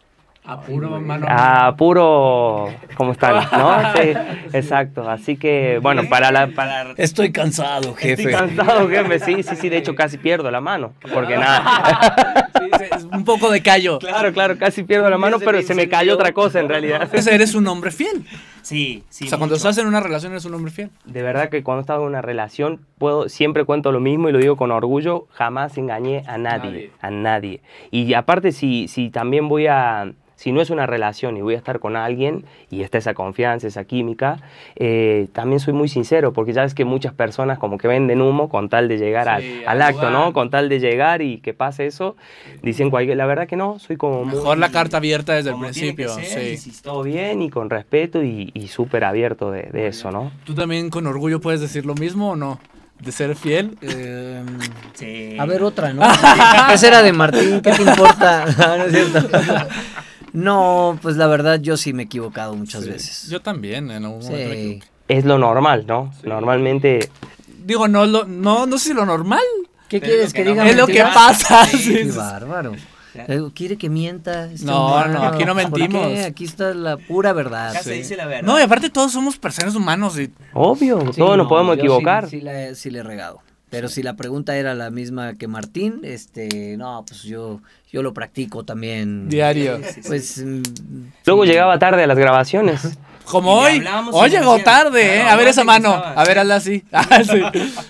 A puro mano. a puro, ¿cómo están? ¿No? [LAUGHS] Sí, exacto. Así que, bueno, para la, para Estoy cansado, jefe. Estoy cansado, jefe. Sí, sí, sí. De hecho, casi pierdo la mano. Porque nada. [LAUGHS] Sí, sí, es un poco de callo. Claro, claro, casi pierdo la mano, pero se me cayó otra cosa en realidad. Entonces eres un hombre fiel. Sí, sí. o sea, cuando estás en una relación eres un hombre fiel. De verdad que cuando estaba en una relación, puedo, siempre cuento lo mismo y lo digo con orgullo, jamás engañé a nadie, Nadie. a nadie. Y aparte, si, si también voy a, si no es una relación y voy a estar con alguien y está esa confianza, esa química, eh, también soy muy sincero, porque ya ves que muchas personas como que venden humo con tal de llegar al, Sí, al al acto. ¿no? Con tal de llegar y que pase eso, dicen cualquier, la verdad que no, soy como muy... Mejor la carta abierta desde el principio. ser, Sí. si Todo bien y con respeto y, y súper abierto de, de eso, ¿no? ¿Tú también con orgullo puedes decir lo mismo o no? ¿De ser fiel? Eh, Sí. a ver, otra, ¿no? [LAUGHS] Esa era de Martín, ¿qué te importa? [LAUGHS] No, no es cierto. [LAUGHS] No, pues la verdad yo sí me he equivocado muchas veces. Yo también, en algún momento. me Sí. equivoqué. Es lo normal, ¿no? Normalmente Digo, no, lo, no, no sé si lo normal. ¿Qué quieres que que no diga? Es lo que pasa. Qué bárbaro. Ya. Eh, ¿Quiere que mienta? este No, humano? no, aquí no ¿Por qué? mentimos. Aquí está la pura verdad. Acá se dice la verdad. No, y aparte todos somos personas humanos y Obvio, Sí, todos nos no, podemos yo equivocar. Sí, sí, la sí le he regado. Pero si la pregunta era la misma que Martín, este, no, pues yo, yo lo practico también. Diario. Sí, sí, sí. Pues mm, Luego llegaba tarde a las grabaciones. [LAUGHS] Como hoy. Hoy llegó tarde, ¿eh? A ver esa mano. A ver, hazla así. [LAUGHS] Ah, sí.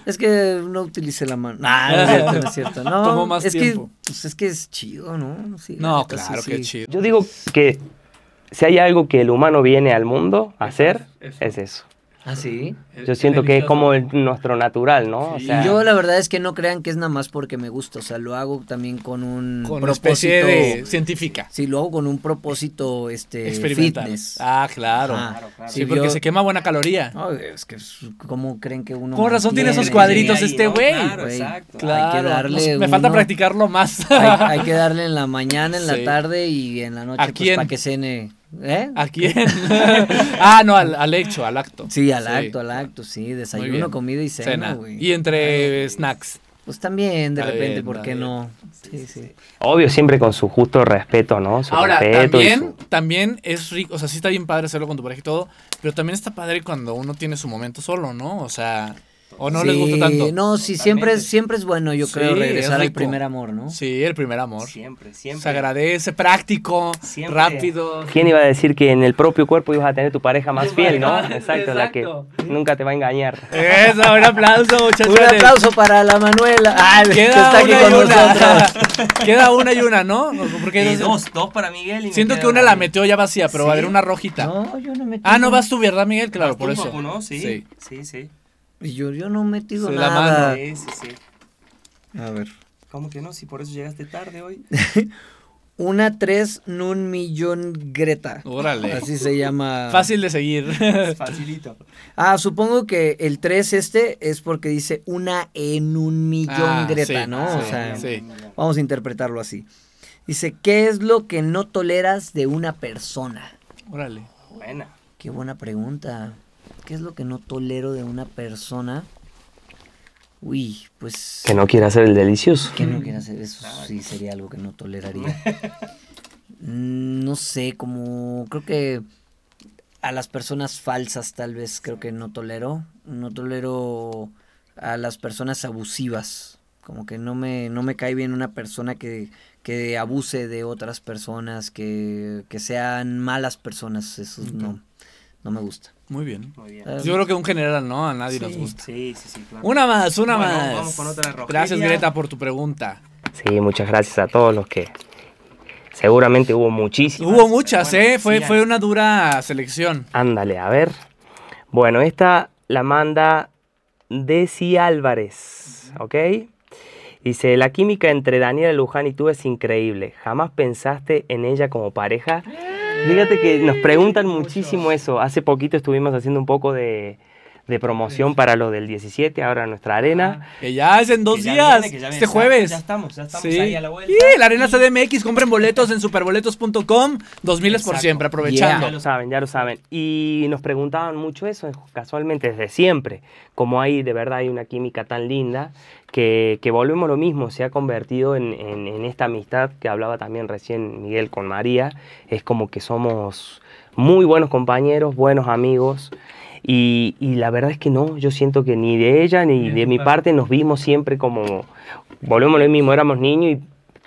es que no utilicé la mano. Nah, no es cierto, no es cierto. No, Tomó más es tiempo. que, pues es que es chido, ¿no? No, claro, sí. qué chido. Yo digo que si hay algo que el humano viene al mundo a hacer, eso. es eso. ¿Ah, sí? Yo siento que es como el- nuestro natural, ¿no? O Sí. sea, Yo la verdad es que no crean que es nada más porque me gusta, o sea, lo hago también con un Con una especie propósito- de científica. Sí, lo hago con un propósito este Experimental. fitness. Ah, claro. Claro. Sí, Sí, porque yo- se quema buena caloría. No, es que es- cómo creen que uno Con razón tiene esos cuadritos Ahí, este ¿no? güey. Claro, exacto. Claro. Hay que darle me falta uno- practicarlo más. Hay, hay [LAUGHS] que darle en la mañana, en Sí. la tarde y en la noche ¿A pues para que cene, ¿eh? ¿A quién? [LAUGHS] ah, no, al, al hecho, al acto. Sí, al acto, al acto, sí, desayuno, comida y cena, Cena. güey. Y entre snacks. Pues también, de Está repente, bien, ¿por qué bien. no? Sí, sí. obvio, siempre con su justo respeto, ¿no? Su Ahora, respeto también, su- también es rico, o sea, sí está bien padre hacerlo con tu pareja y todo, pero también está padre cuando uno tiene su momento solo, ¿no? O sea, o no les gusta tanto. No, sí, siempre es, siempre es bueno, yo Sí, creo, es regresar al primer amor, ¿no? Sí, el primer amor. Siempre, siempre. Se agradece, práctico, Siempre. rápido. ¿Quién iba a decir que en el propio cuerpo ibas a tener tu pareja más [LAUGHS] fiel, no? Exacto, la que nunca te va a engañar. Eso, un aplauso, [LAUGHS] muchachos. Un aplauso para la Manuela, ah, que Queda está aquí una con y una. nosotros. [LAUGHS] Queda una y una, ¿no? Porque Eh, dos- dos, dos para Miguel y Siento que una la metió ya vacía, pero va a haber una rojita. No, yo no metido. Ah, no vas tú, ¿verdad, Miguel? Claro, por eso. Papu, ¿no? Sí, Sí. sí, sí. Y Yo, yo no he metido Sí, la nada. mano. Sí, sí, sí. A ver. ¿Cómo que no? Si por eso llegaste tarde hoy. [LAUGHS] Una tres nun millón Greta. Órale. Así se llama. Fácil de seguir. Facilito. Ah, supongo que el 3 este es porque dice una en un millón Ah, Greta, sí, ¿no? sí, o sea, sí. vamos a interpretarlo así. Dice, ¿qué es lo que no toleras de una persona? Órale. Buena. Qué buena pregunta. ¿Qué es lo que no tolero de una persona? Uy, pues... Que no quiere hacer el delicioso. que no quiera hacer eso sí sería algo que no toleraría. Mm, No sé, como creo que a las personas falsas tal vez creo que no tolero. No tolero a las personas abusivas. Como que no me, no me cae bien una persona que, que abuse de otras personas, que, que sean malas personas. Eso no, no me gusta. Muy bien. Muy bien. Ah, Yo creo que un general, ¿no? A nadie Sí. nos gusta. Sí, sí, sí, claro. Una más, una Bueno, más. vamos con otra, Rogelia. Gracias, Greta, por tu pregunta. Sí, muchas gracias a todos los que seguramente hubo muchísimos. Hubo muchas, bueno, ¿eh? Fue, sí, fue una dura selección. Ándale, a ver. Bueno, esta la manda Desi Álvarez, ¿ok? Dice, la química entre Daniela Luján y tú es increíble. ¿Jamás pensaste en ella como pareja? Fíjate que nos preguntan muchísimo eso. Hace poquito estuvimos haciendo un poco de, de promoción para lo del 17, ahora nuestra arena. Que ya es en dos ya días. viene, que ya viene. este jueves. Ya estamos, ya estamos Sí. ahí a la vuelta. Y la Arena CDMX, compren boletos en superboletos.com. Dos miles por siempre, aprovechando. Ya lo saben, ya lo saben. Y nos preguntaban mucho eso, casualmente, desde siempre. Como hay, de verdad, hay una química tan linda que, que volvemos a lo mismo, se ha convertido en, en- en esta amistad que hablaba también recién Miguel con María. Es como que somos muy buenos compañeros, buenos amigos. Y, y la verdad es que no, yo siento que ni de ella ni de mi parte nos vimos siempre como, volvemos a lo mismo, éramos niños y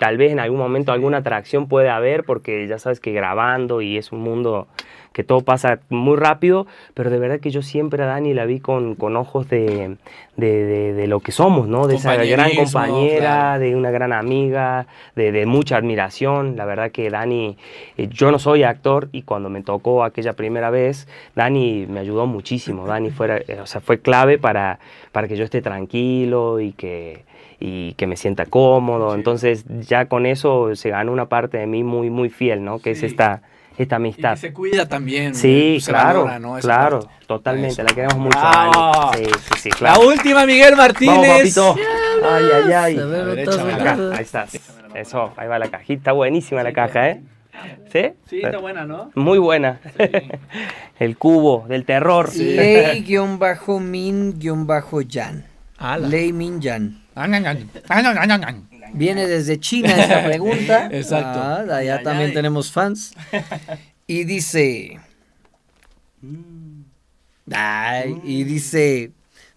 tal vez en algún momento alguna atracción puede haber porque ya sabes que grabando y es un mundo que todo pasa muy rápido, pero de verdad que yo siempre a Dani la vi con, con ojos de, de, de- de lo que somos, ¿no? De esa gran compañera, claro. de una gran amiga, de, de mucha admiración. La verdad que Dani, eh, yo no soy actor y cuando me tocó aquella primera vez, Dani me ayudó muchísimo. Dani fuera, eh, o sea, fue clave para, para que yo esté tranquilo y que, y que me sienta cómodo. Entonces ya con eso se ganó una parte de mí muy, muy fiel, ¿no? Que es esta, esta Y amistad. que se cuida también. Sí, se claro, valora, ¿no? Claro, parte. totalmente, Eso. la queremos mucho. Dani. Sí, sí, sí, La última, Miguel Martínez. Vamos. Ay, ay, ay. A ver, échame Acá, ahí estás. Eso, ahí va la cajita. Está buenísima la caja, ¿eh? ¿Sí? Sí, está buena, ¿no? Muy buena. El cubo del terror. Ley-min-yan. Ala. Viene desde China [LAUGHS] esta pregunta. Exacto. Ah, allá también tenemos fans. Y dice. Ay, y dice.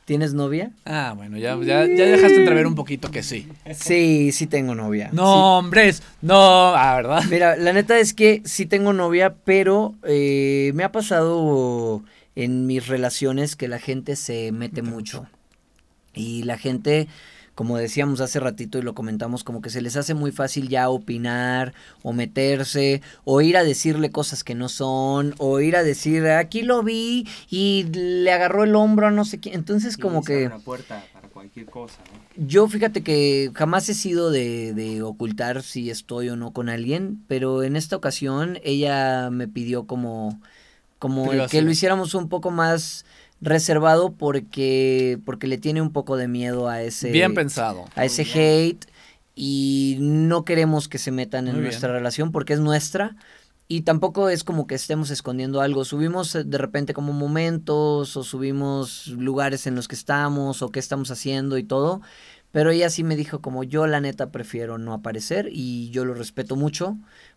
¿Tienes novia? Ah, bueno, ya, ya, ya dejaste entrever un poquito que sí. Sí, sí tengo novia. No, hombres, no, ah, ¿verdad? Mira, la neta es que sí tengo novia, pero eh, me ha pasado en mis relaciones que la gente se mete mucho. Y la gente, como decíamos hace ratito y lo comentamos, como que se les hace muy fácil ya opinar o meterse o ir a decirle cosas que no son o ir a decir, aquí lo vi y le agarró el hombro a no sé quién. Entonces como que una puerta para cualquier cosa, ¿no? yo fíjate que jamás he sido de, de ocultar si estoy o no con alguien, pero en esta ocasión ella me pidió como, como que lo hiciéramos un poco más reservado porque, porque le tiene un poco de miedo a ese, Bien pensado. a ese hate y no queremos que se metan en Muy nuestra bien. relación porque es nuestra y tampoco es como que estemos escondiendo algo. Subimos eh, de repente como momentos o subimos lugares en los que estamos o qué estamos haciendo y todo. Pero ella sí me dijo como yo la neta prefiero no aparecer y yo lo respeto mucho.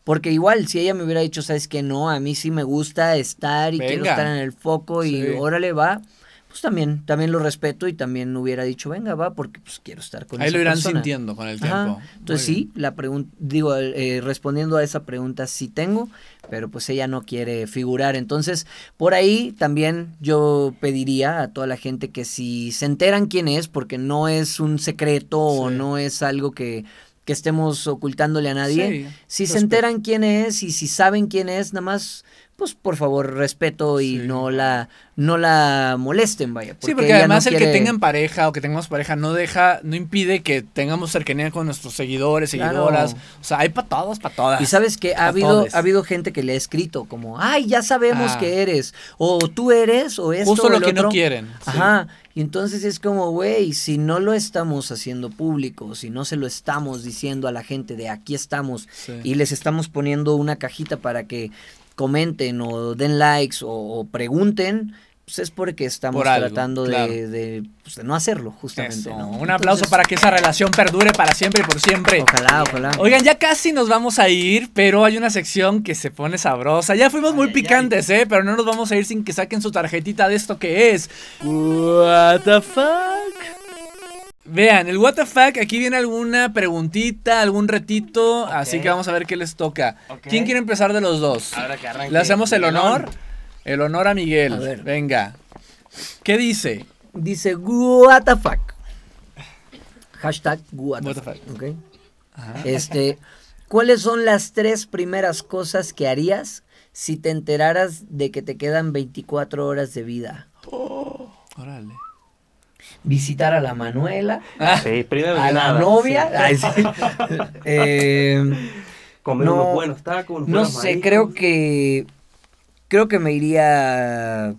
Porque igual si ella me hubiera dicho, sabes que no, a mí sí me gusta estar y quiero estar en el foco y Sí. órale va, pues también, también lo respeto y también hubiera dicho, venga va, porque pues quiero estar con Ahí esa lo irán persona. sintiendo con el Ajá. tiempo. Entonces Muy sí, la pregunta, digo, eh, respondiendo a esa pregunta sí tengo, pero pues ella no quiere figurar. Entonces, por ahí también yo pediría a toda la gente que si se enteran quién es, porque no es un secreto o no es algo que, que estemos ocultándole a nadie, Sí, si se enteran quién es y si saben quién es, nada más, pues por favor respeto y Sí. no la, no la molesten, vaya. Sí, porque ella no además el que tengan pareja o que tengamos pareja no deja, no impide que tengamos cercanía con nuestros seguidores, Claro. seguidoras. O sea, hay para todos, para todas. Y sabes que ha habido, ha habido gente que le ha escrito como, ay, ya sabemos Ah. que eres, o tú eres, o esto, Justo o lo el que no otro". quieren. sí. Ajá, y entonces es como, güey, si no lo estamos haciendo público, si no se lo estamos diciendo a la gente de aquí estamos Sí. y les estamos poniendo una cajita para que comenten o den likes o, o pregunten, pues es porque estamos Por algo, tratando de- claro. de, pues, de no hacerlo, justamente. Un aplauso para que esa relación perdure para siempre y por siempre. Ojalá, ojalá. Oigan, ya casi nos vamos a ir, pero hay una sección que se pone sabrosa. Ya fuimos muy Ay, ay, picantes, ¿eh? Pero no nos vamos a ir sin que saquen su tarjetita de esto que es. What the fuck? Vean, el what the fuck, aquí viene alguna preguntita, algún retito, así que vamos a ver qué les toca. ¿Quién quiere empezar de los dos? Ahora que arranque. ¿Le hacemos el honor? El honor a Miguel. A ver. Venga. ¿Qué dice? Dice, what the fuck. Hashtag what, What the the fuck. ok. Este, ¿cuáles son las tres primeras cosas que harías si te enteraras de que te quedan 24 horas de vida? Órale. Visitar a la Manuela, Sí, primero a que la nada. novia. Ay, sí. [LAUGHS] Eh, Comer No, unos buenos tacos, unos no buenos sé, mariscos. creo que creo que me iría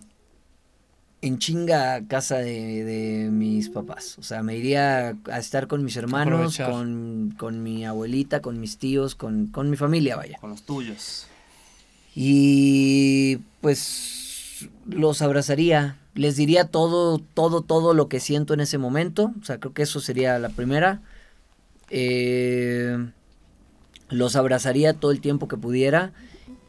en chinga a casa de, de mis papás. O sea, me iría a estar con mis hermanos, con, con mi abuelita, con mis tíos, con, con mi familia, vaya. Con los tuyos. Y pues los abrazaría, les diría todo, todo, todo lo que siento en ese momento. O sea, creo que eso sería la primera. Eh, los abrazaría todo el tiempo que pudiera.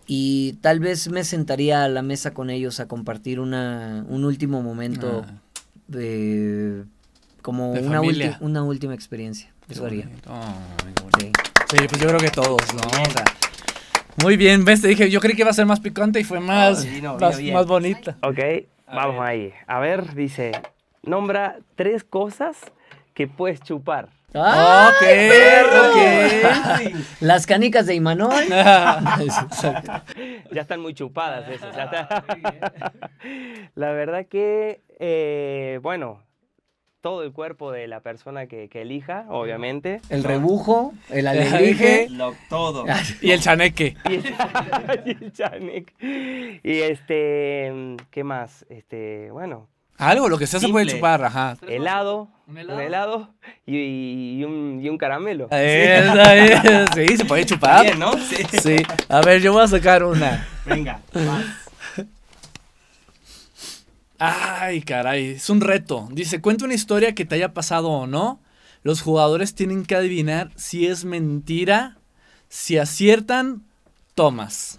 Y tal vez me sentaría a la mesa con ellos a compartir una, un último momento Ah, de como De una, ulti- una última experiencia. Eso haría. bonito. Sí. Sí, pues yo creo que todos, ¿no? O sea, muy bien, ves, te dije, yo creí que iba a ser más picante y fue más, no, más, vino bien. más bonita. Ok, A vamos ver. ahí. A ver, dice, nombra tres cosas que puedes chupar. ¡Ay, Ok, perro! ok. [LAUGHS] Las canicas de Imanol. [LAUGHS] [LAUGHS] Ya están muy chupadas esas. ya está. La verdad que, eh, bueno, todo el cuerpo de la persona que, que elija, obviamente. El rebujo, el. Lo, todo. [LAUGHS] y el chaneque. [LAUGHS] Y el, [LAUGHS] y el Chanek. Y este, ¿qué más? Este, bueno, Algo, lo que sea se puede chupar, ajá. helado, ¿Un un helado? helado, y, y un, y un caramelo. Esa sí, se puede chupar. Bien, ¿no? Sí. Sí, a ver, yo voy a sacar una. Venga, vas. Ay, caray, es un reto. Dice, cuenta una historia que te haya pasado o no. Los jugadores tienen que adivinar si es mentira. Si aciertan, tomas.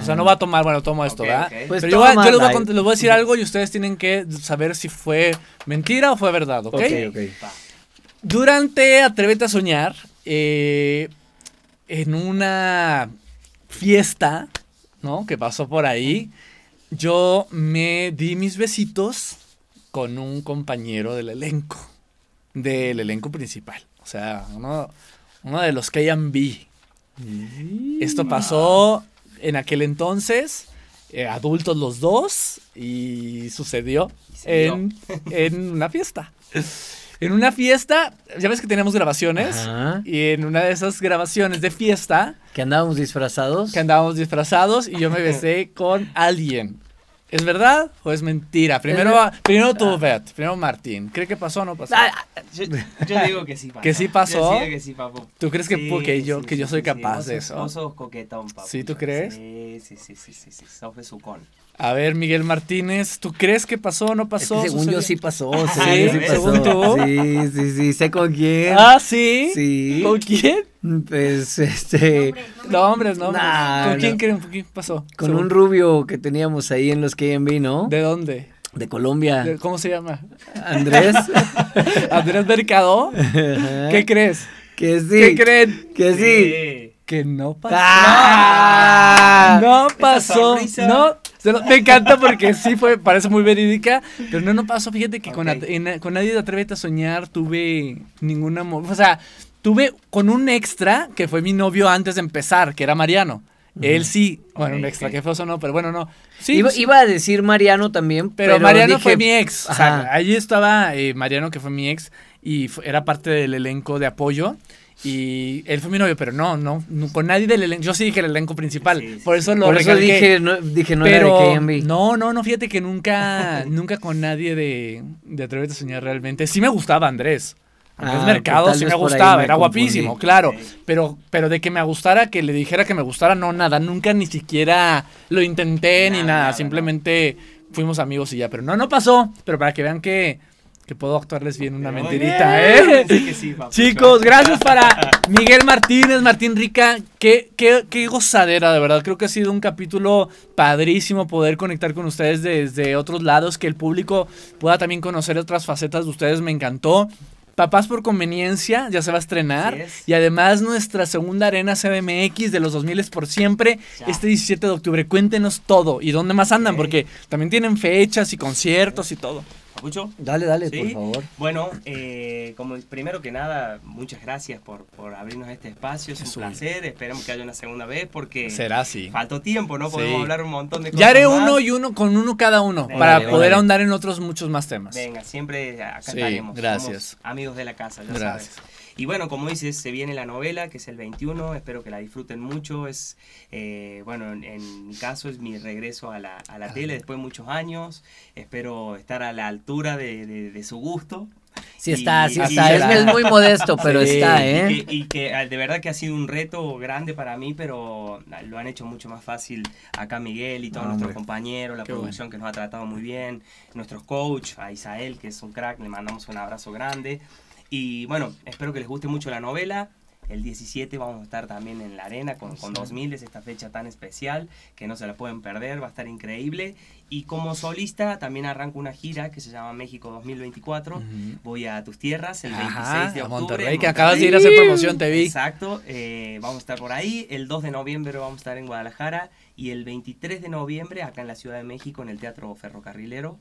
O sea, no va a tomar, bueno, tomo esto, ¿verdad? Pues Pero yo, voy a- yo les, voy a, tómala. cont- les voy a decir algo y ustedes tienen que saber si fue mentira o fue verdad, ¿ok? Ok, ok. Va. Durante Atrévete a Soñar, eh, en una fiesta, ¿no? Que pasó por ahí, yo me di mis besitos con un compañero del elenco, del elenco principal. O sea, uno, uno de los KMB. Esto pasó en aquel entonces, eh, adultos los dos, y sucedió en, en una fiesta. [LAUGHS] En una fiesta, ya ves que teníamos grabaciones, Ajá. y en una de esas grabaciones de fiesta, Que andábamos disfrazados. que andábamos disfrazados, y yo me besé [LAUGHS] con alguien. ¿Es verdad o es mentira? Primero, primero tú, Bet, primero Martín. ¿Cree que pasó o no pasó? Ah, Yo, yo digo que sí pasó. ¿Que sí pasó? Yo digo que sí, papu. ¿Tú crees que- Sí, porque yo- sí, que yo soy sí, capaz de eso? Vos sos coquetón, papu. ¿Sí, tú crees? Sí, sí, sí, sí, sí, sí. Sos besucón. A ver, Miguel Martínez, ¿tú crees que pasó o no Es que pasó? según ¿Sucedió? yo sí pasó. Sí, según yo sí según tú. Sí, sí, sí. Sé con quién. Ah, ¿sí? Sí. ¿Con quién? Pues este. No, hombres, no. Nah, ¿Con quién no. creen? ¿Con quién pasó? Con Según- un rubio que teníamos ahí en los KMB, ¿no? ¿De dónde? De Colombia. ¿De- ¿Cómo se llama? Andrés. [LAUGHS] ¿Andrés Mercado? [LAUGHS] ¿Qué crees? Que sí. ¿Qué creen? Que sí. Que no pasó. ¡Ah! No pasó. No. Lo- Me encanta porque sí fue, parece muy verídica, pero no, no pasó. Fíjate que con, en- con Nadie te Atrévete a Soñar tuve ninguna... mo- O sea, tuve con un extra que fue mi novio antes de empezar, que era Mariano. Él sí, bueno, un extra, ok. que fue eso no, pero bueno, no. Sí, iba, pues, iba a decir Mariano también, pero, pero, Mariano dije, fue mi ex. O sea, allí estaba eh, Mariano, que fue mi ex, y fu- era parte del elenco de apoyo. Y él fue mi novio, pero no, no, no, con nadie del elenco. Yo sí dije el elenco principal. Sí, sí, por eso lo Por eso dije no, dije no pero era de KMB. no, no, no, fíjate que nunca, [LAUGHS] nunca con nadie de, de Atrévete a Soñar realmente. Sí me gustaba Andrés. Andrés Ah, Mercado sí me gustaba, me era confundí. guapísimo, claro. Sí. Pero, pero de que me gustara, que le dijera que me gustara, no, nada, nunca ni siquiera lo intenté ni Nada, nada, nada, simplemente fuimos amigos y ya, pero no, no pasó, pero para que vean que, que puedo actuarles bien una mentirita, bien. ¿eh? Sí que sí, papu. Chicos, gracias para Miguel Martínez, Martín Rica. Qué, qué, qué gozadera, de verdad. Creo que ha sido un capítulo padrísimo poder conectar con ustedes desde otros lados, que el público pueda también conocer otras facetas de ustedes. Me encantó. Papás por conveniencia, ya se va a estrenar. Es. Y además nuestra segunda arena CDMX de los 2000 por siempre, Ya. este 17 de octubre. Cuéntenos todo y dónde más andan, porque también tienen fechas y conciertos y todo. ¿Papucho? Dale, dale, Sí. por favor. Bueno, eh, como primero que nada, muchas gracias por, por abrirnos este espacio. Es un Es un- placer. Esperemos que haya una segunda vez porque Será así. faltó tiempo, ¿no? Podemos Sí. hablar un montón de cosas. Ya haré más. uno y uno con uno cada uno Venga, para poder órale. ahondar en otros muchos más temas. Venga, siempre acá Sí, estaremos. gracias. Somos amigos de la casa, ya Gracias. sabes. Y bueno, como dices, se viene la novela, que es el 21. Espero que la disfruten mucho. Es, eh, bueno, en, en mi caso es mi regreso a la, a la tele después de muchos años. Espero estar a la altura de, de- de su gusto. Sí está, Y- sí y está. Es, muy modesto, pero Sí. está, Y ¿eh? que, y que, ah, de verdad que ha sido un reto grande para mí, pero ah, lo han hecho mucho más fácil acá Miguel y todos nuestros compañeros, la Qué producción que nos ha tratado muy bien, nuestros coach, a Isael, que es un crack, le mandamos un abrazo grande. Y bueno, espero que les guste mucho la novela. El 17 vamos a estar también en la arena con, con 2000, es esta fecha tan especial que no se la pueden perder, va a estar increíble. Y como solista también arranco una gira que se llama México 2024. Ujú. Voy a tus tierras el 26 Ajá, de a octubre. Monterrey, en que acabas de ir a hacer promoción, te vi. Exacto, eh, vamos a estar por ahí. El 2 de noviembre vamos a estar en Guadalajara y el 23 de noviembre acá en la Ciudad de México en el Teatro Ferrocarrilero.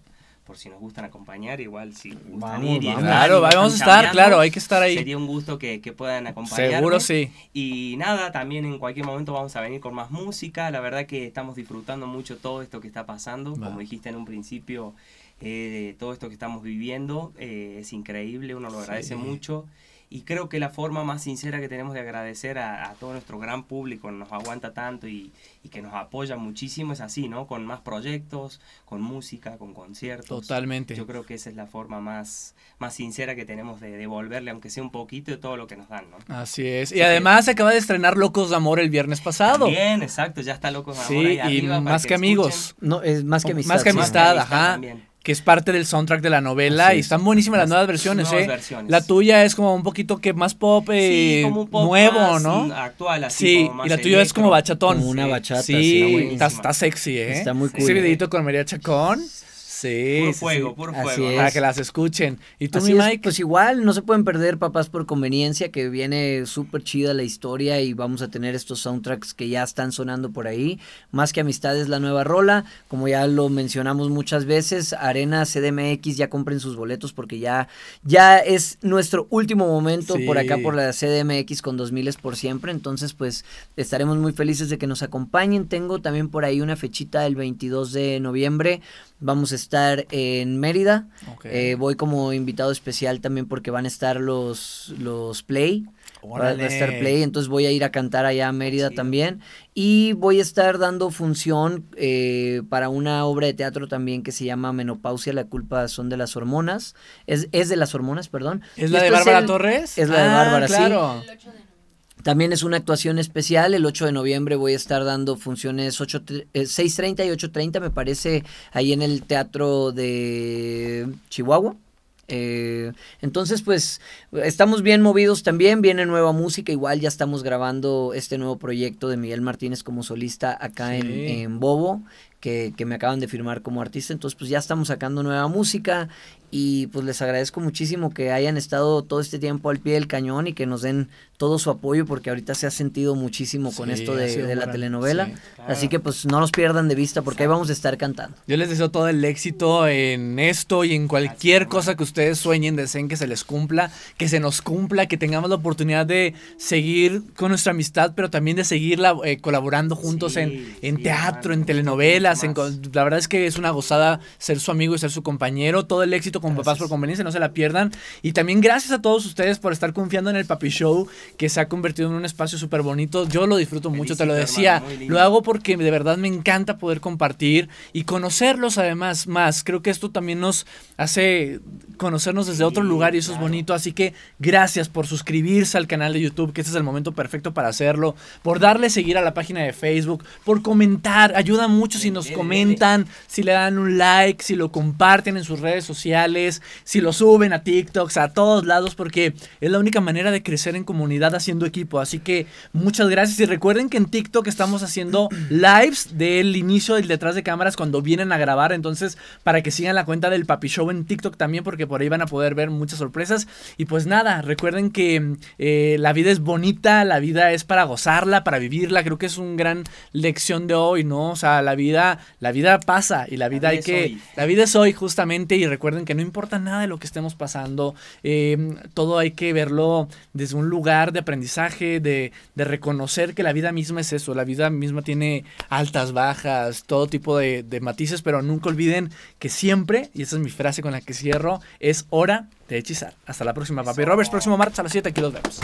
Por si nos gustan acompañar, igual si gustan Vamos, ir y vamos. Claro, vamos a estar, claro, hay que estar ahí. Sería un gusto que, que puedan acompañarnos. Seguro sí. Y nada, también en cualquier momento vamos a venir con más música. La verdad que estamos disfrutando mucho todo esto que está pasando. Va. Como dijiste en un principio, eh, todo esto que estamos viviendo eh, es increíble, uno lo agradece Sí. mucho. Y creo que la forma más sincera que tenemos de agradecer a, a todo nuestro gran público nos aguanta tanto y, y que nos apoya muchísimo es así, ¿no? Con más proyectos, con música, con conciertos. Totalmente. Yo creo que esa es la forma más, más sincera que tenemos de devolverle, aunque sea un poquito, de todo lo que nos dan, ¿no? Así es. Y que- además se acaba de estrenar Locos de Amor el viernes pasado. Bien, exacto, ya está Locos de Sí, Amor ahí y más que, amigos. No, es más que amistad. Más que sí. amistad, amistad ajá. también. Que es parte del soundtrack de la novela Así y es. están buenísimas las nuevas versiones, Nuevas ¿eh? versiones. La tuya es como un poquito que más pop, eh, Sí, como un pop nuevo, más, ¿no? Actual, así Sí, como más y la tuya es como bachatón. Como una bachata. Sí, está sexy, ¿eh? Está muy cool. Ese videito con María Chacón. Sí. Puro sí, fuego, sí. puro Así fuego. es. Para que las escuchen. ¿Y tú, Así mi es, Mike? pues igual, no se pueden perder Papás por Conveniencia, que viene súper chida la historia y vamos a tener estos soundtracks que ya están sonando por ahí. Más que Amistades, la nueva rola, como ya lo mencionamos muchas veces, Arena CDMX, ya compren sus boletos porque ya, ya es nuestro último momento Sí. por acá por la CDMX con 2000 por siempre, entonces pues estaremos muy felices de que nos acompañen. Tengo también por ahí una fechita el 22 de noviembre. Vamos a estar en Mérida. Eh, voy como invitado especial también porque van a estar los, los Play. Va va a estar Órale. Play, entonces voy a ir a cantar allá a Mérida también. Y voy a estar dando función eh, para una obra de teatro también que se llama Menopausia, la culpa son de las hormonas. Es, es de las hormonas, perdón. ¿Es Y la de Bárbara el- Torres? es la de Ah, Bárbara, sí. claro. También es una actuación especial. El 8 de noviembre voy a estar dando funciones 8, tre- eh, 6.30 y 8.30, me parece, ahí en el Teatro de Chihuahua. Eh, entonces, pues, estamos bien movidos también. Viene nueva música. Igual ya estamos grabando este nuevo proyecto de Miguel Martínez como solista acá en, en Bobo, que, que me acaban de firmar como artista. Entonces, pues ya estamos sacando nueva música. Y pues les agradezco muchísimo que hayan estado todo este tiempo al pie del cañón y que nos den todo su apoyo porque ahorita se ha sentido muchísimo con Sí, esto de, la gran- telenovela. sí. Claro. Así que pues no nos pierdan de vista porque ahí vamos a estar cantando. Yo les deseo todo el éxito en esto y en cualquier cosa que ustedes sueñen, deseen que se les cumpla, que se nos cumpla, que tengamos la oportunidad de seguir con nuestra amistad, pero también de seguirla eh, colaborando juntos Sí, en, en sí, teatro, hermano, en telenovelas. en la verdad es que es una gozada ser su amigo y ser su compañero. Todo el éxito con Papás Gracias. por Conveniencia, no se la pierdan. Y también gracias a todos ustedes por estar confiando en el Papi Show, que se ha convertido en un espacio súper bonito. Yo lo disfruto mucho, te lo decía. hermano. Lo hago porque de verdad me encanta poder compartir y conocerlos además más. Creo que esto también nos hace conocernos desde Sí, otro lugar y eso es bonito. Así que gracias por suscribirse al canal de YouTube, que este es el momento perfecto para hacerlo. Por darle seguir a la página de Facebook, por comentar. Ayuda mucho si nos comentan, si le dan un like, si lo comparten en sus redes sociales, si lo suben a TikToks, a todos lados, porque es la única manera de crecer en comunidad haciendo equipo. Así que muchas gracias y recuerden que en TikTok estamos haciendo [CLEARS THROAT] lives del inicio del detrás de cámaras cuando vienen a grabar. Entonces, para que sigan la cuenta del Papi Show en TikTok también, porque por ahí van a poder ver muchas sorpresas. Y pues nada, recuerden que eh, la vida es bonita, la vida es para gozarla, para vivirla. Creo que es una gran lección de hoy, ¿no? O sea, la vida, la vida pasa y la vida vida hay que. hoy. La vida es hoy, justamente, y recuerden que no importa nada de lo que estemos pasando. eh, todo hay que verlo desde un lugar de aprendizaje, de, de reconocer que la vida misma es eso. La vida misma tiene altas, bajas, todo tipo de, de matices, pero nunca olviden que siempre, y esa es mi frase con la que cierro, es hora de hechizar. Hasta la próxima, papi. Roberts, próximo martes a las 7, aquí los vemos.